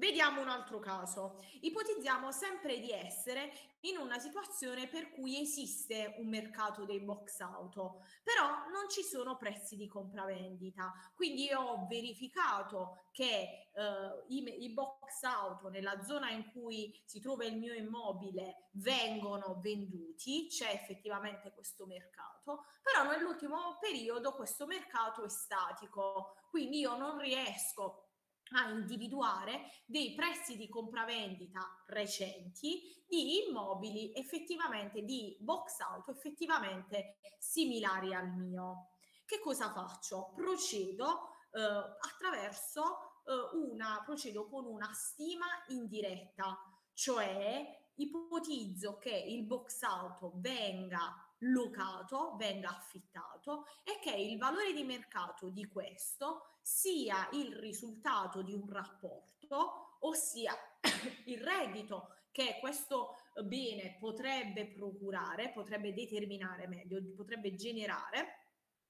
Vediamo un altro caso. Ipotizziamo sempre di essere in una situazione per cui esiste un mercato dei box auto, però non ci sono prezzi di compravendita. Quindi io ho verificato che eh, i, i box auto nella zona in cui si trova il mio immobile vengono venduti, c'è effettivamente questo mercato, però nell'ultimo periodo questo mercato è statico, quindi io non riesco a individuare dei prezzi di compravendita recenti di immobili effettivamente di box auto effettivamente similari al mio. Che cosa faccio? Procedo eh, attraverso eh, una procedo con una stima indiretta, cioè ipotizzo che il box auto venga locato, venga affittato e che il valore di mercato di questo sia il risultato di un rapporto, ossia il reddito che questo bene potrebbe procurare, potrebbe determinare meglio, potrebbe generare,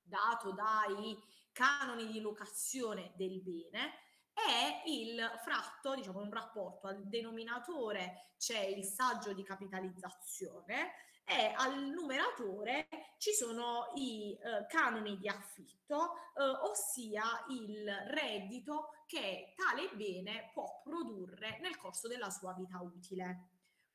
dato dai canoni di locazione del bene, è il fratto, diciamo un rapporto. Al denominatore c'è il saggio di capitalizzazione e al numeratore ci sono i eh, canoni di affitto, eh, ossia il reddito che tale bene può produrre nel corso della sua vita utile.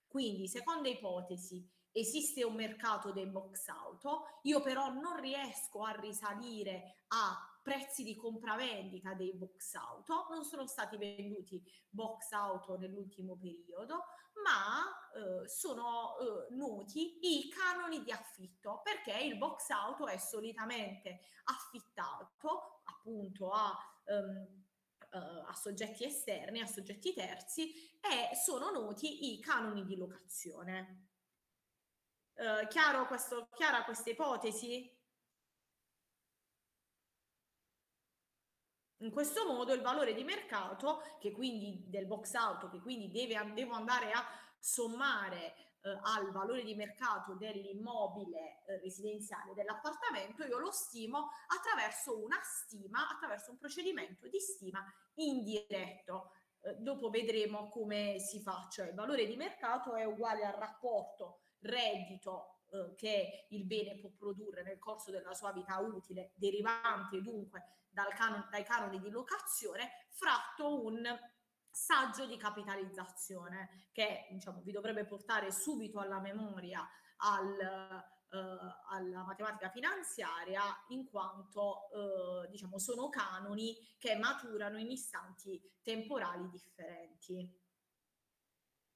Quindi, seconda ipotesi, esiste un mercato dei box auto, io però non riesco a risalire a prezzi di compravendita dei box auto, non sono stati venduti box auto nell'ultimo periodo, ma eh, sono eh, noti i canoni di affitto perché il box auto è solitamente affittato appunto a, um, uh, a soggetti esterni, a soggetti terzi e sono noti i canoni di locazione. Uh, chiaro questo, chiara questa ipotesi? In questo modo il valore di mercato, che quindi del box auto, che quindi deve, devo andare a sommare eh, al valore di mercato dell'immobile eh, residenziale dell'appartamento, io lo stimo attraverso una stima, attraverso un procedimento di stima indiretto. Eh, dopo vedremo come si fa, cioè il valore di mercato è uguale al rapporto reddito eh, che il bene può produrre nel corso della sua vita utile, derivante dunque dal canon, dai canoni di locazione, fratto un saggio di capitalizzazione che diciamo, vi dovrebbe portare subito alla memoria al, Uh, alla matematica finanziaria in quanto uh, diciamo sono canoni che maturano in istanti temporali differenti.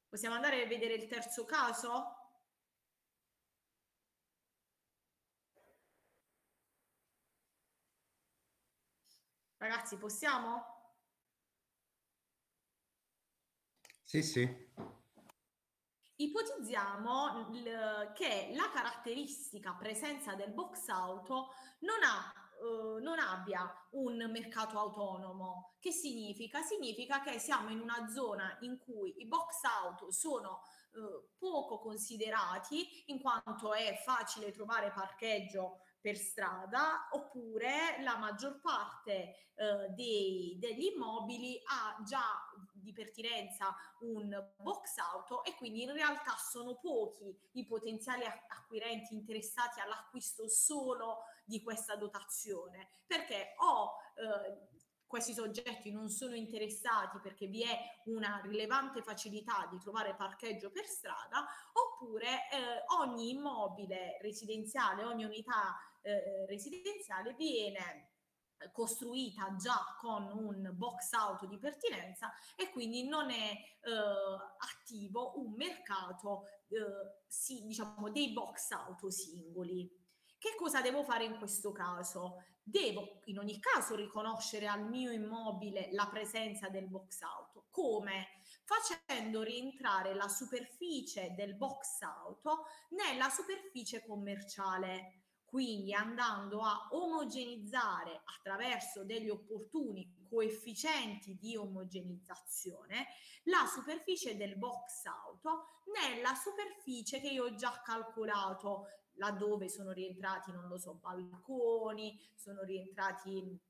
Possiamo andare a vedere il terzo caso? Ragazzi, possiamo? Sì, sì. Ipotizziamo che la caratteristica presenza del box auto non, ha, eh, non abbia un mercato autonomo. Che significa? Significa che siamo in una zona in cui i box auto sono eh, poco considerati in quanto è facile trovare parcheggio per strada oppure la maggior parte eh, dei, degli immobili ha già di pertinenza un box auto e quindi in realtà sono pochi i potenziali acquirenti interessati all'acquisto solo di questa dotazione. Perché o eh, questi soggetti non sono interessati perché vi è una rilevante facilità di trovare parcheggio per strada, oppure eh, ogni immobile residenziale, ogni unità eh, residenziale viene costruita già con un box auto di pertinenza e quindi non è eh, attivo un mercato eh, sì, diciamo dei box auto singoli. Che cosa devo fare in questo caso? Devo in ogni caso riconoscere al mio immobile la presenza del box auto. Come? Facendo rientrare la superficie del box auto nella superficie commerciale quindi andando a omogenizzare attraverso degli opportuni coefficienti di omogenizzazione la superficie del box auto nella superficie che io ho già calcolato laddove sono rientrati, non lo so, balconi, sono rientrati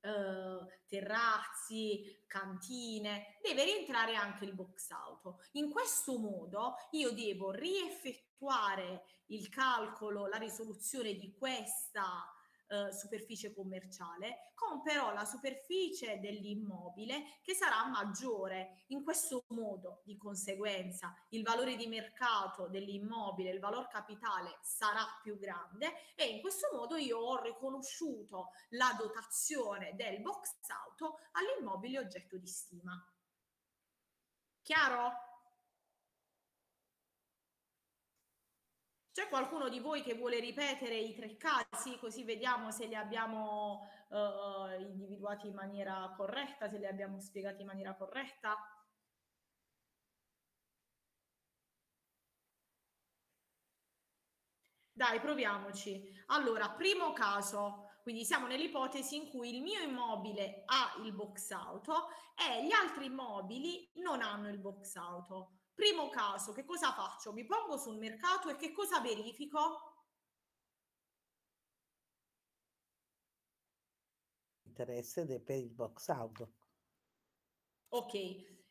eh, terrazzi, cantine, deve rientrare anche il box auto. In questo modo io devo rieffettuare il calcolo, la risoluzione di questa eh, superficie commerciale, con però la superficie dell'immobile che sarà maggiore. In questo modo, di conseguenza, il valore di mercato dell'immobile, il valore capitale sarà più grande e in questo modo io ho riconosciuto la dotazione del box auto all'immobile oggetto di stima. Chiaro? C'è qualcuno di voi che vuole ripetere i tre casi così vediamo se li abbiamo uh, individuati in maniera corretta, se li abbiamo spiegati in maniera corretta? Dai, proviamoci. Allora, primo caso, quindi siamo nell'ipotesi in cui il mio immobile ha il box auto e gli altri immobili non hanno il box auto. Primo caso, che cosa faccio? Mi pongo sul mercato e che cosa verifico? Interesse per il box auto. Ok,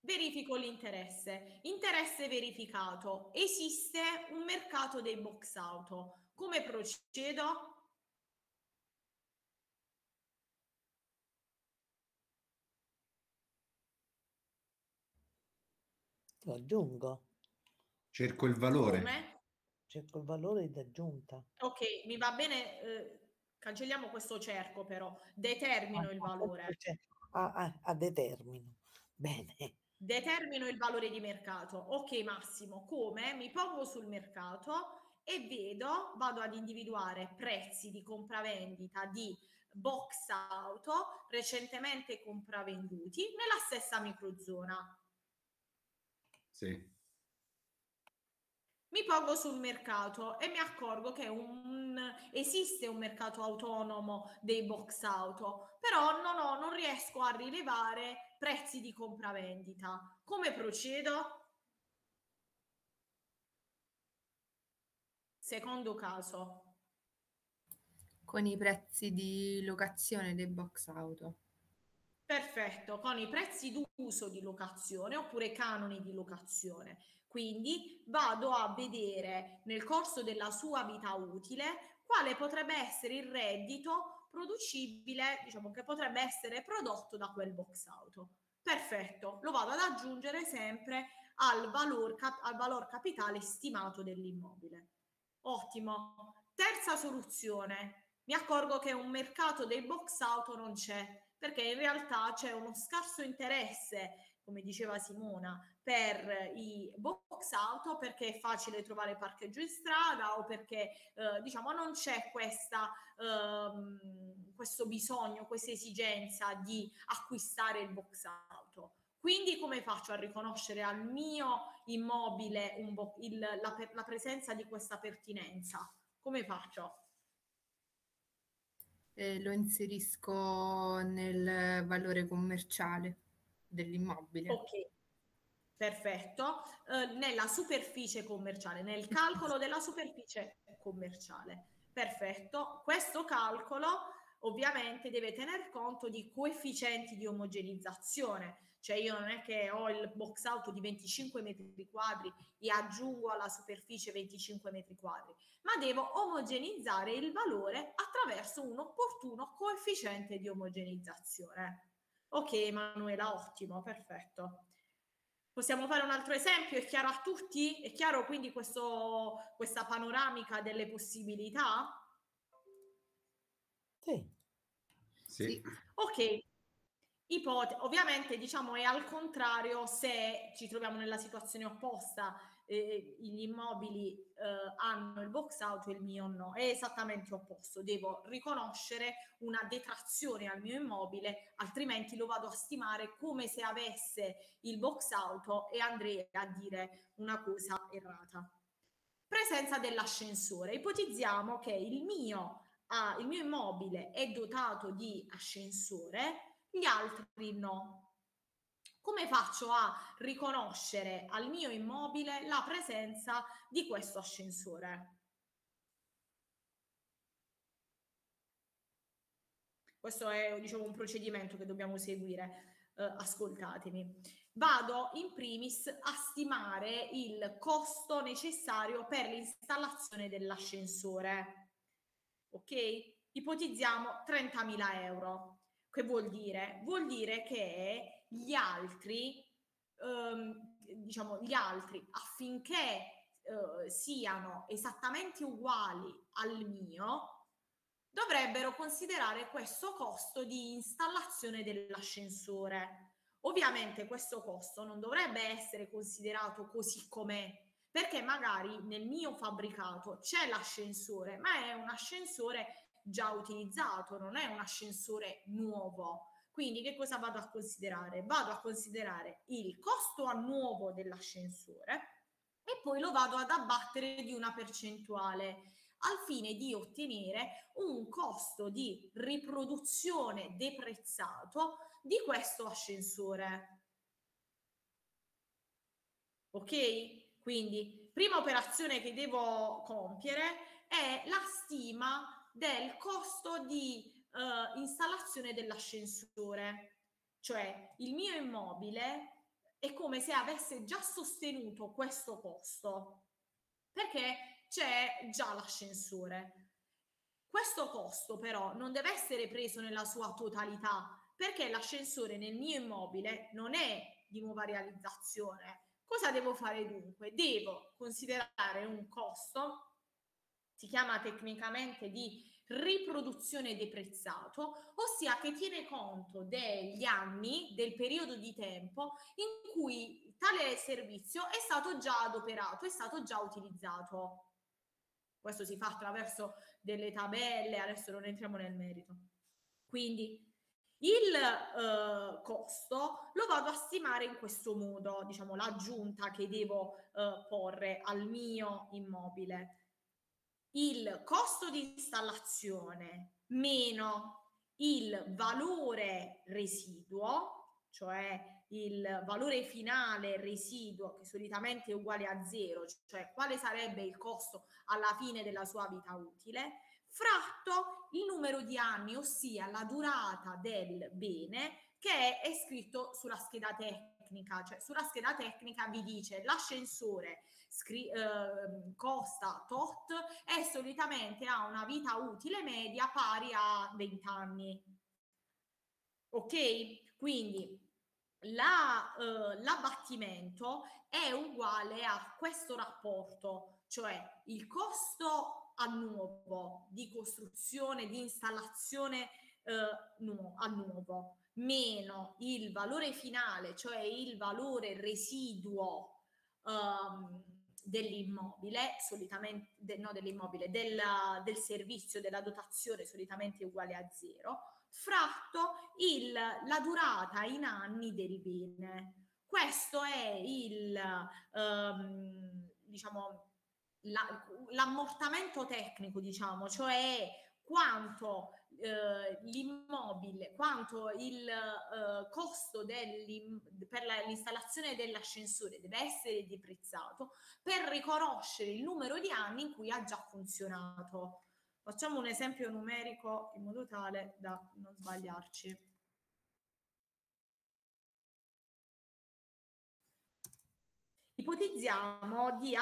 verifico l'interesse. Interesse verificato. Esiste un mercato dei box auto. Come procedo? Lo aggiungo. Cerco il valore. Come? Cerco il valore d'aggiunta. Ok, mi va bene. Eh, cancelliamo questo cerco però. Determino ah, il valore. A, a, a determino. Bene. Determino il valore di mercato. Ok Massimo, come? Mi pongo sul mercato e vedo, vado ad individuare prezzi di compravendita di box auto recentemente compravenduti nella stessa microzona. Sì. Mi pongo sul mercato e mi accorgo che un, esiste un mercato autonomo dei box auto, però non, ho, non riesco a rilevare prezzi di compravendita. Come procedo? Secondo caso. Con i prezzi di locazione dei box auto. Perfetto, con i prezzi d'uso di locazione oppure canoni di locazione. Quindi vado a vedere nel corso della sua vita utile quale potrebbe essere il reddito producibile, diciamo che potrebbe essere prodotto da quel box auto. Perfetto, lo vado ad aggiungere sempre al valor, cap- al valor capitale stimato dell'immobile. Ottimo. Terza soluzione. Mi accorgo che un mercato dei box auto non c'è perché in realtà c'è uno scarso interesse, come diceva Simona, per i box auto perché è facile trovare parcheggio in strada o perché eh, diciamo non c'è questa, ehm, questo bisogno, questa esigenza di acquistare il box auto. Quindi come faccio a riconoscere al mio immobile bo- il, la, la presenza di questa pertinenza? Come faccio? Eh, lo inserisco nel valore commerciale dell'immobile. Ok. Perfetto, eh, nella superficie commerciale, nel calcolo della superficie commerciale. Perfetto, questo calcolo ovviamente deve tener conto di coefficienti di omogenizzazione, cioè io non è che ho il box out di 25 metri quadri e aggiungo alla superficie 25 metri quadri, ma devo omogenizzare il valore attraverso un opportuno coefficiente di omogenizzazione. Ok, Emanuela, ottimo, perfetto. Possiamo fare un altro esempio? È chiaro a tutti? È chiaro quindi questo, questa panoramica delle possibilità? Sì. Sì. Ok, Ipote- ovviamente diciamo è al contrario se ci troviamo nella situazione opposta, eh, gli immobili eh, hanno il box out e il mio no, è esattamente opposto, devo riconoscere una detrazione al mio immobile, altrimenti lo vado a stimare come se avesse il box auto e andrei a dire una cosa errata. Presenza dell'ascensore, ipotizziamo che il mio, ah, il mio immobile è dotato di ascensore, gli altri no. Come faccio a riconoscere al mio immobile la presenza di questo ascensore? Questo è diciamo, un procedimento che dobbiamo seguire, eh, ascoltatemi. Vado in primis a stimare il costo necessario per l'installazione dell'ascensore. Ok? Ipotizziamo 30.000 euro. Che vuol dire? Vuol dire che gli altri, ehm, diciamo, gli altri affinché eh, siano esattamente uguali al mio, dovrebbero considerare questo costo di installazione dell'ascensore. Ovviamente questo costo non dovrebbe essere considerato così com'è, perché magari nel mio fabbricato c'è l'ascensore, ma è un ascensore già utilizzato, non è un ascensore nuovo. Quindi che cosa vado a considerare? Vado a considerare il costo a nuovo dell'ascensore e poi lo vado ad abbattere di una percentuale al fine di ottenere un costo di riproduzione deprezzato di questo ascensore. Ok? Quindi prima operazione che devo compiere è la stima del costo di uh, installazione dell'ascensore. Cioè il mio immobile è come se avesse già sostenuto questo costo perché c'è già l'ascensore. Questo costo però non deve essere preso nella sua totalità perché l'ascensore nel mio immobile non è di nuova realizzazione. Cosa devo fare dunque? Devo considerare un costo si chiama tecnicamente di riproduzione deprezzato, ossia che tiene conto degli anni, del periodo di tempo in cui tale servizio è stato già adoperato, è stato già utilizzato. Questo si fa attraverso delle tabelle, adesso non entriamo nel merito. Quindi il eh, costo lo vado a stimare in questo modo, diciamo l'aggiunta che devo eh, porre al mio immobile il costo di installazione meno il valore residuo, cioè il valore finale residuo che solitamente è uguale a zero, cioè quale sarebbe il costo alla fine della sua vita utile, fratto il numero di anni, ossia la durata del bene che è scritto sulla scheda tecnica, cioè sulla scheda tecnica vi dice l'ascensore scri- eh, costa tot e solitamente ha una vita utile media pari a 20 anni. Ok? Quindi la, eh, l'abbattimento è uguale a questo rapporto, cioè il costo a nuovo di costruzione, di installazione eh, nu- a nuovo, meno il valore finale, cioè il valore residuo um, dell'immobile, solitamente, de, no dell'immobile, della, del servizio, della dotazione solitamente uguale a zero, fratto il, la durata in anni del bene. Questo è il, um, diciamo, la, l'ammortamento tecnico, diciamo, cioè quanto eh, l'immobile, quanto il eh, costo per la, l'installazione dell'ascensore deve essere deprezzato per riconoscere il numero di anni in cui ha già funzionato. Facciamo un esempio numerico in modo tale da non sbagliarci. Ipotizziamo di,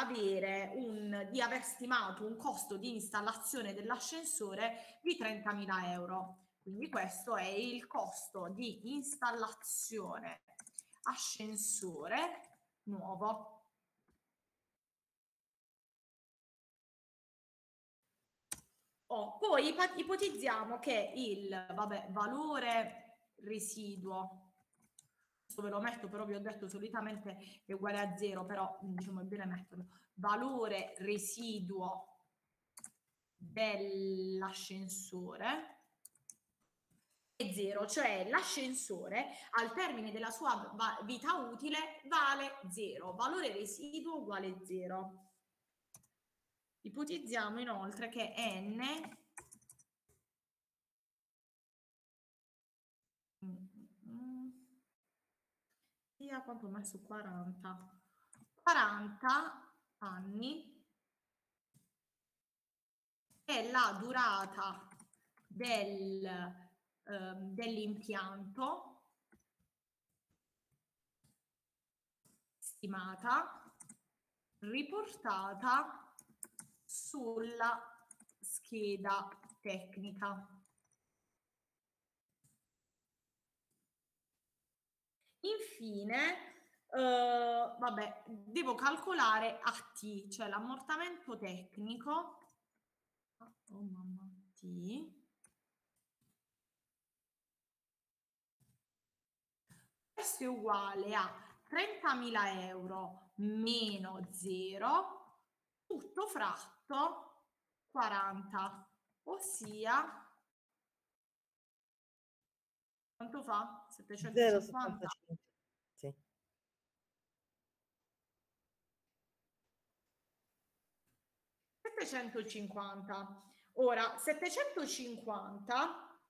un, di aver stimato un costo di installazione dell'ascensore di 30.000 euro. Quindi questo è il costo di installazione ascensore nuovo. Oh, poi ipotizziamo che il vabbè, valore residuo questo ve lo metto, però vi ho detto solitamente è uguale a zero, però diciamo è bene metterlo, valore residuo dell'ascensore è zero, cioè l'ascensore al termine della sua vita utile vale zero, valore residuo uguale zero. Ipotizziamo inoltre che n sia quanto ho messo 40 40 anni. È la durata del, eh, dell'impianto. Stimata. Riportata sulla scheda tecnica Infine, eh, vabbè, devo calcolare AT, cioè l'ammortamento tecnico. Oh mamma, T. Questo è uguale a 30.000 euro meno 0, tutto fratto 40, ossia quanto fa? 750? Sì. 750. Ora, 750,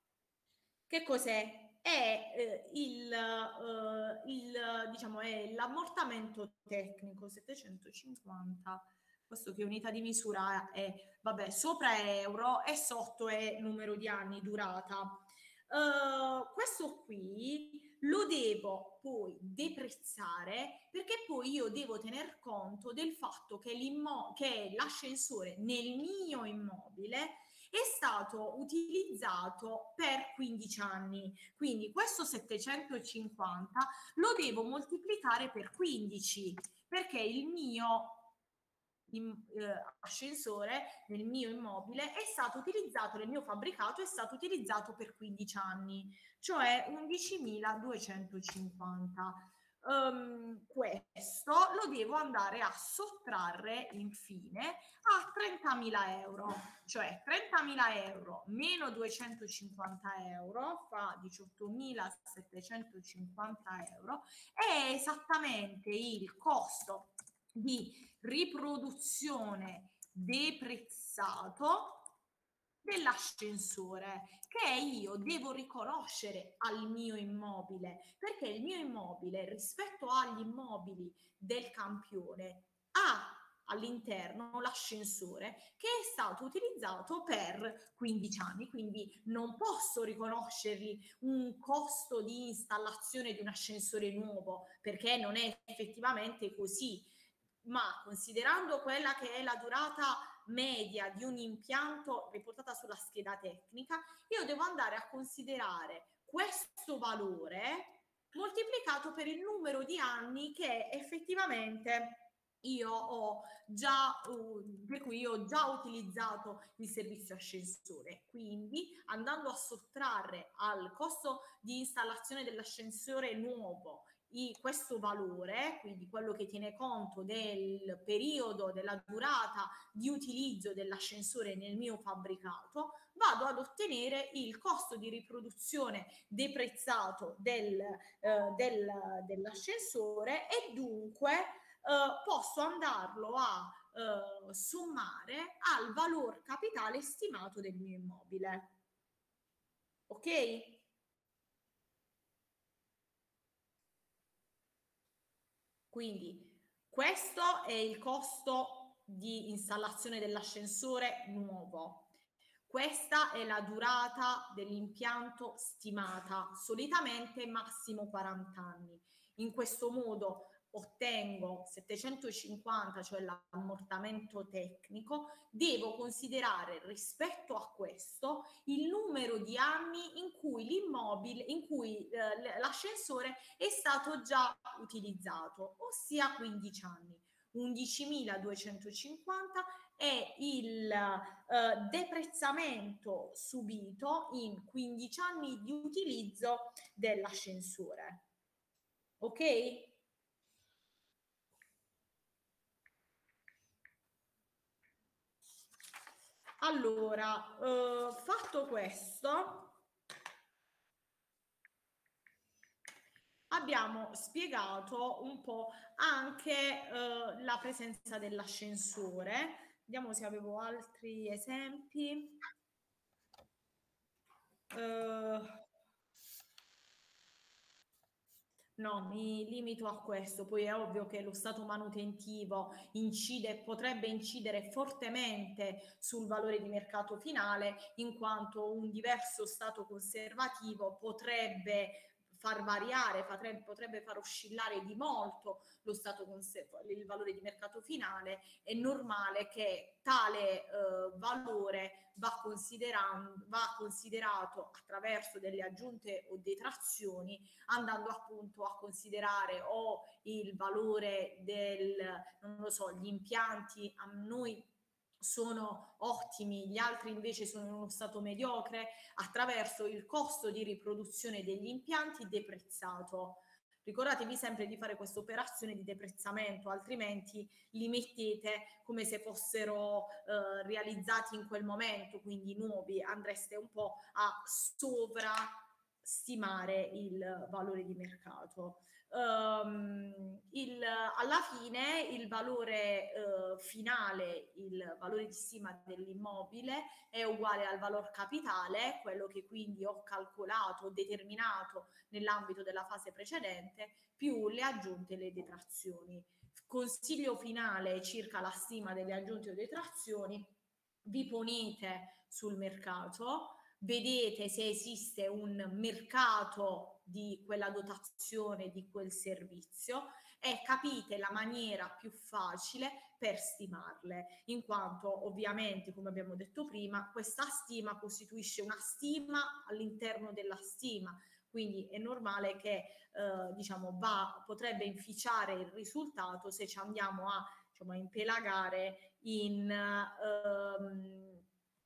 che cos'è? È eh, il, eh, il, diciamo, è l'ammortamento tecnico, 750 questo che unità di misura è, vabbè, sopra è euro e sotto è numero di anni, durata. Uh, questo qui lo devo poi deprezzare perché poi io devo tener conto del fatto che, che l'ascensore nel mio immobile è stato utilizzato per 15 anni. Quindi questo 750 lo devo moltiplicare per 15 perché il mio in, eh, ascensore nel mio immobile è stato utilizzato, nel mio fabbricato è stato utilizzato per 15 anni, cioè 11.250. Um, ehm, questo lo devo andare a sottrarre infine a 30.000 euro, cioè 30.000 euro meno 250 euro fa 18.750 euro, è esattamente il costo di riproduzione deprezzato dell'ascensore che io devo riconoscere al mio immobile perché il mio immobile rispetto agli immobili del campione ha all'interno l'ascensore che è stato utilizzato per 15 anni, quindi non posso riconoscergli un costo di installazione di un ascensore nuovo perché non è effettivamente così ma considerando quella che è la durata media di un impianto riportata sulla scheda tecnica, io devo andare a considerare questo valore moltiplicato per il numero di anni che effettivamente io ho già, uh, per cui io ho già utilizzato il servizio ascensore. Quindi andando a sottrarre al costo di installazione dell'ascensore nuovo i, questo valore, quindi quello che tiene conto del periodo, della durata di utilizzo dell'ascensore nel mio fabbricato, vado ad ottenere il costo di riproduzione deprezzato del, eh, del, dell'ascensore e dunque eh, posso andarlo a eh, sommare al valor capitale stimato del mio immobile. Ok? Quindi questo è il costo di installazione dell'ascensore nuovo. Questa è la durata dell'impianto stimata, solitamente massimo 40 anni. In questo modo ottengo 750, cioè l'ammortamento tecnico, devo considerare rispetto a questo il numero di anni in cui l'immobile, in cui eh, l'ascensore è stato già utilizzato, ossia 15 anni. 11.250 è il eh, deprezzamento subito in 15 anni di utilizzo dell'ascensore. Ok? Allora, eh, fatto questo, abbiamo spiegato un po' anche eh, la presenza dell'ascensore. Vediamo se avevo altri esempi. Uh, No, mi limito a questo, poi è ovvio che lo stato manutentivo incide, potrebbe incidere fortemente sul valore di mercato finale, in quanto un diverso stato conservativo potrebbe far variare, potrebbe, far oscillare di molto lo stato il valore di mercato finale, è normale che tale eh, valore va, va considerato attraverso delle aggiunte o detrazioni, andando appunto a considerare o il valore del, non lo so, gli impianti a noi sono ottimi, gli altri invece sono in uno stato mediocre, attraverso il costo di riproduzione degli impianti deprezzato. Ricordatevi sempre di fare questa operazione di deprezzamento, altrimenti li mettete come se fossero eh, realizzati in quel momento, quindi nuovi, andreste un po' a sovrastimare il valore di mercato um, il, alla fine il valore uh, finale, il valore di stima dell'immobile è uguale al valore capitale, quello che quindi ho calcolato, determinato nell'ambito della fase precedente, più le aggiunte e le detrazioni. Consiglio finale circa la stima delle aggiunte o detrazioni, vi ponete sul mercato, vedete se esiste un mercato di quella dotazione, di quel servizio e capite la maniera più facile per stimarle, in quanto ovviamente, come abbiamo detto prima, questa stima costituisce una stima all'interno della stima, quindi è normale che eh, diciamo va, potrebbe inficiare il risultato se ci andiamo a, diciamo, a impelagare in, ehm,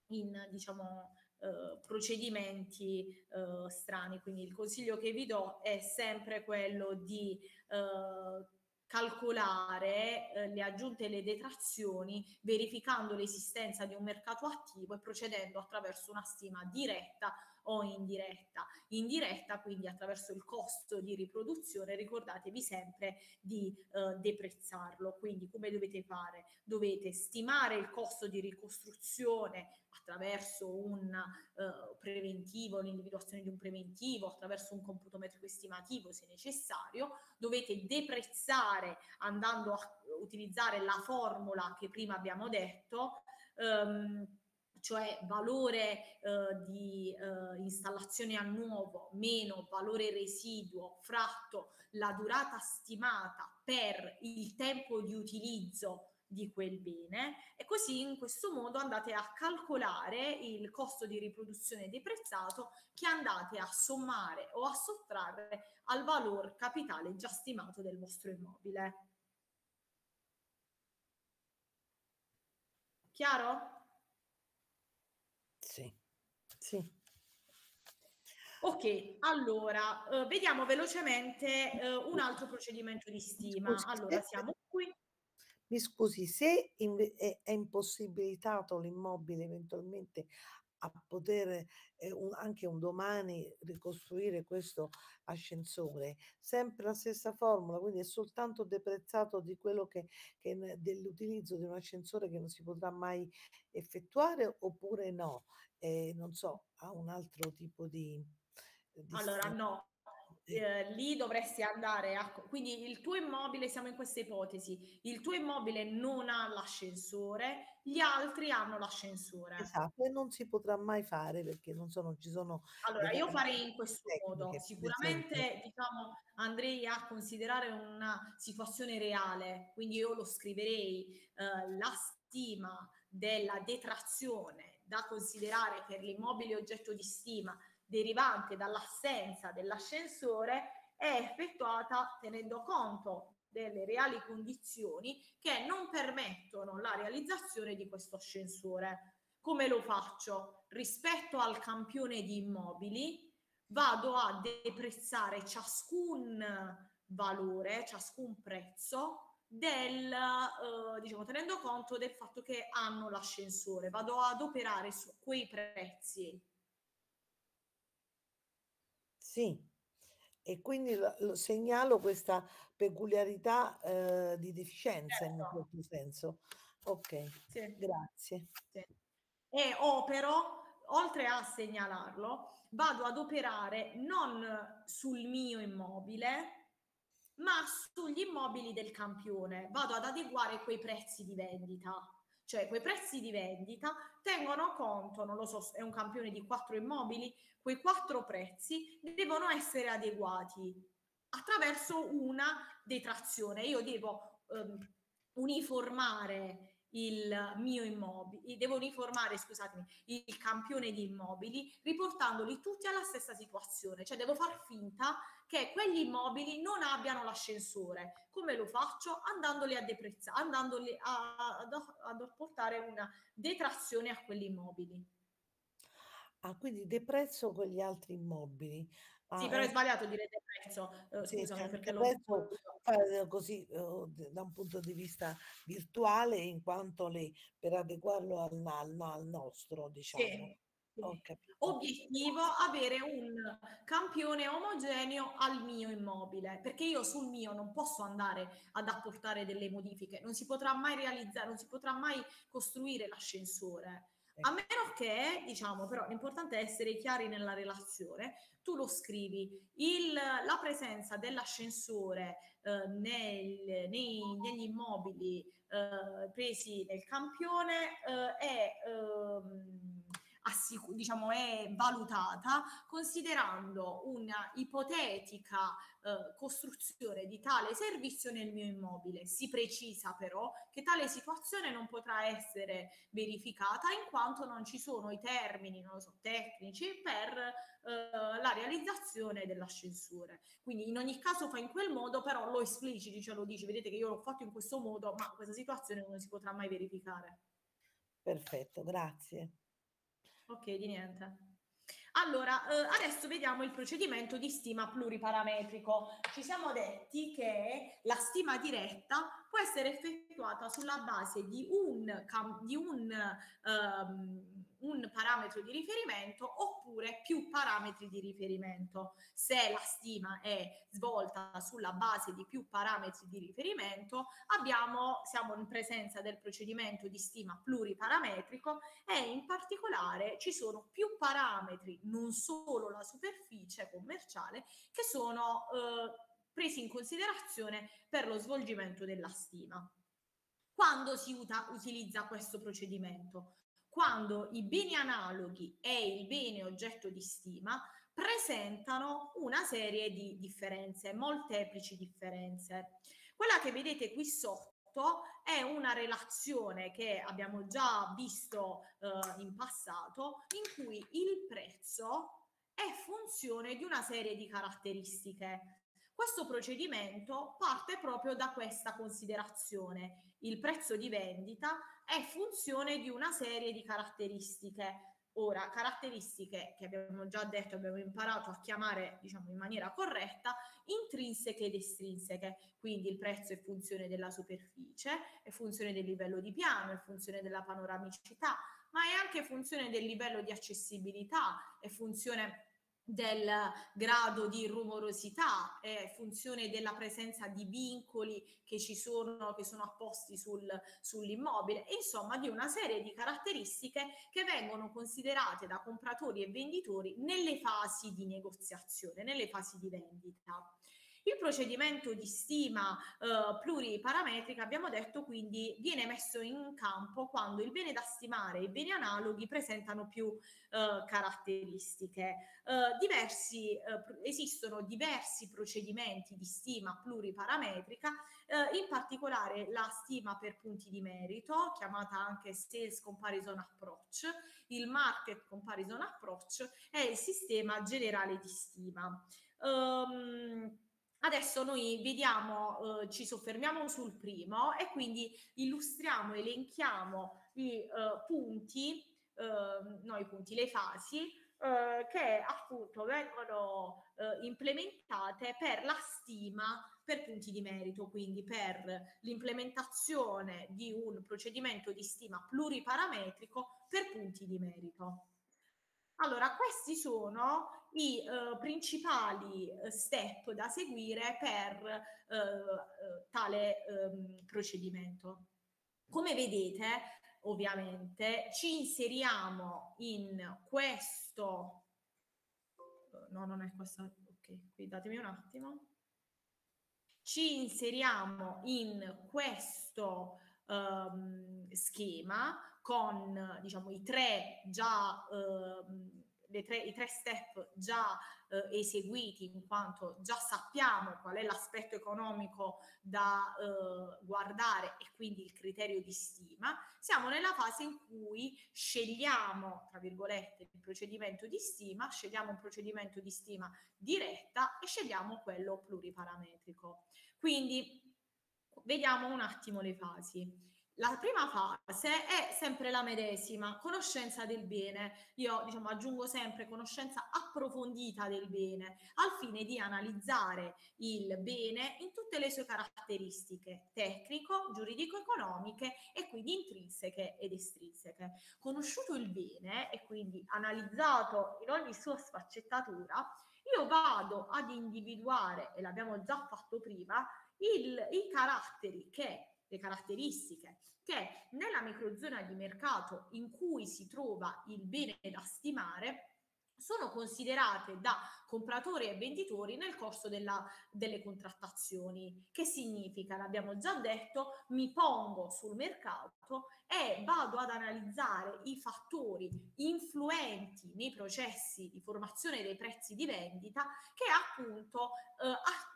in diciamo, eh, procedimenti eh, strani. Quindi il consiglio che vi do è sempre quello di eh, calcolare eh, le aggiunte e le detrazioni verificando l'esistenza di un mercato attivo e procedendo attraverso una stima diretta o indiretta. Indiretta quindi attraverso il costo di riproduzione, ricordatevi sempre di eh, deprezzarlo. Quindi come dovete fare? Dovete stimare il costo di ricostruzione attraverso un eh, preventivo, l'individuazione di un preventivo, attraverso un computo metrico estimativo se necessario, dovete deprezzare andando a utilizzare la formula che prima abbiamo detto, ehm, cioè valore eh, di eh, installazione a nuovo meno valore residuo fratto la durata stimata per il tempo di utilizzo di quel bene e così in questo modo andate a calcolare il costo di riproduzione deprezzato che andate a sommare o a sottrarre al valore capitale già stimato del vostro immobile. Chiaro? Sì, sì. Ok, allora eh, vediamo velocemente eh, un altro procedimento di stima. Allora siamo qui. Mi scusi, se è impossibilitato l'immobile eventualmente a poter eh, un, anche un domani ricostruire questo ascensore. Sempre la stessa formula, quindi è soltanto deprezzato di quello che, che dell'utilizzo di un ascensore che non si potrà mai effettuare oppure no? Eh, non so, ha un altro tipo di... di allora no, eh, lì dovresti andare a... Quindi il tuo immobile, siamo in questa ipotesi, il tuo immobile non ha l'ascensore, gli altri hanno l'ascensore. Esatto, e non si potrà mai fare perché non, sono, ci sono... Allora, io farei in questo modo. Sicuramente, diciamo, andrei a considerare una situazione reale, quindi io lo scriverei, eh, la stima della detrazione da considerare per l'immobile oggetto di stima derivante dall'assenza dell'ascensore è effettuata tenendo conto delle reali condizioni che non permettono la realizzazione di questo ascensore. Come lo faccio? Rispetto al campione di immobili vado a deprezzare ciascun valore, ciascun prezzo del, eh, diciamo, tenendo conto del fatto che hanno l'ascensore. Vado ad operare su quei prezzi sì, e quindi lo, lo segnalo questa peculiarità eh, di deficienza in un certo. certo senso. Ok, sì. grazie. Sì. E opero, oltre a segnalarlo, vado ad operare non sul mio immobile, ma sugli immobili del campione. Vado ad adeguare quei prezzi di vendita. Cioè, quei prezzi di vendita tengono conto, non lo so, è un campione di quattro immobili, quei quattro prezzi devono essere adeguati attraverso una detrazione. Io devo um, uniformare il mio immobile, devo uniformare, scusatemi, il campione di immobili riportandoli tutti alla stessa situazione, cioè devo far finta che quegli immobili non abbiano l'ascensore. Come lo faccio? Andandoli a deprezzare, andandoli a, ad, ad apportare una detrazione a quegli immobili. Ah, quindi deprezzo con gli altri immobili. Ah, sì, però è sbagliato dire deprezzo, eh, sì, scusami cioè, perché lo... fare così uh, da un punto di vista virtuale in quanto le, per adeguarlo al, al, al nostro, diciamo. Sì. Obiettivo avere un campione omogeneo al mio immobile, perché io sul mio non posso andare ad apportare delle modifiche, non si potrà mai realizzare, non si potrà mai costruire l'ascensore. A meno che, diciamo, però l'importante è essere chiari nella relazione, tu lo scrivi, il, la presenza dell'ascensore eh, nel, nei, negli immobili eh, presi nel campione eh, è... Ehm, assicu- diciamo, è valutata considerando una ipotetica eh, costruzione di tale servizio nel mio immobile. Si precisa però che tale situazione non potrà essere verificata in quanto non ci sono i termini, so, tecnici per eh, la realizzazione dell'ascensore. Quindi in ogni caso fa in quel modo, però lo espliciti, cioè lo dici, vedete che io l'ho fatto in questo modo, ma questa situazione non si potrà mai verificare. Perfetto, grazie. Ok, di niente. Allora, eh, adesso vediamo il procedimento di stima pluriparametrico. Ci siamo detti che la stima diretta può essere effettuata sulla base di un, di un um, un parametro di riferimento oppure più parametri di riferimento. Se la stima è svolta sulla base di più parametri di riferimento, abbiamo, siamo in presenza del procedimento di stima pluriparametrico e in particolare ci sono più parametri, non solo la superficie commerciale, che sono eh, presi in considerazione per lo svolgimento della stima. Quando si uta, utilizza questo procedimento? Quando i beni analoghi e il bene oggetto di stima presentano una serie di differenze, molteplici differenze. Quella che vedete qui sotto è una relazione che abbiamo già visto eh, in passato in cui il prezzo è funzione di una serie di caratteristiche. Questo procedimento parte proprio da questa considerazione. Il prezzo di vendita è funzione di una serie di caratteristiche. Ora, caratteristiche che abbiamo già detto, abbiamo imparato a chiamare, diciamo, in maniera corretta, intrinseche ed estrinseche. Quindi il prezzo è funzione della superficie, è funzione del livello di piano, è funzione della panoramicità, ma è anche funzione del livello di accessibilità, è funzione del grado di rumorosità, è funzione della presenza di vincoli che ci sono, che sono apposti sul, sull'immobile, insomma di una serie di caratteristiche che vengono considerate da compratori e venditori nelle fasi di negoziazione, nelle fasi di vendita. Il procedimento di stima eh, pluriparametrica, abbiamo detto, quindi viene messo in campo quando il bene da stimare e i beni analoghi presentano più eh, caratteristiche. Eh, diversi, eh, esistono diversi procedimenti di stima pluriparametrica, eh, in particolare la stima per punti di merito, chiamata anche Sales Comparison Approach, il Market Comparison Approach e il sistema generale di stima. Um, Adesso noi vediamo, eh, ci soffermiamo sul primo e quindi illustriamo, elenchiamo i eh, punti, eh, no i punti, le fasi eh, che appunto vengono eh, implementate per la stima per punti di merito, quindi per l'implementazione di un procedimento di stima pluriparametrico per punti di merito. Allora, questi sono i uh, principali uh, step da seguire per uh, tale um, procedimento. Come vedete, ovviamente, ci inseriamo in questo... No, non è questo... Ok, qui datemi un attimo. Ci inseriamo in questo um, schema con diciamo, i tre già eh, tre, i tre step già eh, eseguiti in quanto già sappiamo qual è l'aspetto economico da eh, guardare e quindi il criterio di stima, siamo nella fase in cui scegliamo, tra virgolette, il procedimento di stima, scegliamo un procedimento di stima diretta e scegliamo quello pluriparametrico. Quindi vediamo un attimo le fasi. La prima fase è sempre la medesima, conoscenza del bene. Io diciamo, aggiungo sempre conoscenza approfondita del bene, al fine di analizzare il bene in tutte le sue caratteristiche tecnico, giuridico-economiche e quindi intrinseche ed estrinseche. Conosciuto il bene e quindi analizzato in ogni sua sfaccettatura, io vado ad individuare, e l'abbiamo già fatto prima, il, i caratteri che le caratteristiche che nella microzona di mercato in cui si trova il bene da stimare sono considerate da compratori e venditori nel corso della, delle contrattazioni. Che significa? L'abbiamo già detto, mi pongo sul mercato e vado ad analizzare i fattori influenti nei processi di formazione dei prezzi di vendita che appunto eh,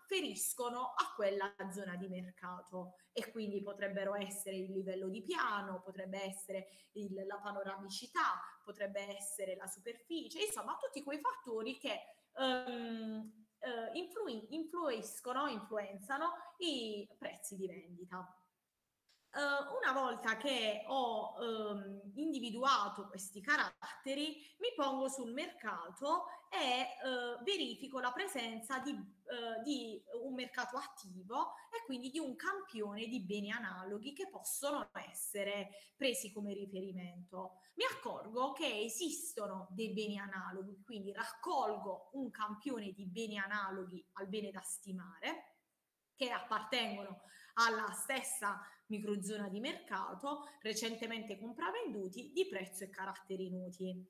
afferiscono a quella zona di mercato e quindi potrebbero essere il livello di piano, potrebbe essere il, la panoramicità, potrebbe essere la superficie, insomma tutti quei fattori che um, uh, influ- influiscono, influenzano i prezzi di vendita. Uh, una volta che ho um, individuato questi caratteri, mi pongo sul mercato e uh, verifico la presenza di, uh, di, un mercato attivo e quindi di un campione di beni analoghi che possono essere presi come riferimento. Mi accorgo che esistono dei beni analoghi, quindi raccolgo un campione di beni analoghi al bene da stimare che appartengono alla stessa microzona di mercato, recentemente compravenduti di prezzo e caratteri noti.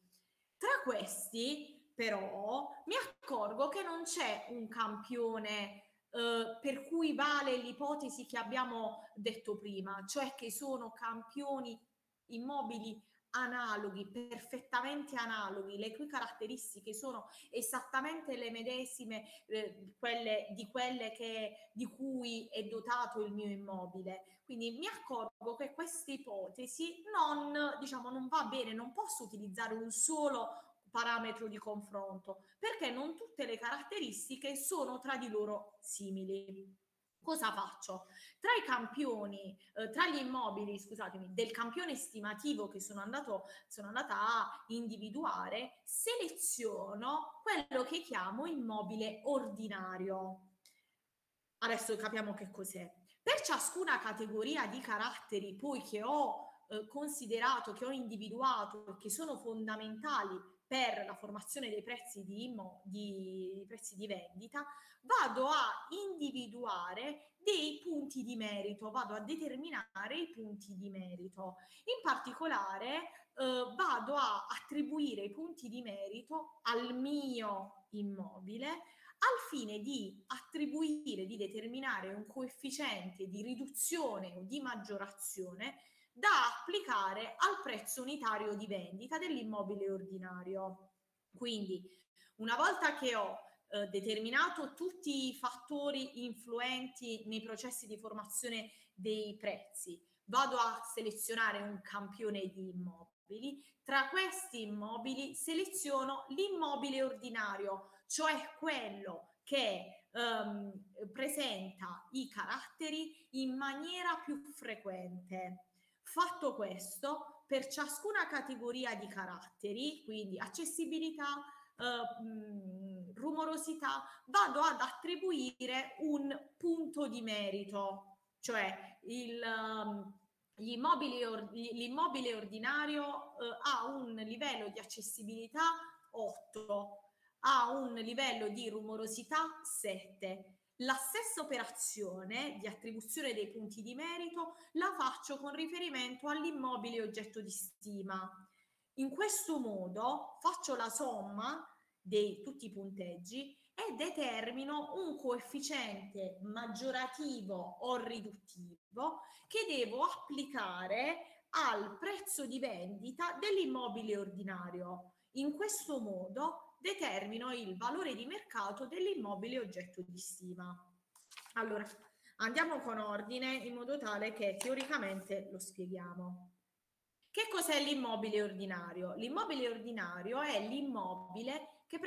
Tra questi, però, mi accorgo che non c'è un campione eh, per cui vale l'ipotesi che abbiamo detto prima, cioè che sono campioni immobili analoghi, perfettamente analoghi, le cui caratteristiche sono esattamente le medesime eh, quelle, di quelle che, di cui è dotato il mio immobile. Quindi mi accorgo che questa ipotesi non, diciamo, non va bene, non posso utilizzare un solo parametro di confronto perché non tutte le caratteristiche sono tra di loro simili cosa faccio? Tra i campioni, eh, tra gli immobili, scusatemi, del campione stimativo che sono, andato, sono andata a individuare, seleziono quello che chiamo immobile ordinario. Adesso capiamo che cos'è. Per ciascuna categoria di caratteri poi che ho eh, considerato, che ho individuato che sono fondamentali per la formazione dei prezzi di, di, di, prezzi di vendita, vado a individuare dei punti di merito, vado a determinare i punti di merito. In particolare eh, vado a attribuire i punti di merito al mio immobile al fine di attribuire, di determinare un coefficiente di riduzione o di maggiorazione da applicare al prezzo unitario di vendita dell'immobile ordinario. Quindi, una volta che ho eh, determinato tutti i fattori influenti nei processi di formazione dei prezzi, vado a selezionare un campione di immobili. Tra questi immobili seleziono l'immobile ordinario, cioè quello che um, presenta i caratteri in maniera più frequente. Fatto questo, per ciascuna categoria di caratteri, quindi accessibilità, eh, rumorosità, vado ad attribuire un punto di merito, cioè il, um, or- l'immobile ordinario eh, ha un livello di accessibilità 8, ha un livello di rumorosità 7 la stessa operazione di attribuzione dei punti di merito la faccio con riferimento all'immobile oggetto di stima. In questo modo faccio la somma di tutti i punteggi e determino un coefficiente maggiorativo o riduttivo che devo applicare al prezzo di vendita dell'immobile ordinario. In questo modo determino il valore di mercato dell'immobile oggetto di stima. Allora, andiamo con ordine in modo tale che teoricamente lo spieghiamo. Che cos'è l'immobile ordinario? L'immobile ordinario è l'immobile che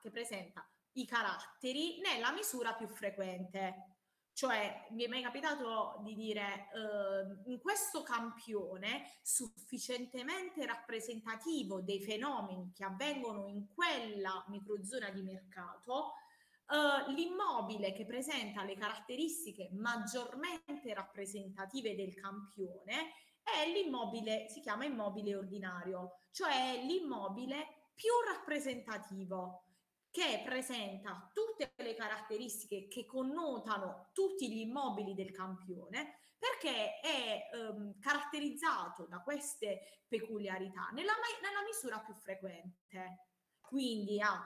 che presenta i caratteri nella misura più frequente. Cioè, mi è mai capitato di dire eh, in questo campione sufficientemente rappresentativo dei fenomeni che avvengono in quella microzona di mercato, eh, l'immobile che presenta le caratteristiche maggiormente rappresentative del campione è l'immobile, si chiama immobile ordinario, cioè l'immobile più rappresentativo che presenta tutte le caratteristiche che connotano tutti gli immobili del campione perché è ehm, caratterizzato da queste peculiarità nella, nella, misura più frequente. Quindi ha,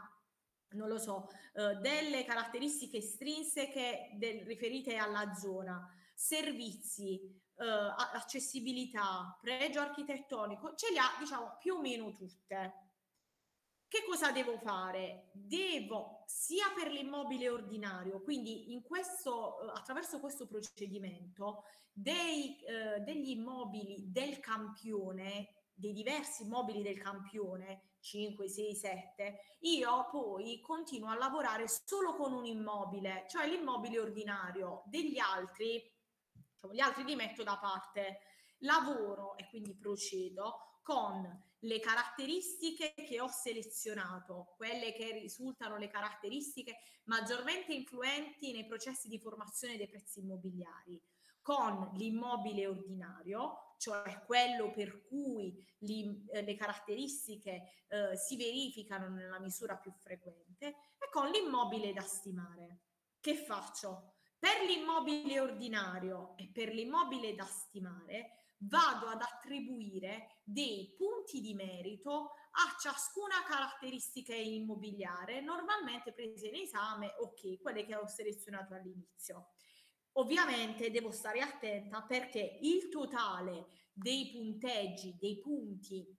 non lo so, eh, delle caratteristiche estrinseche del, riferite alla zona, servizi, eh, accessibilità, pregio architettonico, ce li ha diciamo più o meno tutte. Che cosa devo fare? Devo sia per l'immobile ordinario, quindi in questo, eh, attraverso questo procedimento, dei, eh, degli immobili del campione, dei diversi immobili del campione, 5, 6, 7, io poi continuo a lavorare solo con un immobile, cioè l'immobile ordinario, degli altri, cioè gli altri li metto da parte, lavoro e quindi procedo con le caratteristiche che ho selezionato, quelle che risultano le caratteristiche maggiormente influenti nei processi di formazione dei prezzi immobiliari, con l'immobile ordinario, cioè quello per cui li, eh, le caratteristiche eh, si verificano nella misura più frequente, e con l'immobile da stimare. Che faccio? Per l'immobile ordinario e per l'immobile da stimare vado ad attribuire dei punti di merito a ciascuna caratteristica immobiliare, normalmente prese in esame, ok, quelle che ho selezionato all'inizio. Ovviamente devo stare attenta perché il totale dei punteggi, dei punti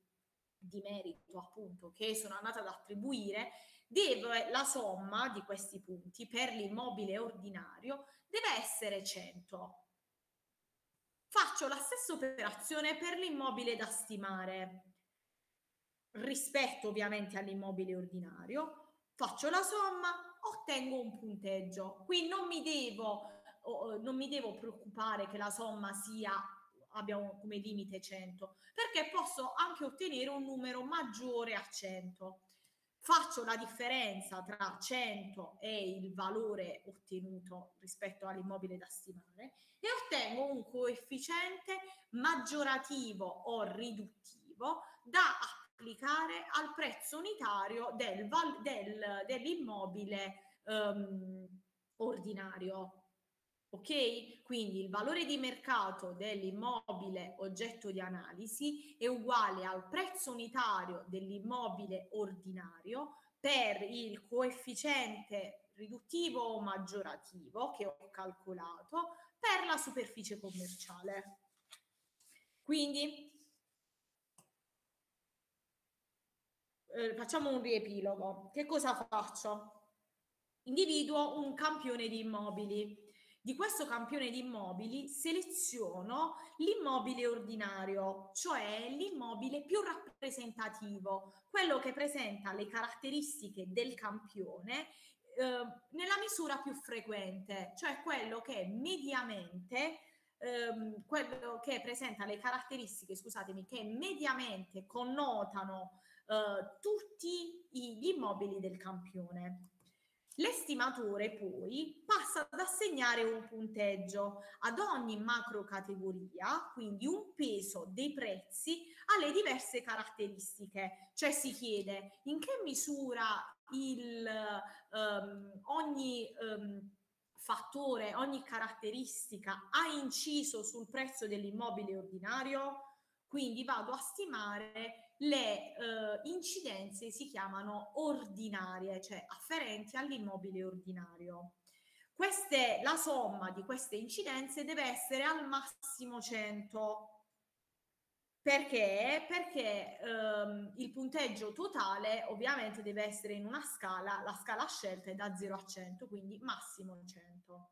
di merito appunto che sono andata ad attribuire, deve, la somma di questi punti per l'immobile ordinario deve essere 100 faccio la stessa operazione per l'immobile da stimare. Rispetto ovviamente all'immobile ordinario, faccio la somma, ottengo un punteggio. Qui non mi devo, non mi devo preoccupare che la somma sia abbiamo come limite 100 perché posso anche ottenere un numero maggiore a 100 faccio la differenza tra 100 e il valore ottenuto rispetto all'immobile da stimare e ottengo un coefficiente maggiorativo o riduttivo da applicare al prezzo unitario del, del, dell'immobile um, ordinario. Ok? Quindi il valore di mercato dell'immobile oggetto di analisi è uguale al prezzo unitario dell'immobile ordinario per il coefficiente riduttivo o maggiorativo che ho calcolato per la superficie commerciale. Quindi eh, facciamo un riepilogo. Che cosa faccio? Individuo un campione di immobili. Di questo campione di immobili seleziono l'immobile ordinario, cioè l'immobile più rappresentativo, quello che presenta le caratteristiche del campione eh, nella misura più frequente, cioè quello che mediamente ehm, quello che presenta le caratteristiche, scusatemi, che mediamente connotano eh, tutti gli immobili del campione. L'estimatore poi passa ad assegnare un punteggio ad ogni macro categoria, quindi un peso dei prezzi alle diverse caratteristiche, cioè si chiede in che misura il, um, ogni um, fattore, ogni caratteristica ha inciso sul prezzo dell'immobile ordinario, quindi vado a stimare le eh, incidenze si chiamano ordinarie, cioè afferenti all'immobile ordinario. Queste, la somma di queste incidenze deve essere al massimo 100. Perché? Perché ehm, il punteggio totale ovviamente deve essere in una scala, la scala scelta è da 0 a 100, quindi massimo 100.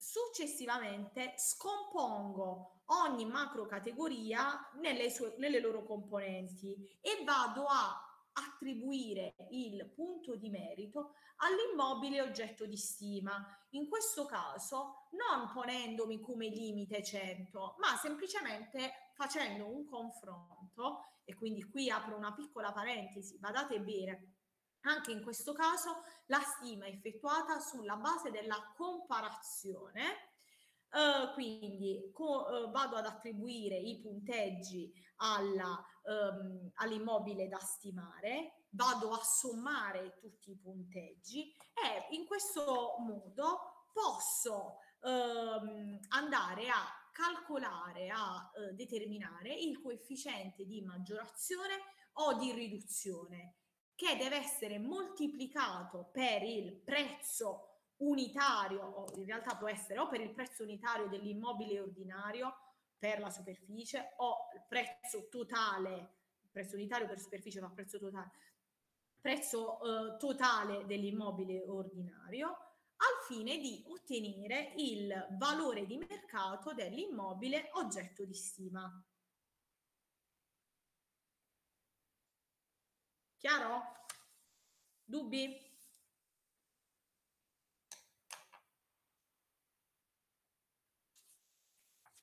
Successivamente scompongo ogni macro categoria nelle, sue, nelle loro componenti e vado a attribuire il punto di merito all'immobile oggetto di stima. In questo caso non ponendomi come limite 100, ma semplicemente facendo un confronto e quindi qui apro una piccola parentesi, badate bene, anche in questo caso la stima è effettuata sulla base della comparazione. Uh, quindi co- uh, vado ad attribuire i punteggi alla, um, all'immobile da stimare, vado a sommare tutti i punteggi e in questo modo posso um, andare a calcolare, a uh, determinare il coefficiente di maggiorazione o di riduzione che deve essere moltiplicato per il prezzo unitario, o in realtà può essere o per il prezzo unitario dell'immobile ordinario per la superficie o il prezzo totale, prezzo unitario per superficie ma prezzo totale, prezzo eh, totale dell'immobile ordinario al fine di ottenere il valore di mercato dell'immobile oggetto di stima. Chiaro? Dubbi?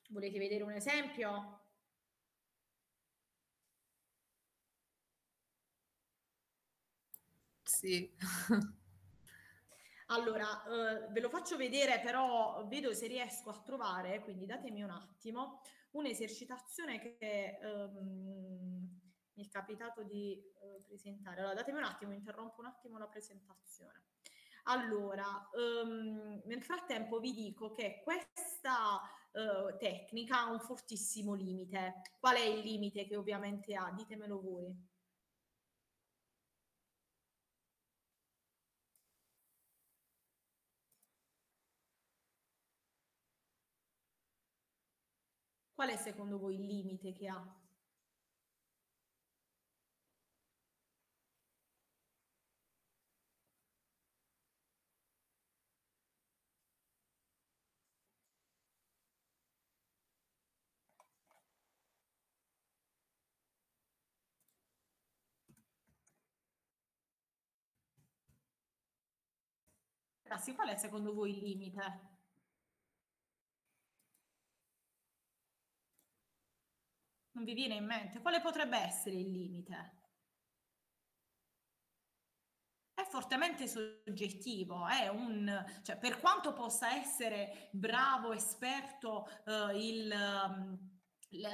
Volete vedere un esempio? Sì. allora, eh, ve lo faccio vedere, però vedo se riesco a trovare, quindi datemi un attimo, un'esercitazione che ehm, mi è capitato di eh, presentare. Allora, datemi un attimo, interrompo un attimo la presentazione. Allora, um, nel frattempo vi dico che questa uh, tecnica ha un fortissimo limite. Qual è il limite che ovviamente ha? Ditemelo voi. Qual è secondo voi il limite che ha? Ragazzi, qual è secondo voi il limite? Non vi viene in mente? Quale potrebbe essere il limite? è fortemente soggettivo, è un, cioè, per quanto possa essere bravo, esperto eh, il, il,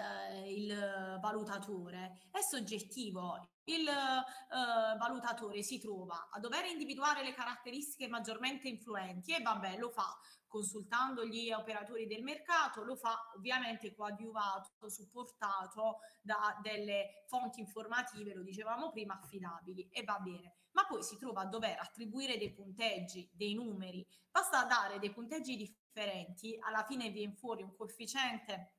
il, valutatore, è soggettivo. Il eh, valutatore si trova a dover individuare le caratteristiche maggiormente influenti e vabbè, lo fa consultando gli operatori del mercato, lo fa ovviamente coadiuvato, supportato da delle fonti informative, lo dicevamo prima, affidabili e va bene. Ma poi si trova a dover attribuire dei punteggi, dei numeri, basta dare dei punteggi differenti, alla fine viene fuori un coefficiente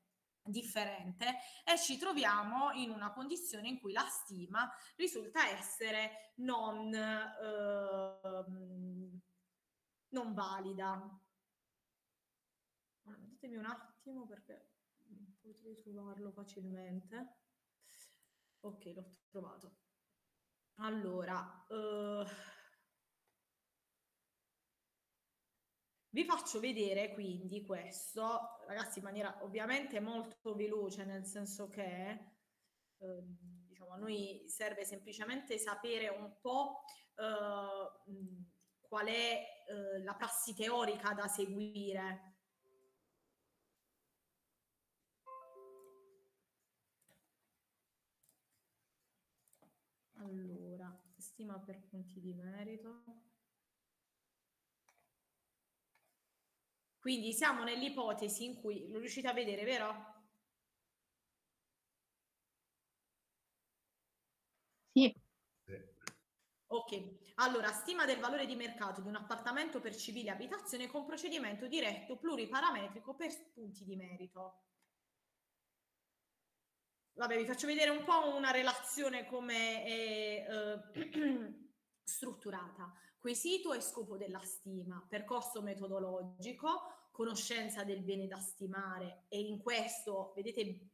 differente e ci troviamo in una condizione in cui la stima risulta essere non, eh, non valida. Datemi un attimo perché potrei trovarlo facilmente. Ok, l'ho trovato. Allora, uh, vi faccio vedere quindi questo, ragazzi, in maniera ovviamente molto veloce, nel senso che uh, diciamo, a noi serve semplicemente sapere un po' uh, qual è la prassi teorica da seguire Allora, stima per punti di merito. Quindi siamo nell'ipotesi in cui, lo riuscite a vedere, vero? Sì. Ok, allora stima del valore di mercato di un appartamento per civile abitazione con procedimento diretto pluriparametrico per punti di merito. Vabbè, vi faccio vedere un po' una relazione come è eh, strutturata. Quesito e scopo della stima, percorso metodologico, conoscenza del bene da stimare. E in questo, vedete,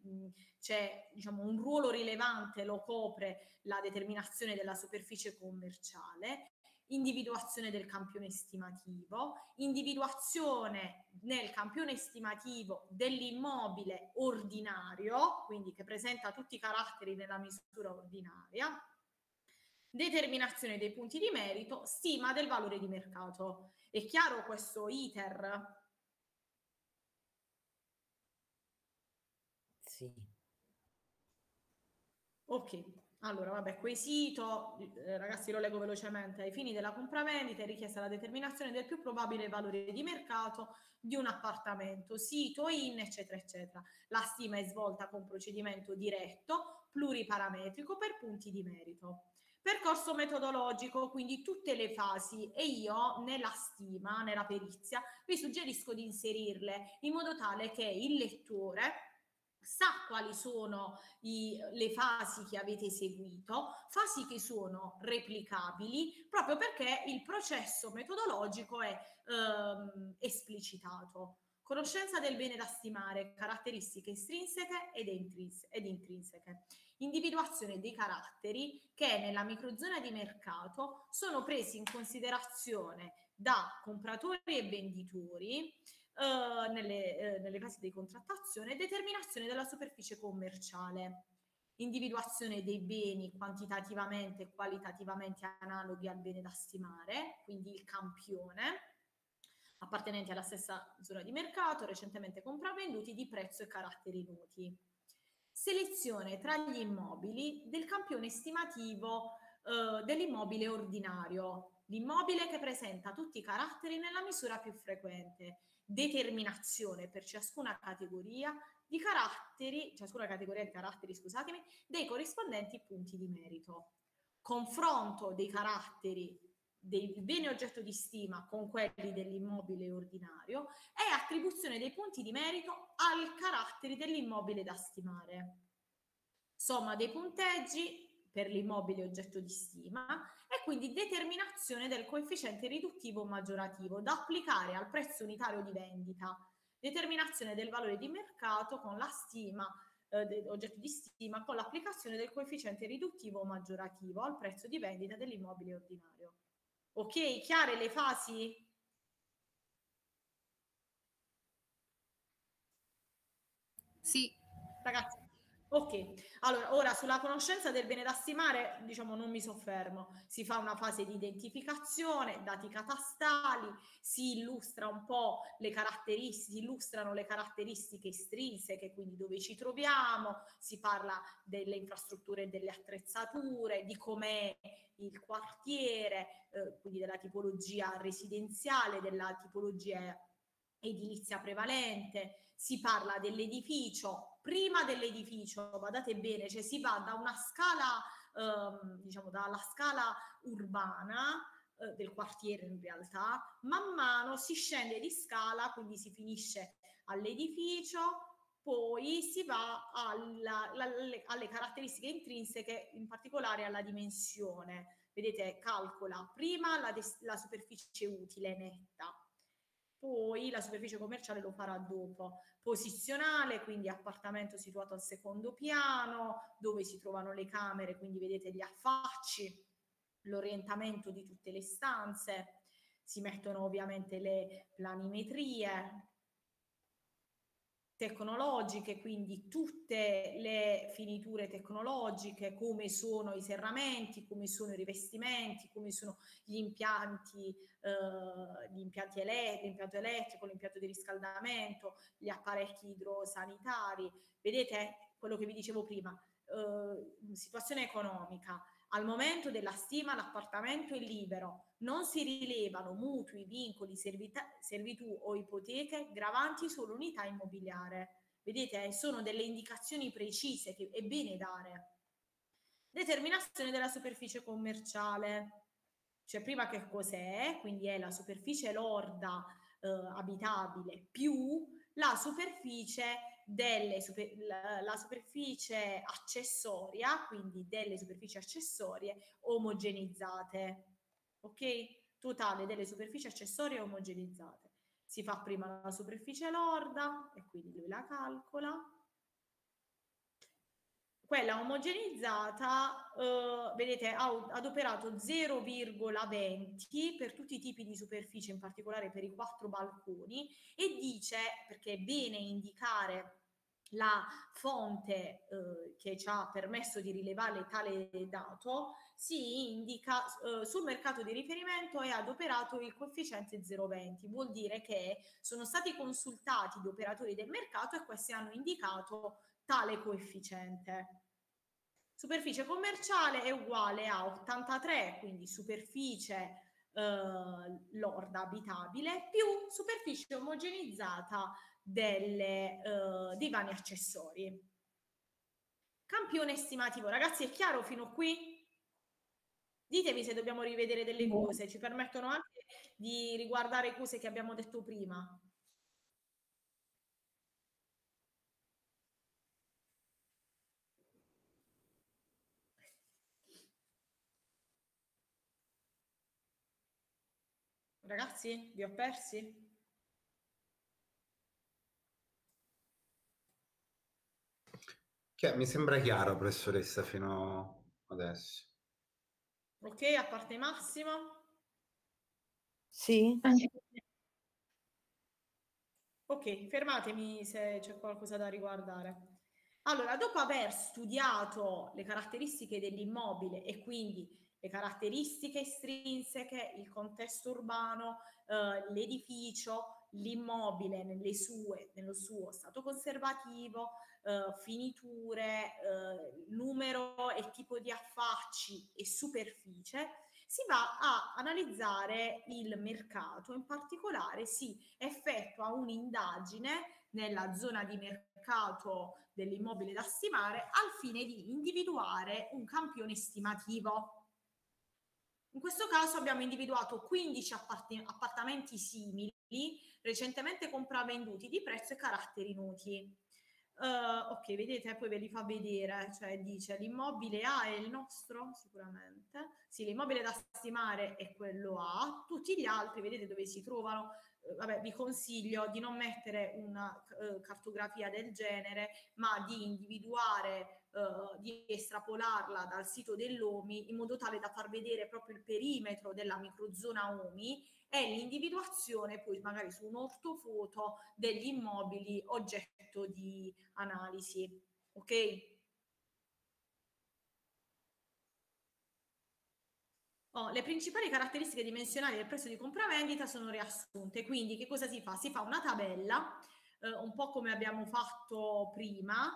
c'è diciamo, un ruolo rilevante, lo copre la determinazione della superficie commerciale individuazione del campione stimativo, individuazione nel campione stimativo dell'immobile ordinario, quindi che presenta tutti i caratteri della misura ordinaria, determinazione dei punti di merito, stima del valore di mercato. È chiaro questo iter? Sì. Ok, allora, vabbè, quesito, eh, ragazzi lo leggo velocemente, ai fini della compravendita è richiesta la determinazione del più probabile valore di mercato di un appartamento, sito, in, eccetera, eccetera. La stima è svolta con procedimento diretto, pluriparametrico per punti di merito. Percorso metodologico, quindi tutte le fasi e io nella stima, nella perizia, vi suggerisco di inserirle in modo tale che il lettore sa quali sono i, le fasi che avete seguito, fasi che sono replicabili proprio perché il processo metodologico è ehm, esplicitato. Conoscenza del bene da stimare, caratteristiche estrinseche ed, intrins- ed intrinseche. Individuazione dei caratteri che nella microzona di mercato sono presi in considerazione da compratori e venditori eh, nelle, eh, nelle fasi di contrattazione, determinazione della superficie commerciale, individuazione dei beni quantitativamente e qualitativamente analoghi al bene da stimare, quindi il campione, appartenenti alla stessa zona di mercato, recentemente compravenduti di prezzo e caratteri noti. Selezione tra gli immobili del campione stimativo eh, dell'immobile ordinario, l'immobile che presenta tutti i caratteri nella misura più frequente, determinazione per ciascuna categoria di caratteri, ciascuna categoria di caratteri, scusatemi, dei corrispondenti punti di merito. Confronto dei caratteri dei beni oggetto di stima con quelli dell'immobile ordinario e attribuzione dei punti di merito al caratteri dell'immobile da stimare. Somma dei punteggi per l'immobile oggetto di stima e quindi determinazione del coefficiente riduttivo maggiorativo da applicare al prezzo unitario di vendita, determinazione del valore di mercato con la stima eh, oggetto di stima con l'applicazione del coefficiente riduttivo maggiorativo al prezzo di vendita dell'immobile ordinario. Ok, chiare le fasi? Sì. Ragazzi, Ok, allora ora sulla conoscenza del bene da stimare, diciamo non mi soffermo, si fa una fase di identificazione, dati catastali, si illustra un po' le caratteristiche, si illustrano le caratteristiche estrinseche, quindi dove ci troviamo, si parla delle infrastrutture e delle attrezzature, di com'è il quartiere, eh, quindi della tipologia residenziale, della tipologia edilizia prevalente, si parla dell'edificio, prima dell'edificio, badate bene, cioè si va da una scala, ehm, diciamo dalla scala urbana eh, del quartiere in realtà, man mano si scende di scala, quindi si finisce all'edificio, poi si va alla, alle, alle caratteristiche intrinseche, in particolare alla dimensione. Vedete, calcola prima la, la superficie utile netta, poi la superficie commerciale lo farà dopo. Posizionale, quindi appartamento situato al secondo piano, dove si trovano le camere, quindi vedete gli affacci, l'orientamento di tutte le stanze, si mettono ovviamente le planimetrie, tecnologiche, quindi tutte le finiture tecnologiche, come sono i serramenti, come sono i rivestimenti, come sono gli impianti, eh, gli impianti ele- l'impianto elettrico, l'impianto di riscaldamento, gli apparecchi idrosanitari. Vedete quello che vi dicevo prima, eh, situazione economica. Al momento della stima l'appartamento è libero, non si rilevano mutui, vincoli, servita- servitù o ipoteche gravanti sull'unità immobiliare. Vedete, sono delle indicazioni precise che è bene dare. Determinazione della superficie commerciale. Cioè prima che cos'è, quindi è la superficie lorda eh, abitabile più la superficie delle super, la, la, superficie accessoria, quindi delle superfici accessorie omogenizzate. Ok? Totale delle superfici accessorie omogenizzate. Si fa prima la superficie lorda e quindi lui la calcola quella omogenizzata, eh, vedete, ha adoperato 0,20 per tutti i tipi di superficie, in particolare per i quattro balconi, e dice, perché è bene indicare la fonte eh, che ci ha permesso di rilevare tale dato, si indica eh, sul mercato di riferimento è adoperato il coefficiente 0,20, vuol dire che sono stati consultati gli operatori del mercato e questi hanno indicato tale coefficiente. Superficie commerciale è uguale a 83, quindi superficie eh, lorda abitabile, più superficie omogenizzata delle, eh, dei vani accessori. Campione estimativo, ragazzi, è chiaro fino qui? Ditemi se dobbiamo rivedere delle cose, ci permettono anche di riguardare cose che abbiamo detto prima. Ragazzi, vi ho persi? Mi sembra chiaro, professoressa, fino adesso. Ok, a parte Massimo? Sì. Ok, fermatemi se c'è qualcosa da riguardare. Allora, dopo aver studiato le caratteristiche dell'immobile e quindi le caratteristiche estrinseche, il contesto urbano, eh, l'edificio, l'immobile nelle sue, nello suo stato conservativo, eh, finiture, eh, numero e tipo di affacci e superficie, si va a analizzare il mercato, in particolare si effettua un'indagine nella zona di mercato dell'immobile da stimare al fine di individuare un campione estimativo. In questo caso abbiamo individuato 15 appart- appartamenti simili, recentemente compravenduti di prezzo e caratteri noti. Uh, ok, vedete, poi ve li fa vedere, cioè dice l'immobile A è il nostro, sicuramente. Sì, l'immobile da stimare è quello A, tutti gli altri, vedete dove si trovano. Uh, vabbè, vi consiglio di non mettere una uh, cartografia del genere, ma di individuare di estrapolarla dal sito dell'OMI in modo tale da far vedere proprio il perimetro della microzona OMI e l'individuazione poi magari su un ortofoto degli immobili oggetto di analisi. Ok? Oh, le principali caratteristiche dimensionali del prezzo di compravendita sono riassunte, quindi che cosa si fa? Si fa una tabella, eh, un po' come abbiamo fatto prima,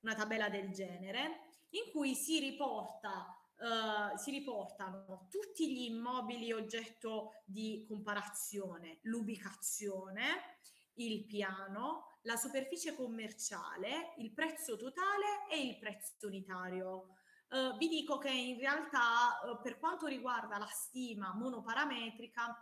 una tabella del genere, in cui si, riporta, eh, si riportano tutti gli immobili oggetto di comparazione, l'ubicazione, il piano, la superficie commerciale, il prezzo totale e il prezzo unitario. Uh, vi dico che in realtà uh, per quanto riguarda la stima monoparametrica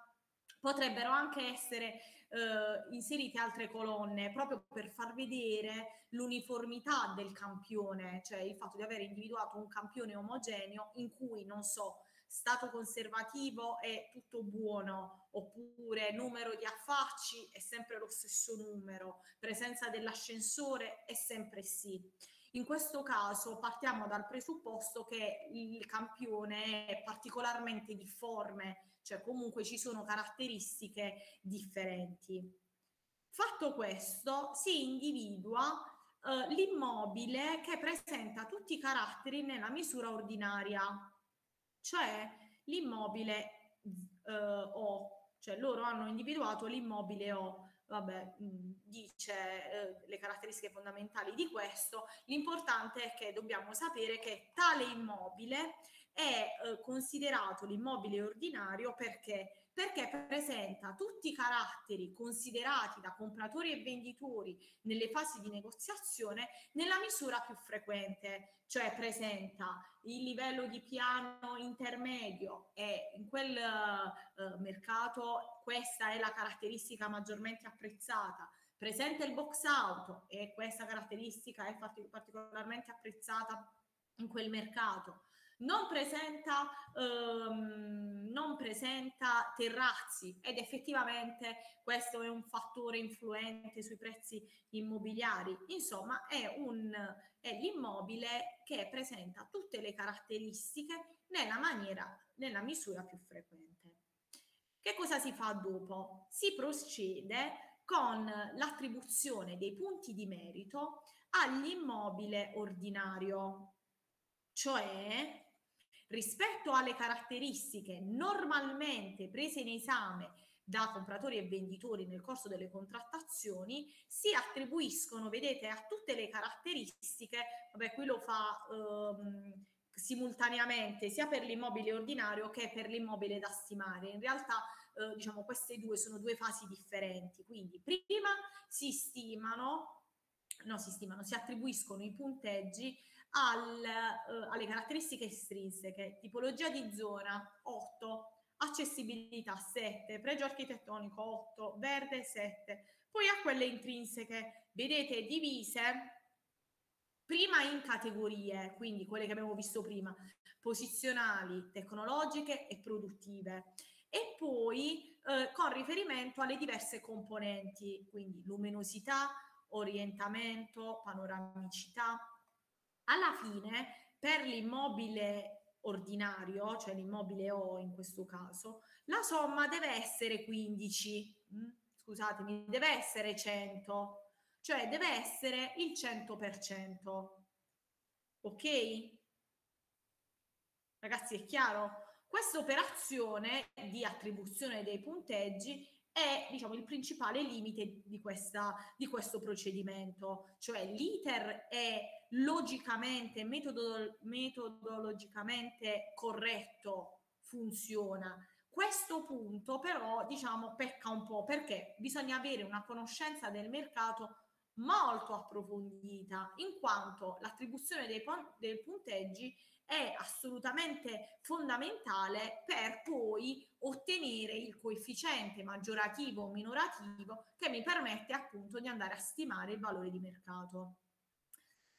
potrebbero anche essere uh, inserite altre colonne proprio per far vedere l'uniformità del campione, cioè il fatto di aver individuato un campione omogeneo in cui, non so, stato conservativo è tutto buono, oppure numero di affacci è sempre lo stesso numero, presenza dell'ascensore è sempre sì. In questo caso partiamo dal presupposto che il campione è particolarmente difforme, cioè comunque ci sono caratteristiche differenti. Fatto questo, si individua eh, l'immobile che presenta tutti i caratteri nella misura ordinaria cioè l'immobile eh, O, cioè loro hanno individuato l'immobile O, vabbè, mh, dice eh, le caratteristiche fondamentali di questo, l'importante è che dobbiamo sapere che tale immobile è eh, considerato l'immobile ordinario perché perché presenta tutti i caratteri considerati da compratori e venditori nelle fasi di negoziazione nella misura più frequente, cioè presenta il livello di piano intermedio e in quel uh, mercato questa è la caratteristica maggiormente apprezzata. Presenta il box auto e questa caratteristica è particolarmente apprezzata in quel mercato non presenta, ehm, non presenta terrazzi ed effettivamente questo è un fattore influente sui prezzi immobiliari. Insomma, è, un, è l'immobile che presenta tutte le caratteristiche nella maniera, nella misura più frequente. Che cosa si fa dopo? Si procede con l'attribuzione dei punti di merito all'immobile ordinario, cioè rispetto alle caratteristiche normalmente prese in esame da compratori e venditori nel corso delle contrattazioni si attribuiscono, vedete, a tutte le caratteristiche, vabbè qui lo fa ehm, simultaneamente sia per l'immobile ordinario che per l'immobile da stimare. In realtà eh, diciamo queste due sono due fasi differenti, quindi prima si stimano, no si stimano, si attribuiscono i punteggi al, eh, alle caratteristiche estrinseche, tipologia di zona 8, accessibilità 7, pregio architettonico 8, verde 7, poi a quelle intrinseche, vedete divise prima in categorie, quindi quelle che abbiamo visto prima, posizionali, tecnologiche e produttive, e poi eh, con riferimento alle diverse componenti, quindi luminosità, orientamento, panoramicità, alla fine per l'immobile ordinario, cioè l'immobile O in questo caso, la somma deve essere 15, mm? scusatemi, deve essere 100, cioè deve essere il 100%. Ok? Ragazzi, è chiaro? Questa operazione di attribuzione dei punteggi è diciamo, il principale limite di, questa, di questo procedimento, cioè l'iter è logicamente, metodo, metodologicamente corretto, funziona. Questo punto però diciamo pecca un po' perché bisogna avere una conoscenza del mercato molto approfondita in quanto l'attribuzione dei, dei punteggi è assolutamente fondamentale per poi ottenere il coefficiente maggiorativo o minorativo che mi permette appunto di andare a stimare il valore di mercato.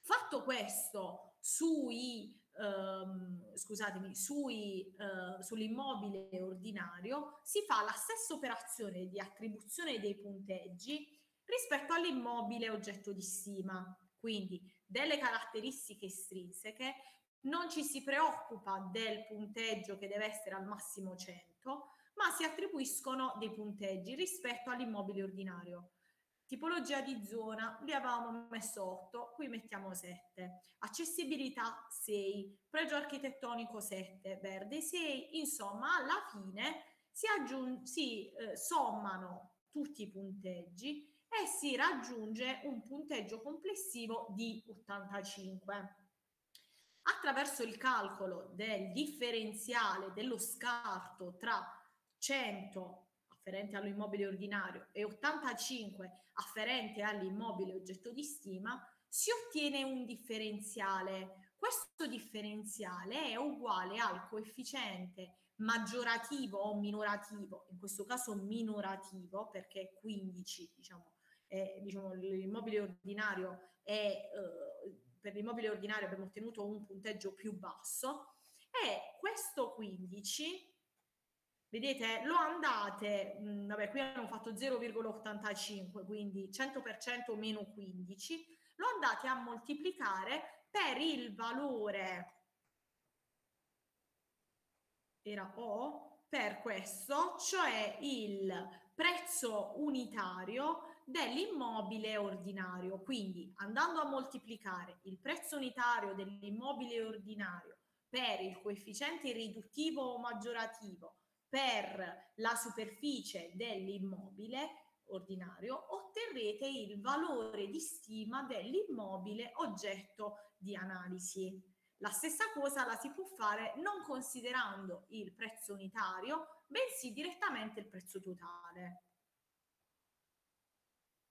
Fatto questo sui ehm, scusatemi, sui, eh, sull'immobile ordinario si fa la stessa operazione di attribuzione dei punteggi rispetto all'immobile oggetto di stima, quindi delle caratteristiche estrinseche non ci si preoccupa del punteggio che deve essere al massimo 100, ma si attribuiscono dei punteggi rispetto all'immobile ordinario. Tipologia di zona, lì avevamo messo 8, qui mettiamo 7. Accessibilità 6, pregio architettonico 7, verde 6, insomma alla fine si, aggiung- si eh, sommano tutti i punteggi e si raggiunge un punteggio complessivo di 85. Attraverso il calcolo del differenziale dello scarto tra 100 afferente all'immobile ordinario e 85 afferente all'immobile oggetto di stima, si ottiene un differenziale. Questo differenziale è uguale al coefficiente maggiorativo o minorativo, in questo caso minorativo perché 15, diciamo, è, diciamo l'immobile ordinario è, eh, per l'immobile ordinario abbiamo ottenuto un punteggio più basso e questo 15 vedete lo andate mh, mm, vabbè qui hanno fatto 0,85 quindi 100% meno 15 lo andate a moltiplicare per il valore era O per questo cioè il prezzo unitario dell'immobile ordinario. Quindi andando a moltiplicare il prezzo unitario dell'immobile ordinario per il coefficiente riduttivo o maggiorativo per la superficie dell'immobile ordinario otterrete il valore di stima dell'immobile oggetto di analisi. La stessa cosa la si può fare non considerando il prezzo unitario, bensì direttamente il prezzo totale.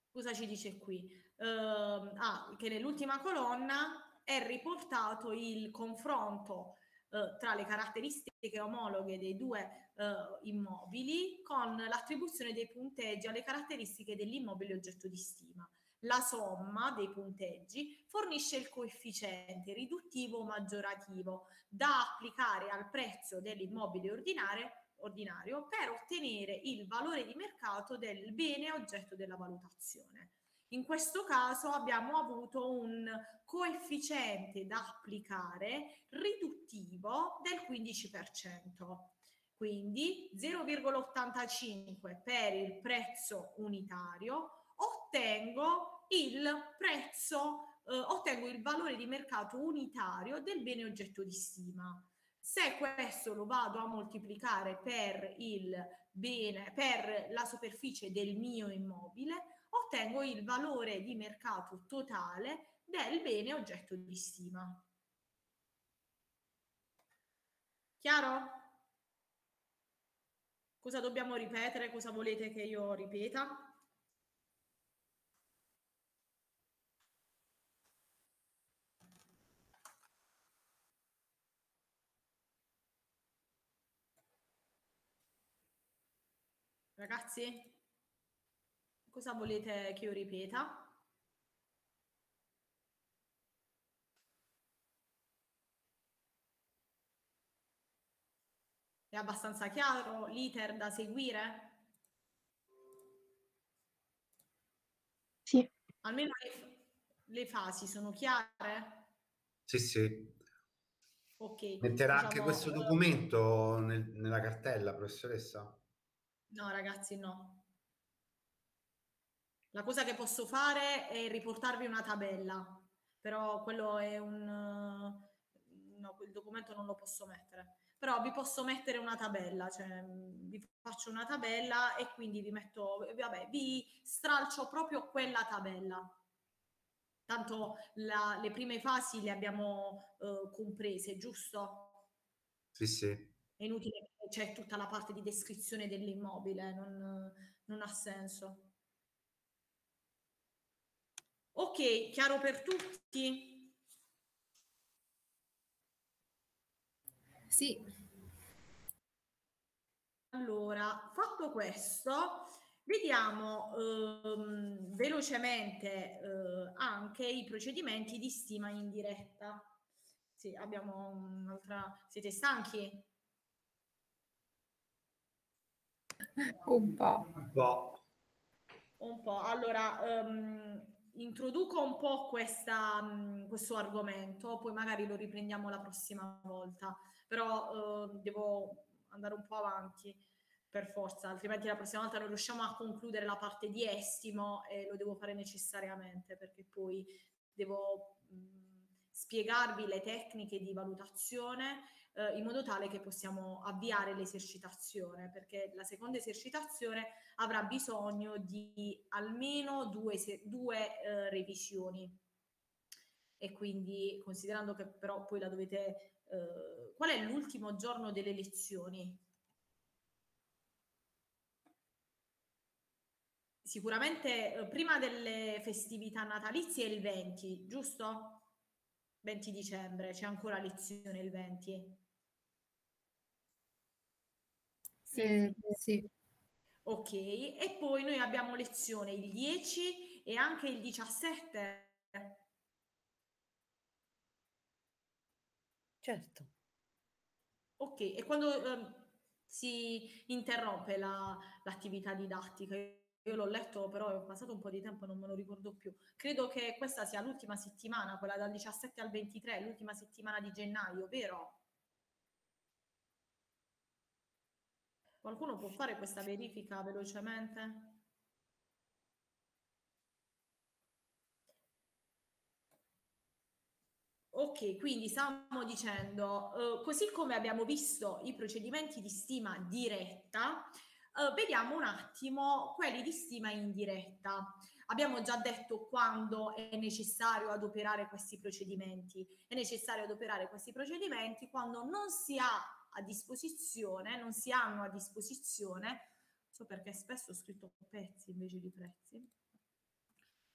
Cosa ci dice qui? Uh, ah, che nell'ultima colonna è riportato il confronto uh, tra le caratteristiche omologhe dei due eh, immobili con l'attribuzione dei punteggi alle caratteristiche dell'immobile oggetto di stima. La somma dei punteggi fornisce il coefficiente riduttivo o maggiorativo da applicare al prezzo dell'immobile ordinario, ordinario per ottenere il valore di mercato del bene oggetto della valutazione. In questo caso abbiamo avuto un coefficiente da applicare riduttivo del 15%. Quindi 0,85 per il prezzo unitario, ottengo il prezzo, eh, ottengo il valore di mercato unitario del bene oggetto di stima. Se questo lo vado a moltiplicare per il bene, per la superficie del mio immobile, ottengo il valore di mercato totale del bene oggetto di stima. Chiaro? Cosa dobbiamo ripetere? Cosa volete che io ripeta? Ragazzi, cosa volete che io ripeta? È abbastanza chiaro l'iter da seguire? Sì. Almeno le, le fasi sono chiare? Sì, sì. Ok. Metterà diciamo, anche questo documento nel, nella cartella, professoressa? No, ragazzi, no. La cosa che posso fare è riportarvi una tabella, però quello è un... No, quel documento non lo posso mettere però vi posso mettere una tabella, cioè vi faccio una tabella e quindi vi metto, vabbè, vi stralcio proprio quella tabella. Tanto la, le prime fasi le abbiamo eh, comprese, giusto? Sì, sì. È inutile, c'è tutta la parte di descrizione dell'immobile, non, non ha senso. Ok, chiaro per tutti? Sì. Allora, fatto questo, vediamo ehm, velocemente eh, anche i procedimenti di stima in diretta. Sì, abbiamo un'altra... Siete stanchi? Un po'. Un po'. Un po'. Allora, um, introduco un po' questa, questo argomento, poi magari lo riprendiamo la prossima volta però eh, devo andare un po' avanti. per forza, altrimenti la prossima volta non riusciamo a concludere la parte di estimo e lo devo fare necessariamente perché poi devo mh, spiegarvi le tecniche di valutazione eh, in modo tale che possiamo avviare l'esercitazione, perché la seconda esercitazione avrà bisogno di almeno due, due eh, revisioni. E quindi, considerando che però poi la dovete... Eh, qual è l'ultimo giorno delle lezioni? Sicuramente eh, prima delle festività natalizie è il 20, giusto? 20 dicembre, c'è ancora lezione il 20. Sì, sì. Ok, e poi noi abbiamo lezione il 10 e anche il 17. Certo. Ok, e quando eh, si interrompe la, l'attività didattica? Io l'ho letto, però è passato un po' di tempo e non me lo ricordo più. Credo che questa sia l'ultima settimana, quella dal 17 al 23, l'ultima settimana di gennaio, vero? Qualcuno può fare questa verifica velocemente? Ok, quindi stiamo dicendo, eh, così come abbiamo visto i procedimenti di stima diretta, eh, vediamo un attimo quelli di stima indiretta. Abbiamo già detto quando è necessario adoperare questi procedimenti. È necessario adoperare questi procedimenti quando non si ha a disposizione, non si hanno a disposizione, so perché spesso ho scritto pezzi invece di prezzi,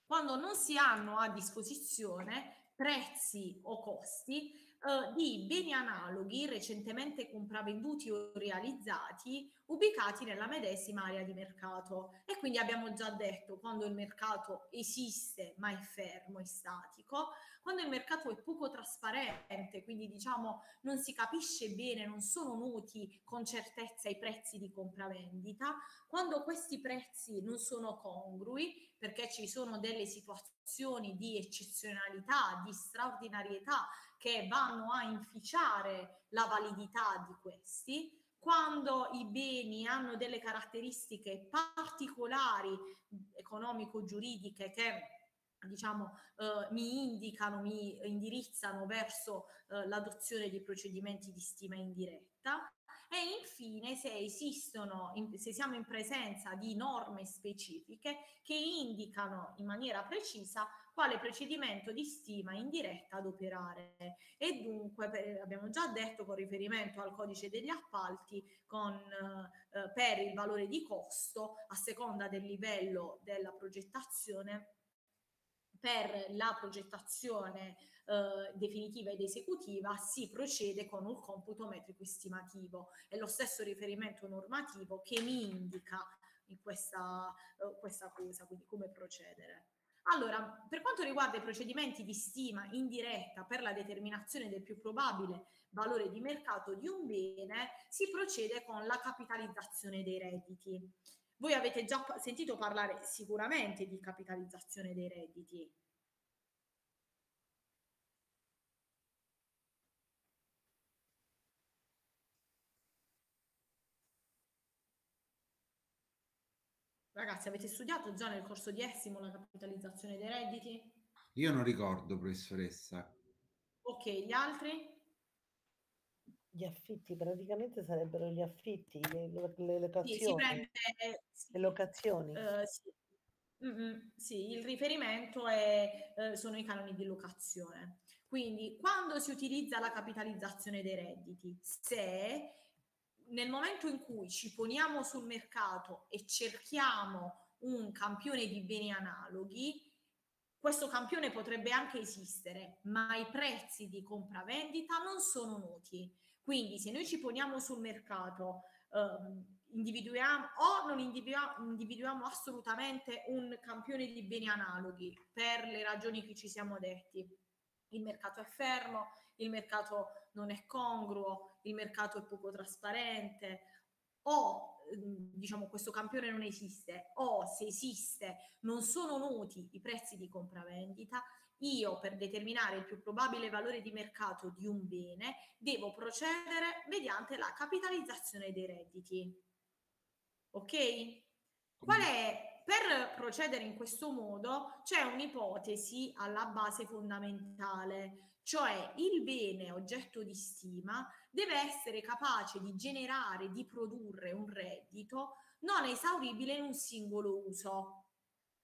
quando non si hanno a disposizione prezzi o costi eh, di beni analoghi recentemente compravenduti o realizzati ubicati nella medesima area di mercato. E quindi abbiamo già detto quando il mercato esiste ma è fermo, è statico, quando il mercato è poco trasparente, quindi diciamo non si capisce bene, non sono noti con certezza i prezzi di compravendita, quando questi prezzi non sono congrui perché ci sono delle situazioni di eccezionalità, di straordinarietà che vanno a inficiare la validità di questi, quando i beni hanno delle caratteristiche particolari economico-giuridiche che diciamo, eh, mi indicano, mi indirizzano verso eh, l'adozione di procedimenti di stima indiretta. E infine se esistono, in, se siamo in presenza di norme specifiche che indicano in maniera precisa quale procedimento di stima indiretta ad operare. E dunque per, abbiamo già detto con riferimento al codice degli appalti con, eh, per il valore di costo a seconda del livello della progettazione per la progettazione eh, definitiva ed esecutiva si procede con un computo metrico estimativo. È lo stesso riferimento normativo che mi indica in questa, eh, questa cosa, quindi come procedere. Allora, per quanto riguarda i procedimenti di stima indiretta per la determinazione del più probabile valore di mercato di un bene, si procede con la capitalizzazione dei redditi. Voi avete già sentito parlare sicuramente di capitalizzazione dei redditi. Ragazzi, avete studiato già nel corso di Essimo la capitalizzazione dei redditi? Io non ricordo, professoressa. Ok, gli altri? Gli affitti, praticamente sarebbero gli affitti, le, le locazioni. Sì, si prende, sì, le locazioni. Uh, sì. Mm-hmm, sì. il riferimento è, uh, sono i canoni di locazione. Quindi, quando si utilizza la capitalizzazione dei redditi, se nel momento in cui ci poniamo sul mercato e cerchiamo un campione di beni analoghi, questo campione potrebbe anche esistere, ma i prezzi di compravendita non sono noti. Quindi se noi ci poniamo sul mercato, eh, individuiamo o non individuiamo, individuiamo assolutamente un campione di beni analoghi per le ragioni che ci siamo detti. Il mercato è fermo, il mercato non è congruo, il mercato è poco trasparente o ehm, diciamo questo campione non esiste o se esiste non sono noti i prezzi di compravendita, io per determinare il più probabile valore di mercato di un bene devo procedere mediante la capitalizzazione dei redditi. Ok? Qual è, per procedere in questo modo, c'è un'ipotesi alla base fondamentale, cioè il bene oggetto di stima deve essere capace di generare, di produrre un reddito non esauribile in un singolo uso.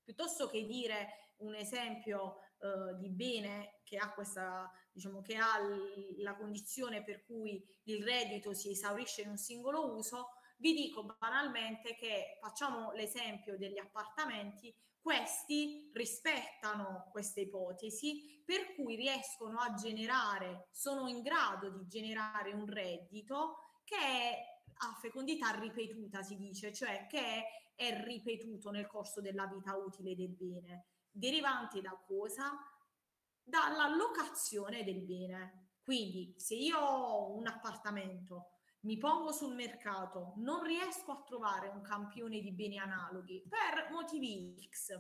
Piuttosto che dire un esempio eh, di bene che ha questa, diciamo, che ha l- la condizione per cui il reddito si esaurisce in un singolo uso, vi dico banalmente che facciamo l'esempio degli appartamenti, questi rispettano queste ipotesi per cui riescono a generare, sono in grado di generare un reddito che è a fecondità ripetuta, si dice, cioè che è, ripetuto nel corso della vita utile del bene, derivanti da cosa? Dalla locazione del bene. Quindi se io ho un appartamento mi pongo sul mercato, non riesco a trovare un campione di beni analoghi per motivi X,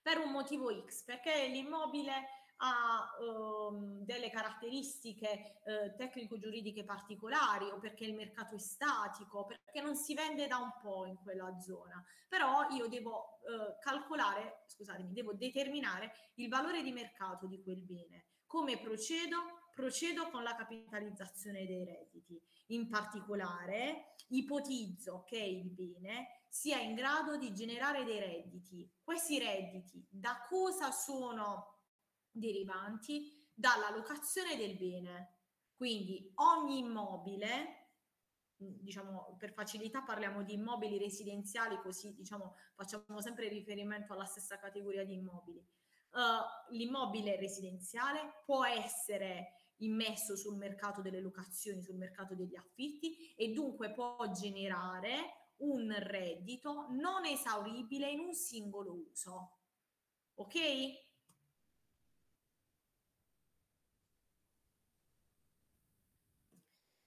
per un motivo X, perché l'immobile ha um, delle caratteristiche eh, tecnico-giuridiche particolari o perché il mercato è statico, perché non si vende da un po' in quella zona. Però io devo eh, calcolare, scusatemi, devo determinare il valore di mercato di quel bene. Come procedo? Procedo con la capitalizzazione dei redditi. In particolare, ipotizzo che il bene sia in grado di generare dei redditi. Questi redditi da cosa sono derivanti? Dalla locazione del bene. Quindi ogni immobile, diciamo per facilità parliamo di immobili residenziali, così diciamo facciamo sempre riferimento alla stessa categoria di immobili. Uh, l'immobile residenziale può essere immesso sul mercato delle locazioni, sul mercato degli affitti e dunque può generare un reddito non esauribile in un singolo uso. Ok?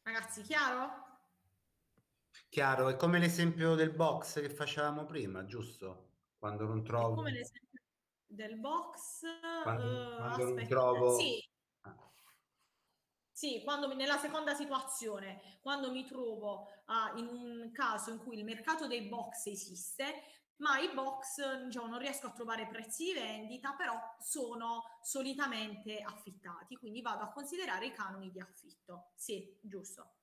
Ragazzi, chiaro? Chiaro, è come l'esempio del box che facevamo prima, giusto? Quando non trovo... È come l'esempio del box... Quando, uh, quando non trovo... Sì, sì, mi, nella seconda situazione, quando mi trovo uh, in un caso in cui il mercato dei box esiste, ma i box diciamo, non riesco a trovare prezzi di vendita, però sono solitamente affittati, quindi vado a considerare i canoni di affitto. Sì, giusto.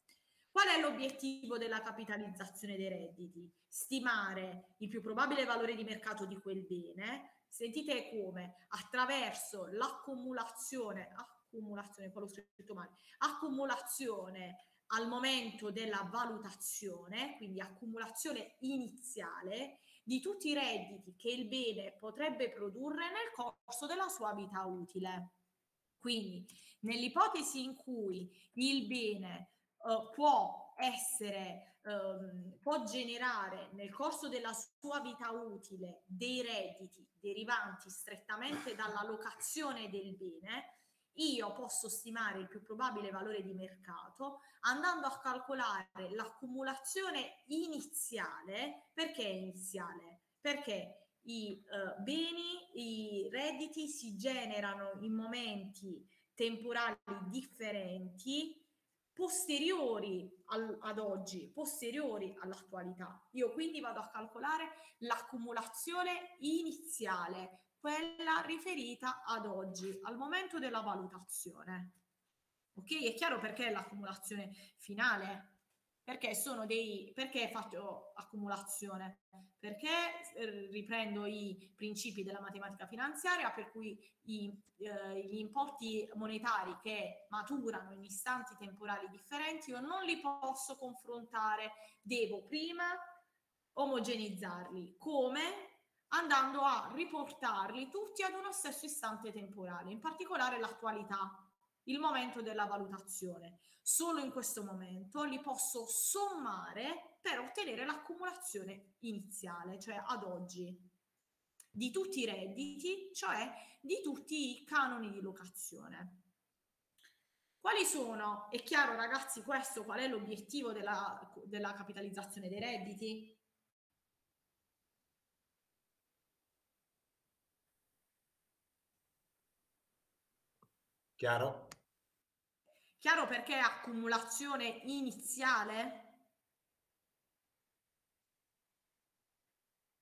Qual è l'obiettivo della capitalizzazione dei redditi? Stimare il più probabile valore di mercato di quel bene. Sentite come? Attraverso l'accumulazione, accumulazione, poi l'ho scritto male, accumulazione al momento della valutazione, quindi accumulazione iniziale di tutti i redditi che il bene potrebbe produrre nel corso della sua vita utile. Quindi, nell'ipotesi in cui il bene uh, può essere, um, può generare nel corso della sua vita utile dei redditi derivanti strettamente dalla locazione del bene, io posso stimare il più probabile valore di mercato andando a calcolare l'accumulazione iniziale. Perché iniziale? Perché i uh, beni, i redditi si generano in momenti temporali differenti posteriori al, ad oggi, posteriori all'attualità. Io quindi vado a calcolare l'accumulazione iniziale, quella riferita ad oggi, al momento della valutazione. Ok? È chiaro perché l'accumulazione finale? Perché sono dei perché faccio accumulazione? Perché eh, riprendo i principi della matematica finanziaria per cui i, eh, gli importi monetari che maturano in istanti temporali differenti io non li posso confrontare, devo prima omogenizzarli. Come? Andando a riportarli tutti ad uno stesso istante temporale, in particolare l'attualità, il momento della valutazione. Solo in questo momento li posso sommare per ottenere l'accumulazione iniziale, cioè ad oggi, di tutti i redditi, cioè di tutti i canoni di locazione. Quali sono? È chiaro ragazzi questo qual è l'obiettivo della, della capitalizzazione dei redditi? Chiaro? Chiaro perché accumulazione iniziale?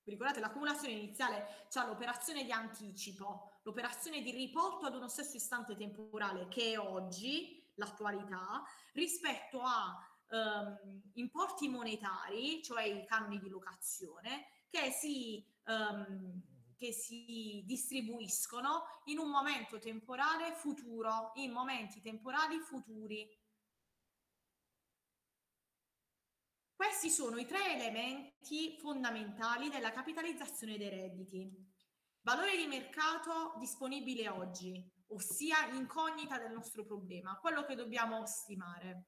Vi ricordate l'accumulazione iniziale c'ha l'operazione di anticipo, l'operazione di riporto ad uno stesso istante temporale che è oggi, l'attualità, rispetto a um, importi monetari, cioè i canoni di locazione, che si, um, che si distribuiscono in un momento temporale futuro, in momenti temporali futuri. Questi sono i tre elementi fondamentali della capitalizzazione dei redditi. Valore di mercato disponibile oggi, ossia incognita del nostro problema, quello che dobbiamo stimare.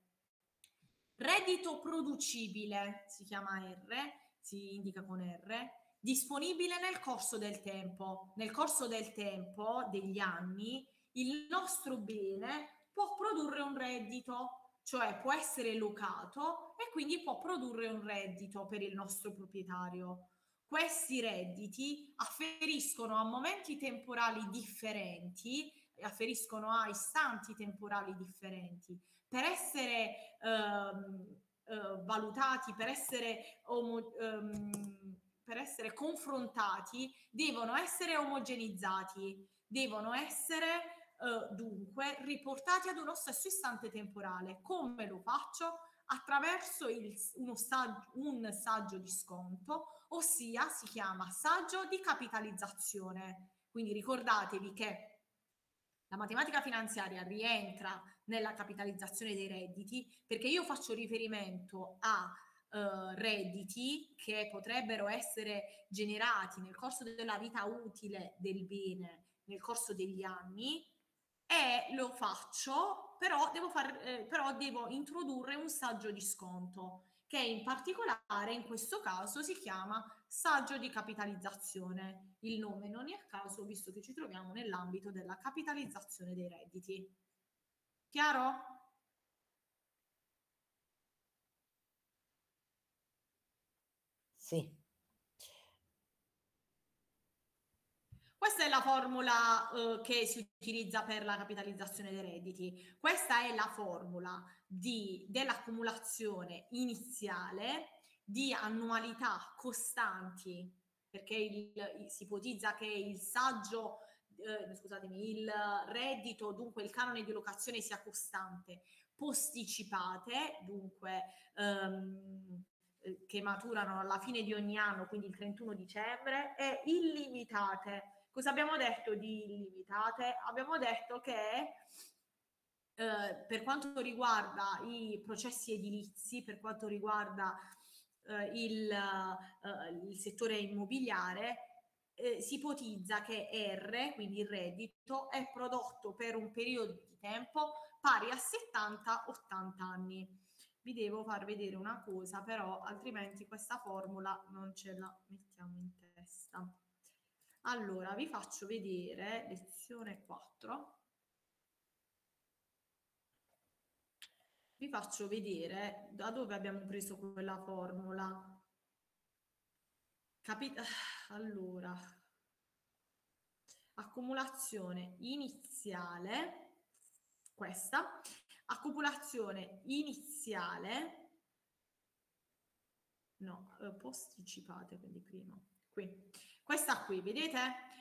Reddito producibile, si chiama R, si indica con R, disponibile nel corso del tempo. Nel corso del tempo, degli anni, il nostro bene può produrre un reddito, cioè può essere locato e quindi può produrre un reddito per il nostro proprietario. Questi redditi afferiscono a momenti temporali differenti, afferiscono a istanti temporali differenti per essere ehm, eh, valutati, per essere, omo, ehm, per essere confrontati, devono essere omogenizzati, devono essere eh, dunque riportati ad uno stesso istante temporale. Come lo faccio? Attraverso il, saggio, un saggio di sconto, ossia si chiama saggio di capitalizzazione. Quindi ricordatevi che la matematica finanziaria rientra nella capitalizzazione dei redditi perché io faccio riferimento a uh, redditi che potrebbero essere generati nel corso della vita utile del bene nel corso degli anni e lo faccio, però devo, far, eh, però devo introdurre un saggio di sconto che in particolare in questo caso si chiama saggio di capitalizzazione. Il nome non è a caso visto che ci troviamo nell'ambito della capitalizzazione dei redditi. Chiaro? Sì. Questa è la formula eh, che si utilizza per la capitalizzazione dei redditi. Questa è la formula di, dell'accumulazione iniziale di annualità costanti, perché il, si ipotizza che il saggio, eh, scusatemi, il reddito, dunque il canone di locazione sia costante, posticipate, dunque ehm, eh, che maturano alla fine di ogni anno, quindi il 31 dicembre, e illimitate Cosa abbiamo detto di illimitate? Abbiamo detto che eh, per quanto riguarda i processi edilizi, per quanto riguarda eh, il, eh, il, settore immobiliare, eh, si ipotizza che R, quindi il reddito, è prodotto per un periodo di tempo pari a 70-80 anni. Vi devo far vedere una cosa, però altrimenti questa formula non ce la mettiamo in testa. Allora, vi faccio vedere lezione 4. Vi faccio vedere da dove abbiamo preso quella formula. Capite? Allora, accumulazione iniziale, questa, accumulazione iniziale, no, eh, posticipate, quindi prima, qui questa qui, vedete?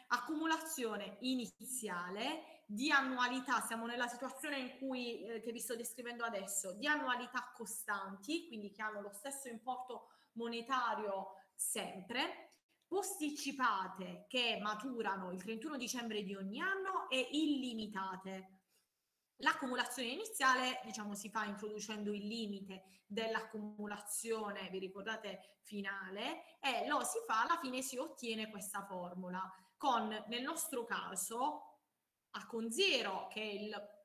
Accumulazione iniziale di annualità, siamo nella situazione in cui, eh, che vi sto descrivendo adesso, di annualità costanti, quindi che hanno lo stesso importo monetario sempre, posticipate che maturano il 31 dicembre di ogni anno e illimitate. L'accumulazione iniziale, diciamo, si fa introducendo il limite dell'accumulazione, vi ricordate, finale, e lo si fa, alla fine si ottiene questa formula, con nel nostro caso A con zero, che è il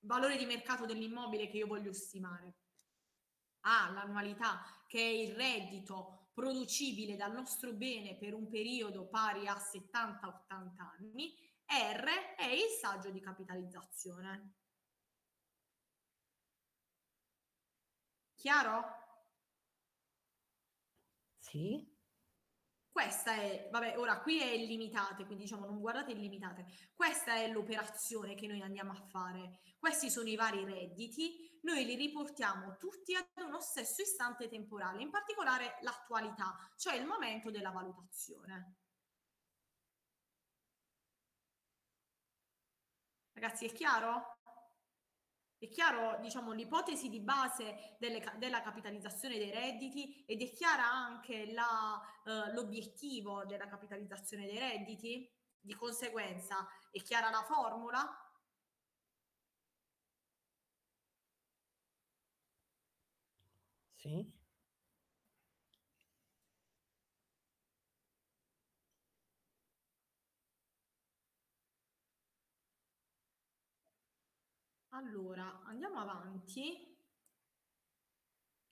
valore di mercato dell'immobile che io voglio stimare, A l'annualità, che è il reddito producibile dal nostro bene per un periodo pari a 70-80 anni, R è il saggio di capitalizzazione. Chiaro? Sì. Questa è, vabbè, ora qui è illimitate, quindi diciamo non guardate illimitate. Questa è l'operazione che noi andiamo a fare. Questi sono i vari redditi noi li riportiamo tutti ad uno stesso istante temporale, in particolare l'attualità, cioè il momento della valutazione. Ragazzi, è chiaro? È chiaro, diciamo, l'ipotesi di base delle, della capitalizzazione dei redditi ed è chiara anche la, eh, l'obiettivo della capitalizzazione dei redditi? Di conseguenza, è chiara la formula? Sì. Allora, andiamo avanti.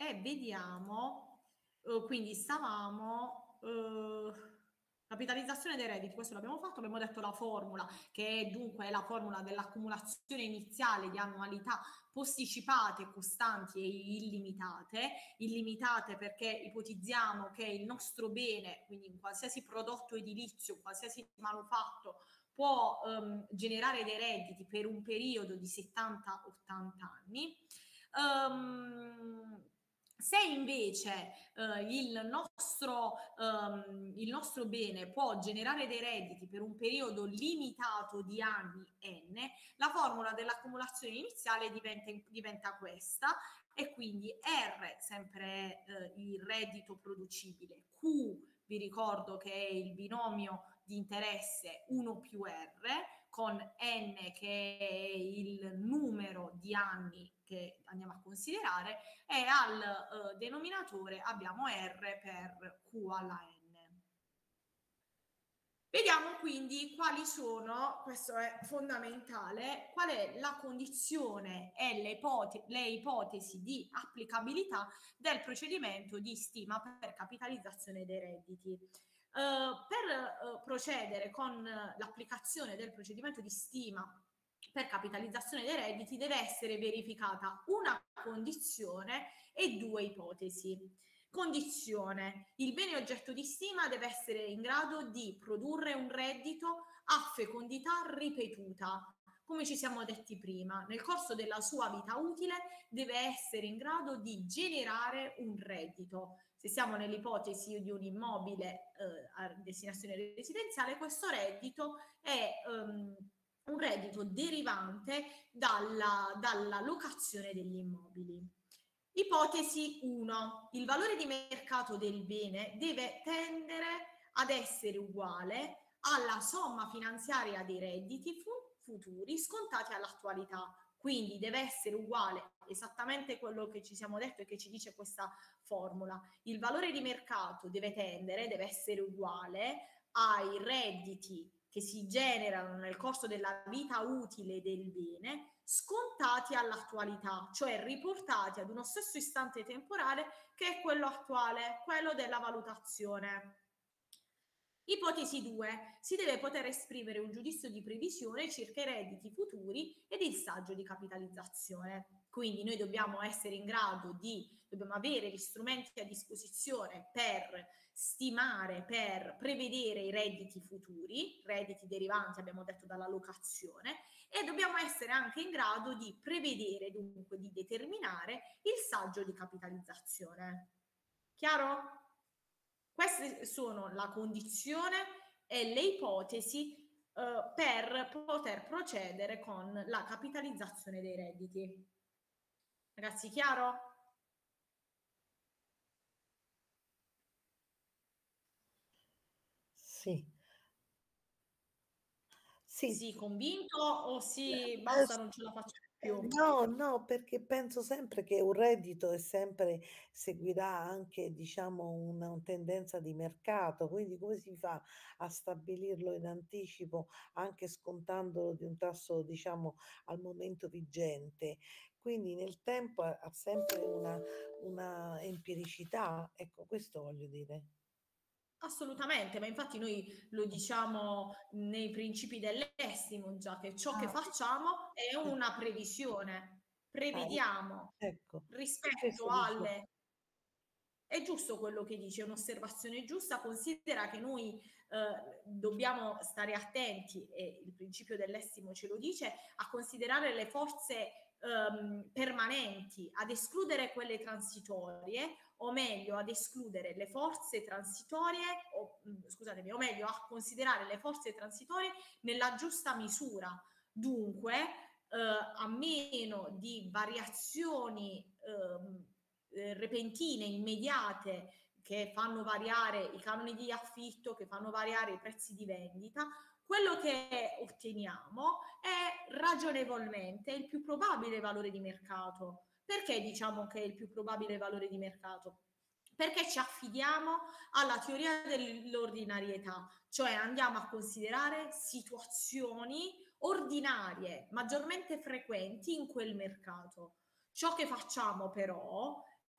E vediamo, eh, quindi stavamo, eh, capitalizzazione dei redditi, questo l'abbiamo fatto, abbiamo detto la formula, che è dunque la formula dell'accumulazione iniziale di annualità posticipate, costanti e illimitate, illimitate perché ipotizziamo che il nostro bene, quindi in qualsiasi prodotto edilizio, qualsiasi manufatto, può um, generare dei redditi per un periodo di 70-80 anni. Um, se invece uh, il, nostro, um, il nostro bene può generare dei redditi per un periodo limitato di anni n, la formula dell'accumulazione iniziale diventa, diventa questa e quindi R sempre uh, il reddito producibile, Q vi ricordo che è il binomio di interesse 1 più R, con n che è il numero di anni che andiamo a considerare e al eh, denominatore abbiamo R per Q alla N. Vediamo quindi quali sono, questo è fondamentale, qual è la condizione e le, ipote- le ipotesi di applicabilità del procedimento di stima per capitalizzazione dei redditi. Uh, per uh, procedere con l'applicazione del procedimento di stima per capitalizzazione dei redditi deve essere verificata una condizione e due ipotesi. Condizione. Il bene oggetto di stima deve essere in grado di produrre un reddito a fecondità ripetuta. Come ci siamo detti prima, nel corso della sua vita utile deve essere in grado di generare un reddito. Se siamo nell'ipotesi di un immobile eh, a destinazione residenziale, questo reddito è um, un reddito derivante dalla, dalla locazione degli immobili. Ipotesi 1. Il valore di mercato del bene deve tendere ad essere uguale alla somma finanziaria dei redditi fu- futuri scontati all'attualità. Quindi deve essere uguale esattamente quello che ci siamo detto e che ci dice questa formula. Il valore di mercato deve tendere, deve essere uguale ai redditi che si generano nel corso della vita utile del bene scontati all'attualità, cioè riportati ad uno stesso istante temporale che è quello attuale, quello della valutazione. Ipotesi 2. Si deve poter esprimere un giudizio di previsione circa i redditi futuri ed il saggio di capitalizzazione. Quindi noi dobbiamo essere in grado di, dobbiamo avere gli strumenti a disposizione per stimare, per prevedere i redditi futuri, redditi derivanti abbiamo detto dalla locazione, e dobbiamo essere anche in grado di prevedere, dunque di determinare il saggio di capitalizzazione. Chiaro? Queste sono la condizione e le ipotesi eh, per poter procedere con la capitalizzazione dei redditi. Ragazzi, chiaro? Sì. Sì. Sì, convinto o sì, basta, non ce la faccio più? No, no, perché penso sempre che un reddito è sempre seguirà anche, diciamo, una, una tendenza di mercato, quindi come si fa a stabilirlo in anticipo, anche scontandolo di un tasso, diciamo, al momento vigente? Quindi nel tempo ha, sempre una, una empiricità, ecco, questo voglio dire. Assolutamente, ma infatti noi lo diciamo nei principi dell'estimo già che ciò che Ah. facciamo è una previsione. Prevediamo Ecco, rispetto alle... È giusto quello che dice, è un'osservazione giusta, considera che noi eh, dobbiamo stare attenti, e il principio dell'estimo ce lo dice, a considerare le forze ehm, permanenti, ad escludere quelle transitorie, o meglio ad escludere le forze transitorie, o mm, scusatemi, o meglio a considerare le forze transitorie nella giusta misura. Dunque, eh, a meno di variazioni ehm, eh, repentine, immediate, che fanno variare i canoni di affitto, che fanno variare i prezzi di vendita, quello che otteniamo è ragionevolmente il più probabile valore di mercato. Perché diciamo che è il più probabile valore di mercato? Perché ci affidiamo alla teoria dell'ordinarietà, cioè andiamo a considerare situazioni ordinarie, maggiormente frequenti in quel mercato. Ciò che facciamo però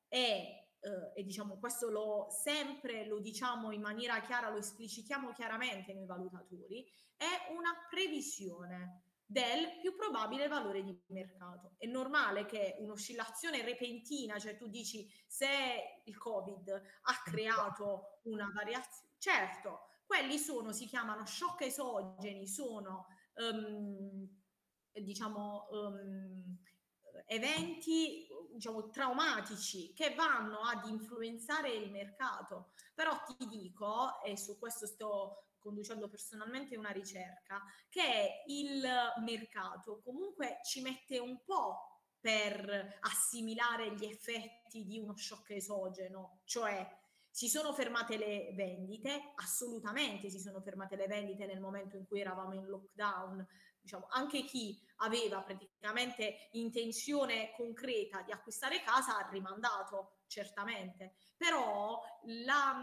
è eh, e diciamo questo lo sempre lo diciamo in maniera chiara, lo esplicitiamo chiaramente noi valutatori, è una previsione del più probabile valore di mercato. È normale che un'oscillazione repentina, cioè tu dici se il Covid ha creato una variazione, certo, quelli sono, si chiamano shock esogeni, sono um, diciamo um, eventi diciamo, traumatici che vanno ad influenzare il mercato. Però ti dico, e su questo sto conducendo personalmente una ricerca, che il mercato comunque ci mette un po' per assimilare gli effetti di uno shock esogeno, cioè si sono fermate le vendite, assolutamente si sono fermate le vendite nel momento in cui eravamo in lockdown, diciamo, anche chi aveva praticamente intenzione concreta di acquistare casa ha rimandato certamente, però la,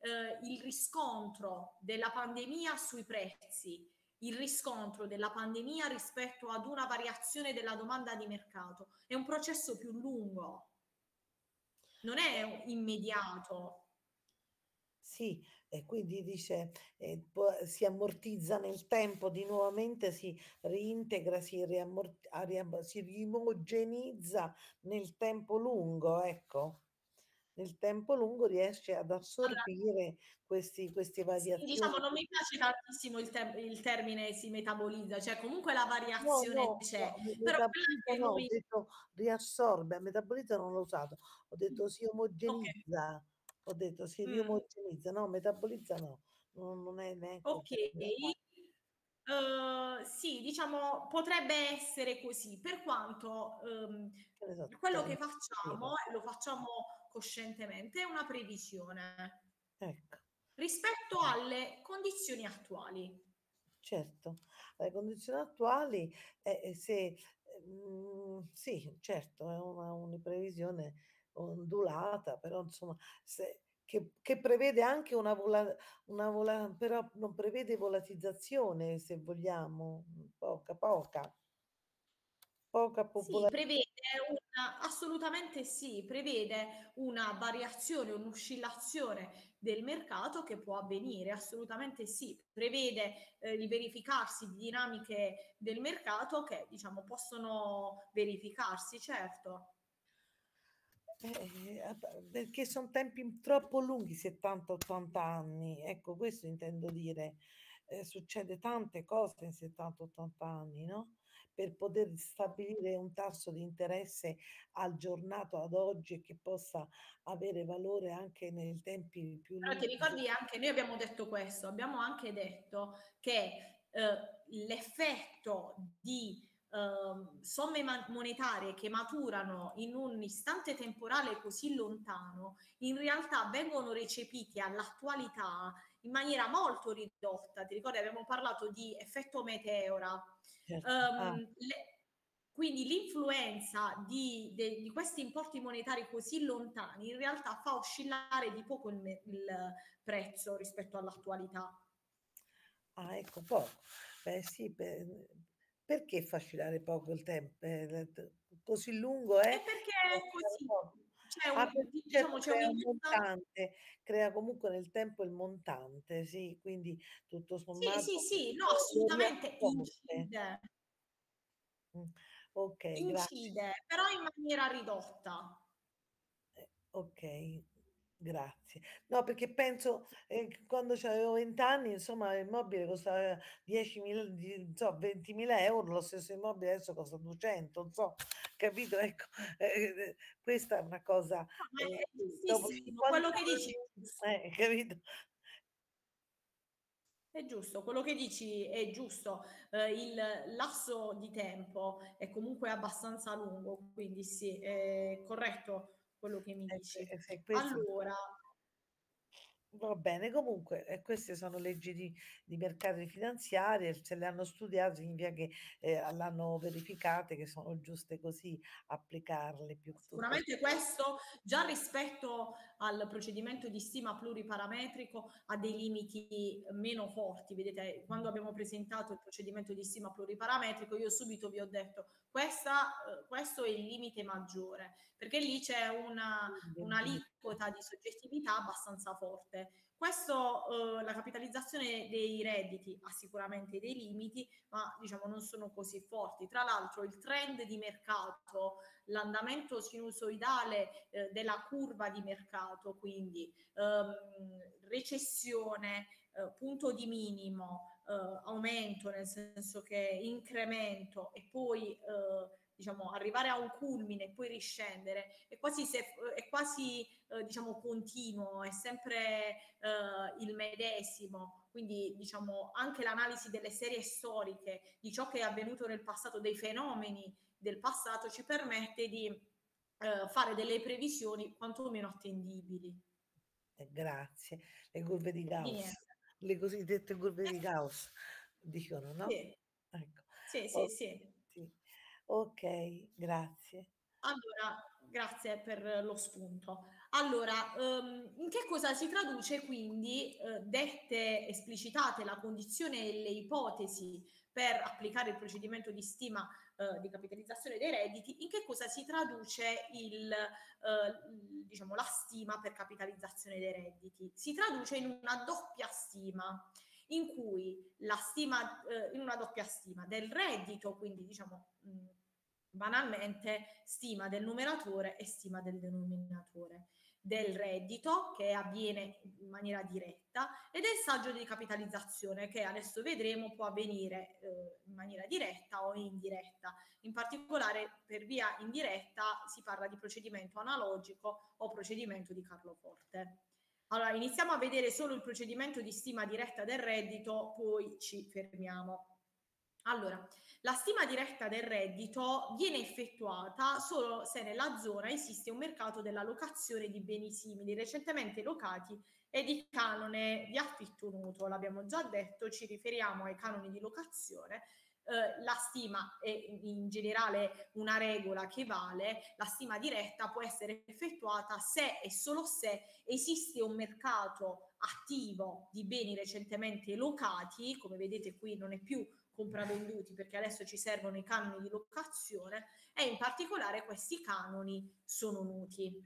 eh, il riscontro della pandemia sui prezzi, il riscontro della pandemia rispetto ad una variazione della domanda di mercato è un processo più lungo, non è immediato. Sì, e quindi dice eh, si ammortizza nel tempo, di nuovamente si reintegra, si, riammort- si rimogenizza nel tempo lungo, ecco. Nel tempo lungo riesce ad assorbire allora, questi, queste variazioni. Sì, diciamo, non mi piace tantissimo il, te- il, termine si metabolizza, cioè comunque la variazione no, no, c'è. No, però no, ho detto riassorbe, metabolizza non l'ho usato, ho detto si omogenizza. Okay ho detto si mm. riomogenizza, no, metabolizza no, non, non è neanche... Ok, uh, sì, diciamo potrebbe essere così, per quanto um, esatto, quello che facciamo, e lo facciamo coscientemente, è una previsione. Ecco. Rispetto alle condizioni attuali. Certo, le condizioni attuali, eh, se, mm, sì, certo, è una, una previsione ondulata, però insomma, se, che, che, prevede anche una, vola, una vola, però non prevede volatilizzazione, se vogliamo, poca, poca. Poca popolazione. Sì, prevede una, assolutamente sì, prevede una variazione, un'oscillazione del mercato che può avvenire, assolutamente sì, prevede eh, il verificarsi di dinamiche del mercato che diciamo possono verificarsi, certo. Eh, perché sono tempi troppo lunghi, 70-80 anni. Ecco, questo intendo dire. Eh, succede tante cose in 70-80 anni, no? Per poter stabilire un tasso di interesse aggiornato ad oggi e che possa avere valore anche nei tempi più lunghi. Però ti ricordi anche, noi abbiamo detto questo, abbiamo anche detto che eh, l'effetto di uh, somme monetarie che maturano in un istante temporale così lontano, in realtà vengono recepiti all'attualità in maniera molto ridotta. Ti ricordi, abbiamo parlato di effetto meteora. Certo. Um, ah. le, quindi l'influenza di, de, di, questi importi monetari così lontani in realtà fa oscillare di poco il, il prezzo rispetto all'attualità. Ah, ecco, poco. Beh sì, per, perché fa oscillare poco il tempo? Eh, così lungo è? È perché è così. C'è un, ah, diciamo, c'è un montante, crea comunque nel tempo il montante, sì, quindi tutto sommato. Sì, sì, sì, no, assolutamente incide. Mm, ok, incide, grazie. però in maniera ridotta. Eh, ok, Grazie. No, perché penso, ehm, che quando c'avevo 20 anni, insomma, l'immobile costava 10.000 di non so, 20.000 €, lo stesso immobile adesso costa 200, non so, capito? Ecco, ehm, questa è una cosa, No, ma ehm, è dopo giustissimo, 50 quello che dici eh, capito? È giusto, quello che dici è giusto. Ehm, il lasso di tempo è comunque abbastanza lungo, quindi sì, è corretto quello che mi Eh, dici. e se questo Allora Va bene, comunque, e queste sono leggi di di mercati finanziari se le hanno studiate significa che, ehm, l'hanno verificate, che sono giuste così, applicarle piuttosto Sicuramente questo già rispetto al procedimento di stima pluriparametrico ha dei limiti meno forti. Vedete, quando abbiamo presentato il procedimento di stima pluriparametrico, io subito vi ho detto questa, eh, questo è il limite maggiore, perché lì c'è una, un'aliquota di soggettività abbastanza forte. Questo, eh, la capitalizzazione dei redditi ha sicuramente dei limiti, ma diciamo non sono così forti. Tra l'altro il trend di mercato l'andamento sinusoidale eh, della curva di mercato, quindi ehm, recessione, eh, punto di minimo, eh, aumento nel senso che incremento e poi eh, diciamo arrivare a un culmine e poi riscendere è quasi, se, è quasi eh, diciamo continuo, è sempre eh, il medesimo, quindi diciamo anche l'analisi delle serie storiche di ciò che è avvenuto nel passato, dei fenomeni del passato ci permette di eh, fare delle previsioni quantomeno attendibili. Eh, grazie. Le curve di Gauss, niente. le cosiddette curve di Gauss dicono, no? Sì, Ecco. sì, sì, O sì. Okay, grazie. Allora, grazie per lo spunto. Allora, ehm, in che cosa si traduce quindi, eh, dette esplicitate la condizione e le ipotesi per applicare il procedimento di stima eh, di capitalizzazione dei redditi, in che cosa si traduce il, eh, diciamo, la stima per capitalizzazione dei redditi? Si traduce in una doppia stima in cui la stima, eh, in una doppia stima del reddito, quindi diciamo mh, banalmente stima del numeratore e stima del denominatore del reddito che avviene in maniera diretta e del saggio di capitalizzazione che adesso vedremo può avvenire eh, in maniera diretta o indiretta. In particolare per via indiretta si parla di procedimento analogico o procedimento di Carloforte. Allora, iniziamo a vedere solo il procedimento di stima diretta del reddito, poi ci fermiamo. Allora, la stima diretta del reddito viene effettuata solo se nella zona esiste un mercato della locazione di beni simili recentemente locati e di canone di affitto mutuo. L'abbiamo già detto, ci riferiamo ai canoni di locazione. Eh, la stima è in generale una regola che vale, la stima diretta può essere effettuata se e solo se esiste un mercato attivo di beni recentemente locati, come vedete qui non è più compravenduti perché adesso ci servono i canoni di locazione e in particolare questi canoni sono nuti.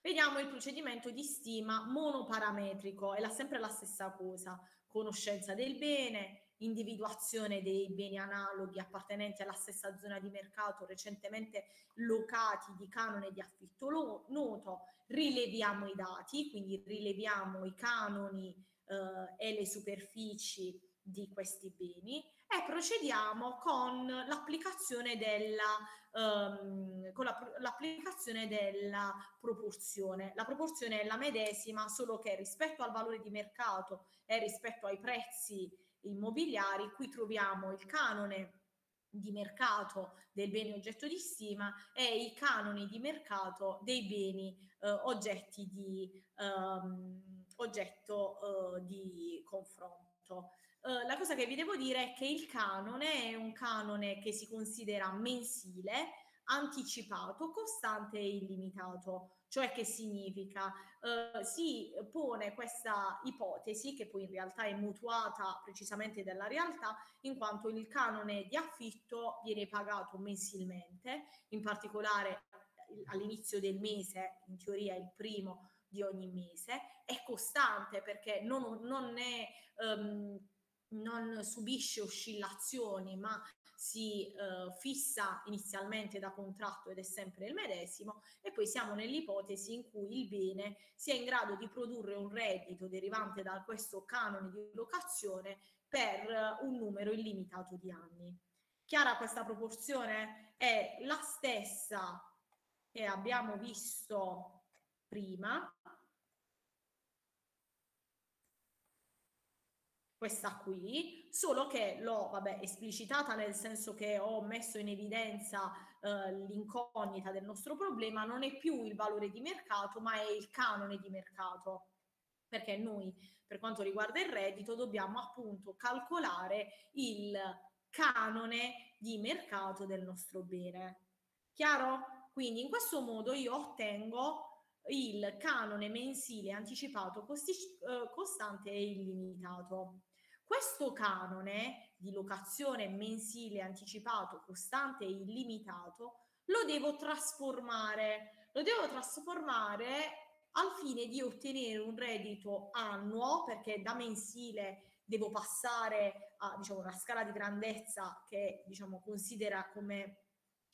Vediamo il procedimento di stima monoparametrico, è la, sempre la stessa cosa, conoscenza del bene, individuazione dei beni analoghi appartenenti alla stessa zona di mercato recentemente locati di canone di affitto noto, rileviamo i dati, quindi rileviamo i canoni eh, e le superfici di questi beni e procediamo con l'applicazione della, um, con la, l'applicazione della proporzione. La proporzione è la medesima, solo che rispetto al valore di mercato e rispetto ai prezzi immobiliari, qui troviamo il canone di mercato del bene oggetto di stima e i canoni di mercato dei beni eh, oggetti di um, oggetto eh, di confronto. Uh, la cosa che vi devo dire è che il canone è un canone che si considera mensile, anticipato, costante e illimitato. Cioè che significa? Uh, si pone questa ipotesi, che poi in realtà è mutuata precisamente dalla realtà, in quanto il canone di affitto viene pagato mensilmente, in particolare all'inizio del mese, in teoria il primo di ogni mese, è costante perché non, non è... Um, non subisce oscillazioni, ma si eh, fissa inizialmente da contratto ed è sempre il medesimo e poi siamo nell'ipotesi in cui il bene sia in grado di produrre un reddito derivante da questo canone di locazione per un numero illimitato di anni. Chiara questa proporzione è la stessa che abbiamo visto prima, questa qui, solo che l'ho vabbè, esplicitata nel senso che ho messo in evidenza eh, l'incognita del nostro problema, non è più il valore di mercato, ma è il canone di mercato. Perché noi, per quanto riguarda il reddito, dobbiamo appunto calcolare il canone di mercato del nostro bene. Chiaro? Quindi in questo modo io ottengo il canone mensile anticipato costi- eh, costante e illimitato. Questo canone di locazione mensile anticipato, costante e illimitato lo devo trasformare. Lo devo trasformare al fine di ottenere un reddito annuo, perché da mensile devo passare a diciamo, una scala di grandezza che diciamo, considera come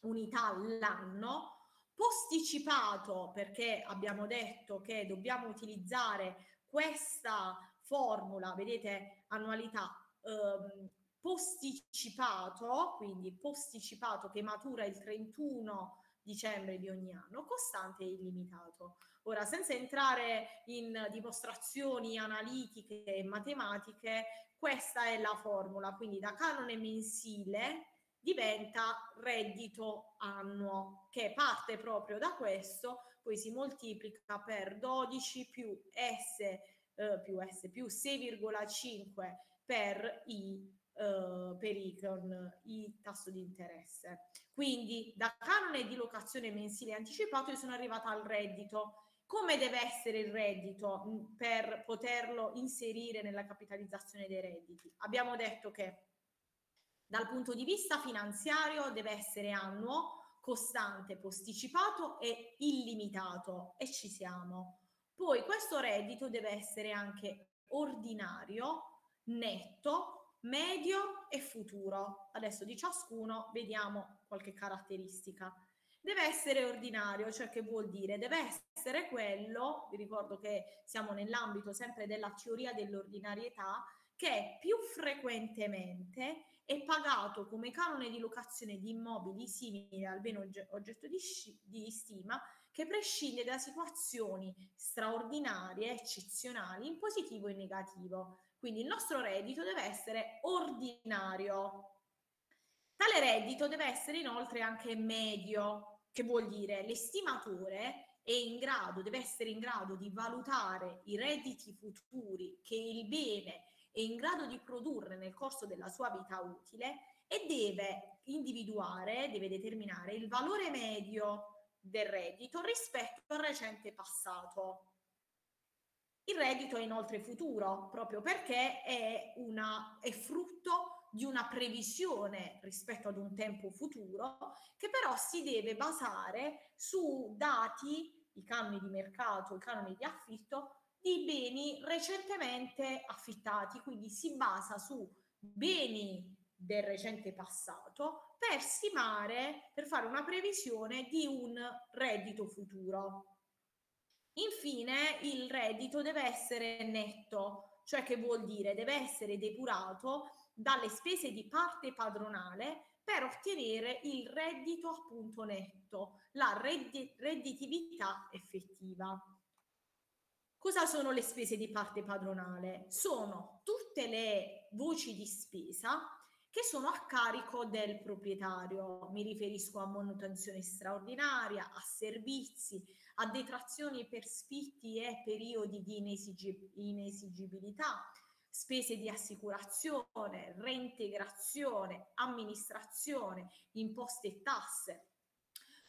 unità l'anno, posticipato perché abbiamo detto che dobbiamo utilizzare questa formula, vedete, annualità ehm, posticipato, quindi posticipato che matura il 31 dicembre di ogni anno, costante e illimitato. Ora, senza entrare in dimostrazioni analitiche e matematiche, questa è la formula, quindi da canone mensile diventa reddito annuo, che parte proprio da questo, poi si moltiplica per 12 più S eh, più S più 6,5 per i Uh, per i, con i tasso di interesse. Quindi da canone di locazione mensile anticipato io sono arrivata al reddito. Come deve essere il reddito mh, per poterlo inserire nella capitalizzazione dei redditi? Abbiamo detto che dal punto di vista finanziario deve essere annuo, costante, posticipato e illimitato e ci siamo. Poi questo reddito deve essere anche ordinario, netto, medio e futuro. Adesso di ciascuno vediamo qualche caratteristica. Deve essere ordinario, cioè che vuol dire? Deve essere quello, vi ricordo che siamo nell'ambito sempre della teoria dell'ordinarietà, che più frequentemente è pagato come canone di locazione di immobili simili al bene oggetto di, di stima che prescinde da situazioni straordinarie, eccezionali, in positivo e in negativo. Quindi il nostro reddito deve essere ordinario. Tale reddito deve essere inoltre anche medio, che vuol dire l'estimatore è in grado, deve essere in grado di valutare i redditi futuri che il bene è in grado di produrre nel corso della sua vita utile e deve individuare, deve determinare il valore medio del reddito rispetto al recente passato. Il reddito è inoltre futuro, proprio perché è, una, è frutto di una previsione rispetto ad un tempo futuro, che però si deve basare su dati, i canoni di mercato, i canoni di affitto, di beni recentemente affittati, quindi si basa su beni del recente passato per stimare, per fare una previsione di un reddito futuro. Infine, il reddito deve essere netto, cioè che vuol dire deve essere depurato dalle spese di parte padronale per ottenere il reddito appunto netto, la redditività effettiva. Cosa sono le spese di parte padronale? Sono tutte le voci di spesa che sono a carico del proprietario. Mi riferisco a manutenzione straordinaria, a servizi, a detrazioni per sfitti e periodi di inesigib- inesigibilità, spese di assicurazione, reintegrazione, amministrazione, imposte e tasse.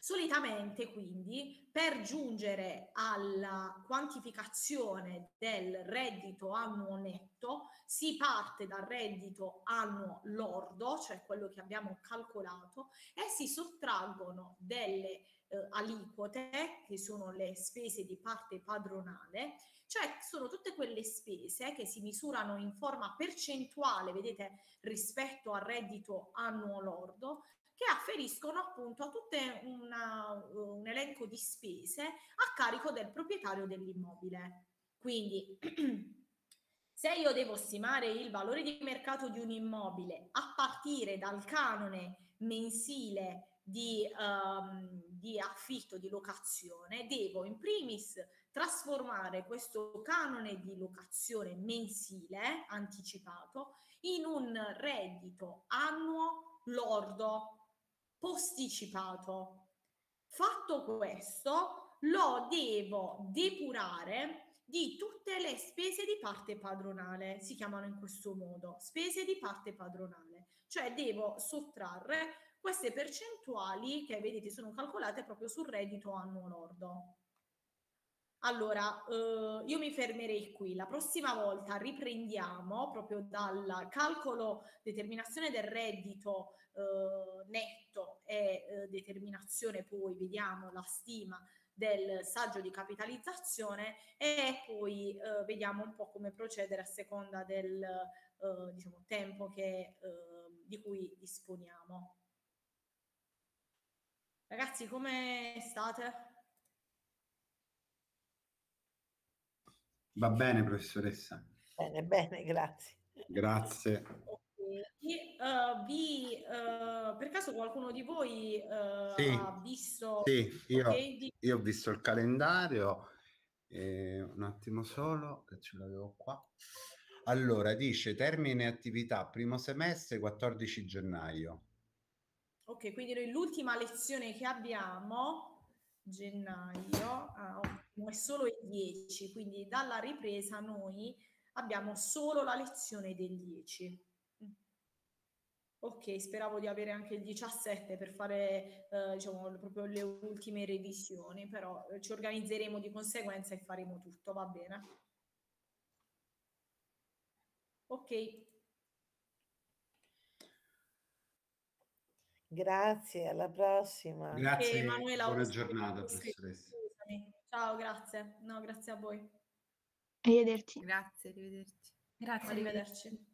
Solitamente quindi per giungere alla quantificazione del reddito annuo netto si parte dal reddito annuo lordo, cioè quello che abbiamo calcolato, e si sottraggono delle eh, aliquote che sono le spese di parte padronale, cioè sono tutte quelle spese che si misurano in forma percentuale, vedete, rispetto al reddito annuo lordo, che afferiscono appunto a tutto un elenco di spese a carico del proprietario dell'immobile. Quindi se io devo stimare il valore di mercato di un immobile a partire dal canone mensile di, um, di affitto, di locazione, devo in primis trasformare questo canone di locazione mensile anticipato in un reddito annuo lordo posticipato. Fatto questo, lo devo depurare di tutte le spese di parte padronale, si chiamano in questo modo, spese di parte padronale, cioè devo sottrarre queste percentuali che vedete sono calcolate proprio sul reddito annuo lordo. Allora, eh, io mi fermerei qui. La prossima volta riprendiamo proprio dal calcolo determinazione del reddito netto e eh, determinazione poi vediamo la stima del saggio di capitalizzazione e poi eh, vediamo un po' come procedere a seconda del eh, diciamo, tempo che, eh, di cui disponiamo. Ragazzi, come state? Va bene, professoressa. Bene, bene, grazie. Grazie. Uh, vi, uh, per caso qualcuno di voi uh, sì, ha visto? Sì, io, okay. io, ho visto il calendario. Eh, un attimo solo, che ce l'avevo qua. Allora, dice termine attività primo semestre 14 gennaio. Ok, quindi noi l'ultima lezione che abbiamo, gennaio, ah, è solo il 10, quindi dalla ripresa noi abbiamo solo la lezione del 10. Ok, speravo di avere anche il 17 per fare eh, diciamo, proprio le ultime revisioni, però eh, ci organizzeremo di conseguenza e faremo tutto, va bene? Ok. Grazie, alla prossima. Grazie, Emanuela, buona giornata, professoressa. Ciao, grazie. No, grazie a voi. Arrivederci. Grazie, arrivederci. Grazie, arrivederci.